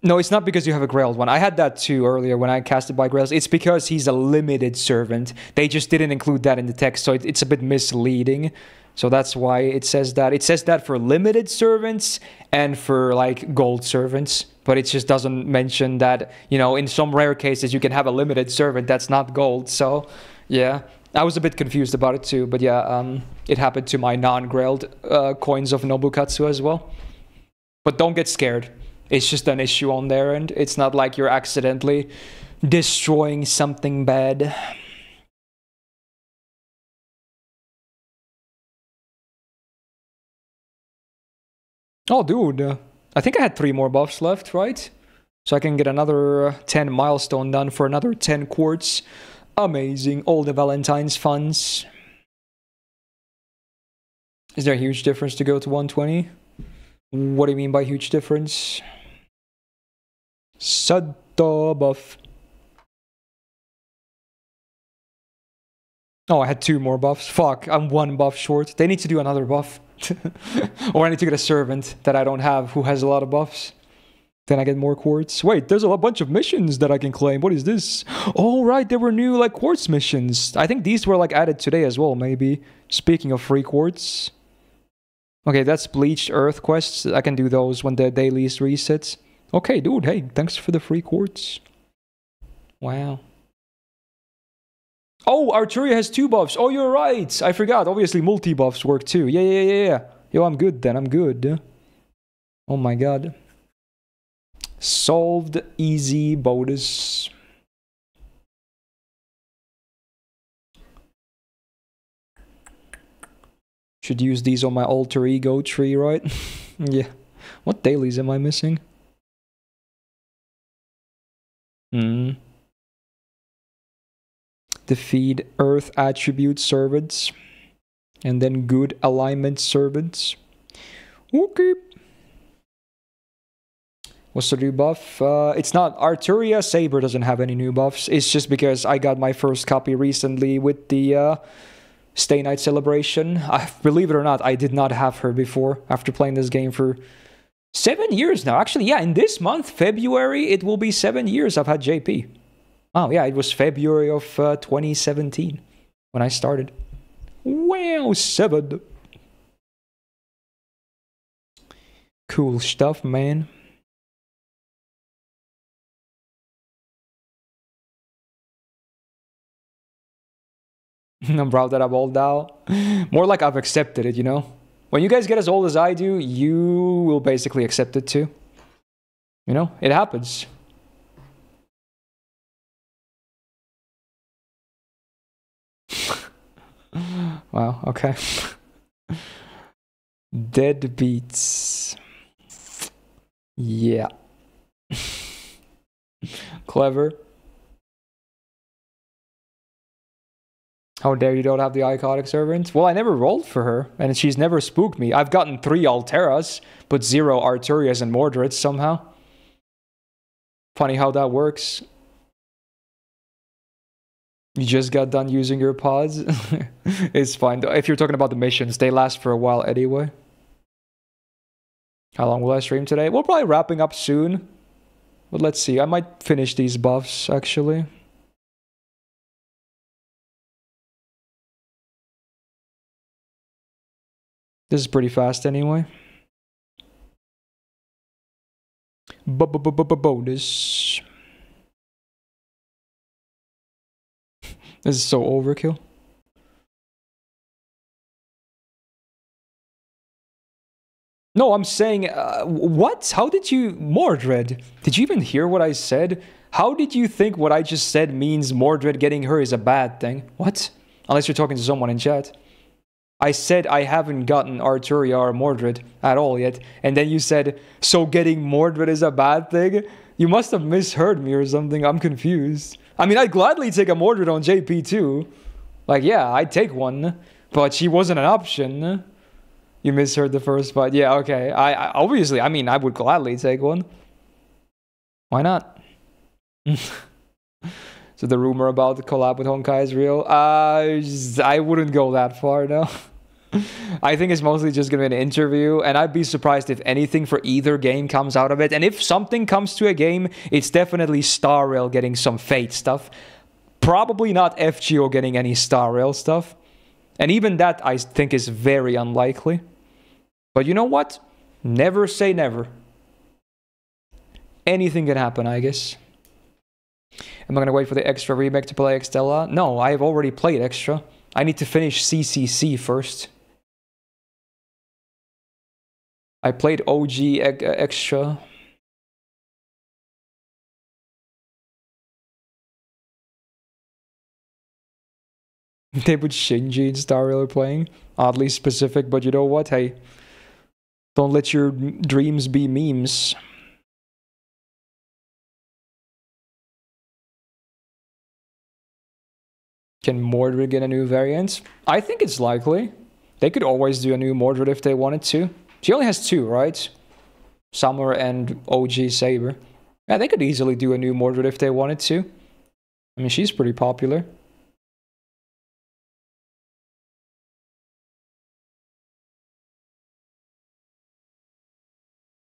No, it's not because you have a Grailed one. I had that too earlier when I casted by Grails. It's because he's a limited servant. They just didn't include that in the text, so it, it's a bit misleading. So that's why it says that. It says that for limited servants and for like gold servants, but it just doesn't mention that, you know, in some rare cases you can have a limited servant that's not gold. So, yeah. I was a bit confused about it too, but yeah, um, it happened to my non-grailed uh, coins of Nobukatsu as well. But don't get scared. It's just an issue on their end. It's not like you're accidentally destroying something bad. Oh, dude. I think I had three more buffs left, right? So I can get another uh, 10 milestone done for another 10 quartz. Amazing. All the Valentine's funds. Is there a huge difference to go to 120? What do you mean by huge difference? Sudda buff. Oh, I had two more buffs. Fuck, I'm one buff short. They need to do another buff. or I need to get a servant that I don't have who has a lot of buffs. Then I get more quartz. Wait, there's a bunch of missions that I can claim. What is this? Oh, right, there were new like quartz missions. I think these were like added today as well, maybe. Speaking of free quartz. Okay, that's bleached earth quests. I can do those when the dailies resets. Okay, dude, hey, thanks for the free quartz. Wow. Oh, Arturia has two buffs. Oh, you're right. I forgot. Obviously, multi buffs work too. Yeah, yeah, yeah, yeah. Yo, I'm good then. I'm good. Oh my god. Solved easy bonus. Should use these on my alter ego tree, right? yeah. What dailies am I missing? Hmm. Defeat earth attribute servants. And then good alignment servants. Okay. What's the new buff? Uh, it's not Arturia Saber doesn't have any new buffs. It's just because I got my first copy recently with the uh, Stay Night celebration. I believe it or not, I did not have her before. After playing this game for seven years now, actually, yeah, in this month, February, it will be seven years I've had JP. Oh yeah, it was February of uh, 2017 when I started. Wow, seven. Cool stuff, man. I'm proud that I'm old now. More like I've accepted it, you know? When you guys get as old as I do, you will basically accept it too. You know, it happens. wow, okay. Deadbeats. Yeah. Clever. How dare you don't have the iconic servant? Well, I never rolled for her, and she's never spooked me. I've gotten three Alteras, but zero Arturias and Mordreds somehow. Funny how that works. You just got done using your pods? it's fine. If you're talking about the missions, they last for a while anyway. How long will I stream today? We're probably wrapping up soon. But let's see. I might finish these buffs, actually. This is pretty fast anyway. Bonus. This is so overkill. No, I'm saying, uh, what? How did you, Mordred? Did you even hear what I said? How did you think what I just said means Mordred getting her is a bad thing? What? Unless you're talking to someone in chat. I said I haven't gotten Arturia or Mordred at all yet. And then you said, so getting Mordred is a bad thing? You must have misheard me or something. I'm confused. I mean, I'd gladly take a Mordred on JP too. Like, yeah, I'd take one. But she wasn't an option. You misheard the first part. Yeah, okay. I, I obviously, I mean, I would gladly take one. Why not? so the rumor about the collab with Honkai is real. Uh, I wouldn't go that far, no. I think it's mostly just gonna be an interview, and I'd be surprised if anything for either game comes out of it. And if something comes to a game, it's definitely Star Rail getting some Fate stuff. Probably not FGO getting any Star Rail stuff. And even that I think is very unlikely. But you know what? Never say never. Anything can happen, I guess. Am I gonna wait for the extra remake to play Extella? No, I've already played extra. I need to finish CCC first. I played OG e- uh, extra. They put Shinji and Star Rail playing. Oddly specific, but you know what? Hey, don't let your dreams be memes. Can Mordred get a new variant? I think it's likely. They could always do a new Mordred if they wanted to. She only has two, right? Summer and OG Saber. Yeah, they could easily do a new Mordred if they wanted to. I mean, she's pretty popular.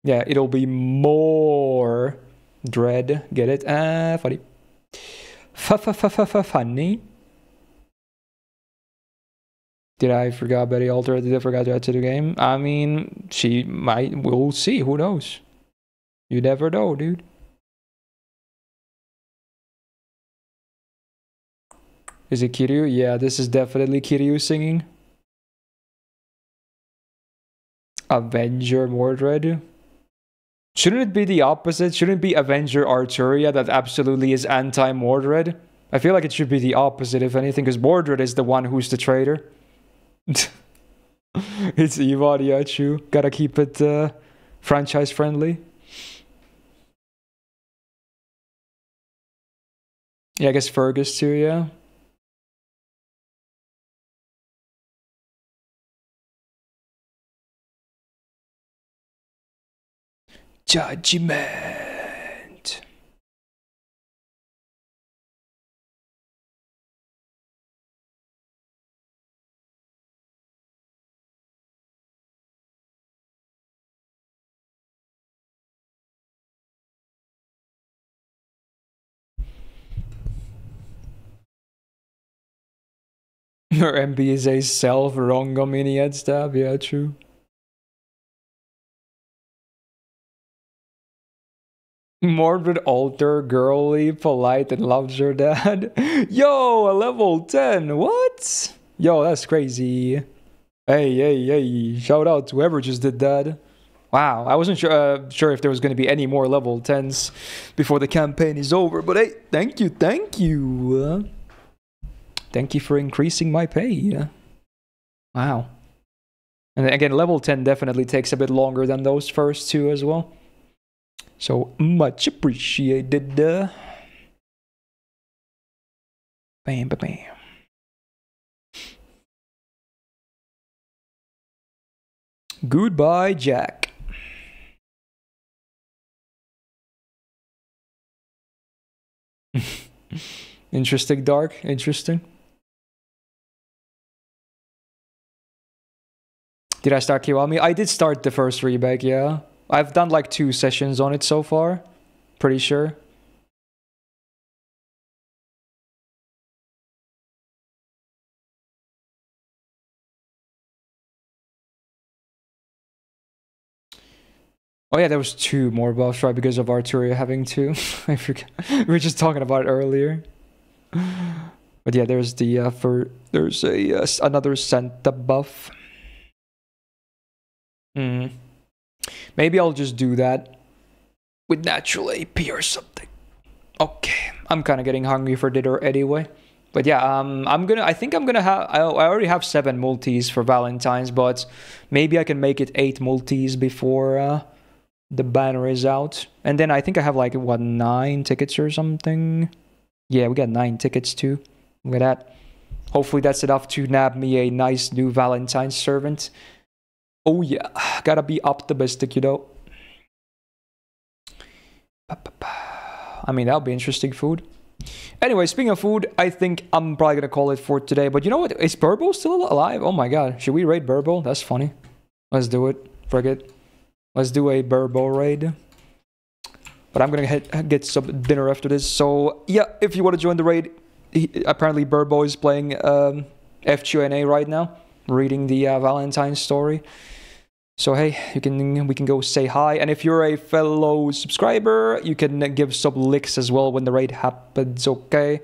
Yeah, it'll be more dread. Get it? Ah, funny. Funny. Did I forgot Betty Alter? Did I forgot to add to the game? I mean, she might. We'll see. Who knows? You never know, dude. Is it Kiryu? Yeah, this is definitely Kiryu singing. Avenger Mordred. Shouldn't it be the opposite? Shouldn't it be Avenger Arturia that absolutely is anti Mordred? I feel like it should be the opposite, if anything, because Mordred is the one who's the traitor. it's yeah, true. Gotta keep it uh, franchise friendly. Yeah, I guess Fergus too, yeah. Judgment. Or MBSA self wrong on mini head stab, yeah, true. Mordred Alter, girly, polite, and loves her dad. Yo, a level 10. What? Yo, that's crazy. Hey, hey, hey. Shout out to whoever just did that. Wow, I wasn't sure, uh, sure if there was going to be any more level 10s before the campaign is over, but hey, thank you, thank you. Thank you for increasing my pay. Yeah. Wow. And again, level 10 definitely takes a bit longer than those first two as well. So much appreciated. Uh, bam, bam, bam. Goodbye, Jack. Interesting, Dark. Interesting. Did I start Kiwami? I did start the first remake, yeah. I've done like two sessions on it so far. Pretty sure. Oh yeah, there was two more buffs, right? Because of Arturia having two. I forget. we were just talking about it earlier. But yeah, there's the uh, for there's a uh, another Santa buff. Hmm. Maybe I'll just do that with natural AP or something. Okay, I'm kind of getting hungry for dinner anyway. But yeah, um, I'm gonna. I think I'm gonna have. I, I already have seven multis for Valentine's, but maybe I can make it eight multis before uh, the banner is out. And then I think I have like what nine tickets or something. Yeah, we got nine tickets too. Look at that. Hopefully that's enough to nab me a nice new Valentine's servant. Oh yeah, gotta be optimistic, you know. I mean, that'll be interesting food. Anyway, speaking of food, I think I'm probably gonna call it for today. But you know what? Is Burbo still alive? Oh my god. Should we raid Burbo? That's funny. Let's do it. Forget. Let's do a Burbo raid. But I'm gonna get some dinner after this. So yeah, if you want to join the raid, he, apparently Burbo is playing um, FGO NA right now, reading the uh, Valentine story. So hey, you can we can go say hi, and if you're a fellow subscriber, you can give sub licks as well when the raid happens. Okay,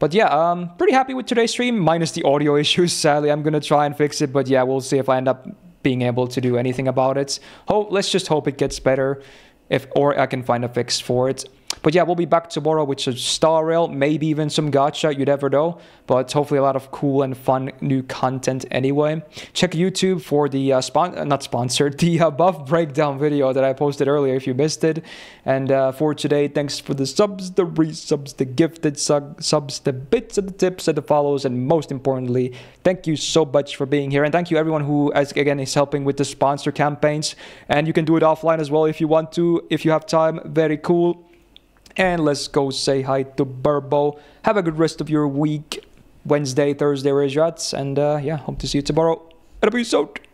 but yeah, um, pretty happy with today's stream, minus the audio issues. Sadly, I'm gonna try and fix it, but yeah, we'll see if I end up being able to do anything about it. Hope let's just hope it gets better, if or I can find a fix for it. But yeah, we'll be back tomorrow with some Star Rail, maybe even some gacha, you never know. But hopefully a lot of cool and fun new content anyway. Check YouTube for the, uh, spon uh, not sponsored, the buff breakdown video that I posted earlier if you missed it. And uh, for today, thanks for the subs, the resubs, the gifted sub subs, the bits and the tips and the follows. And most importantly, thank you so much for being here. And thank you everyone who, as again, is helping with the sponsor campaigns. And you can do it offline as well if you want to, if you have time. Very cool and let's go say hi to Burbo. Have a good rest of your week, Wednesday, Thursday, you're and uh, yeah, hope to see you tomorrow. And.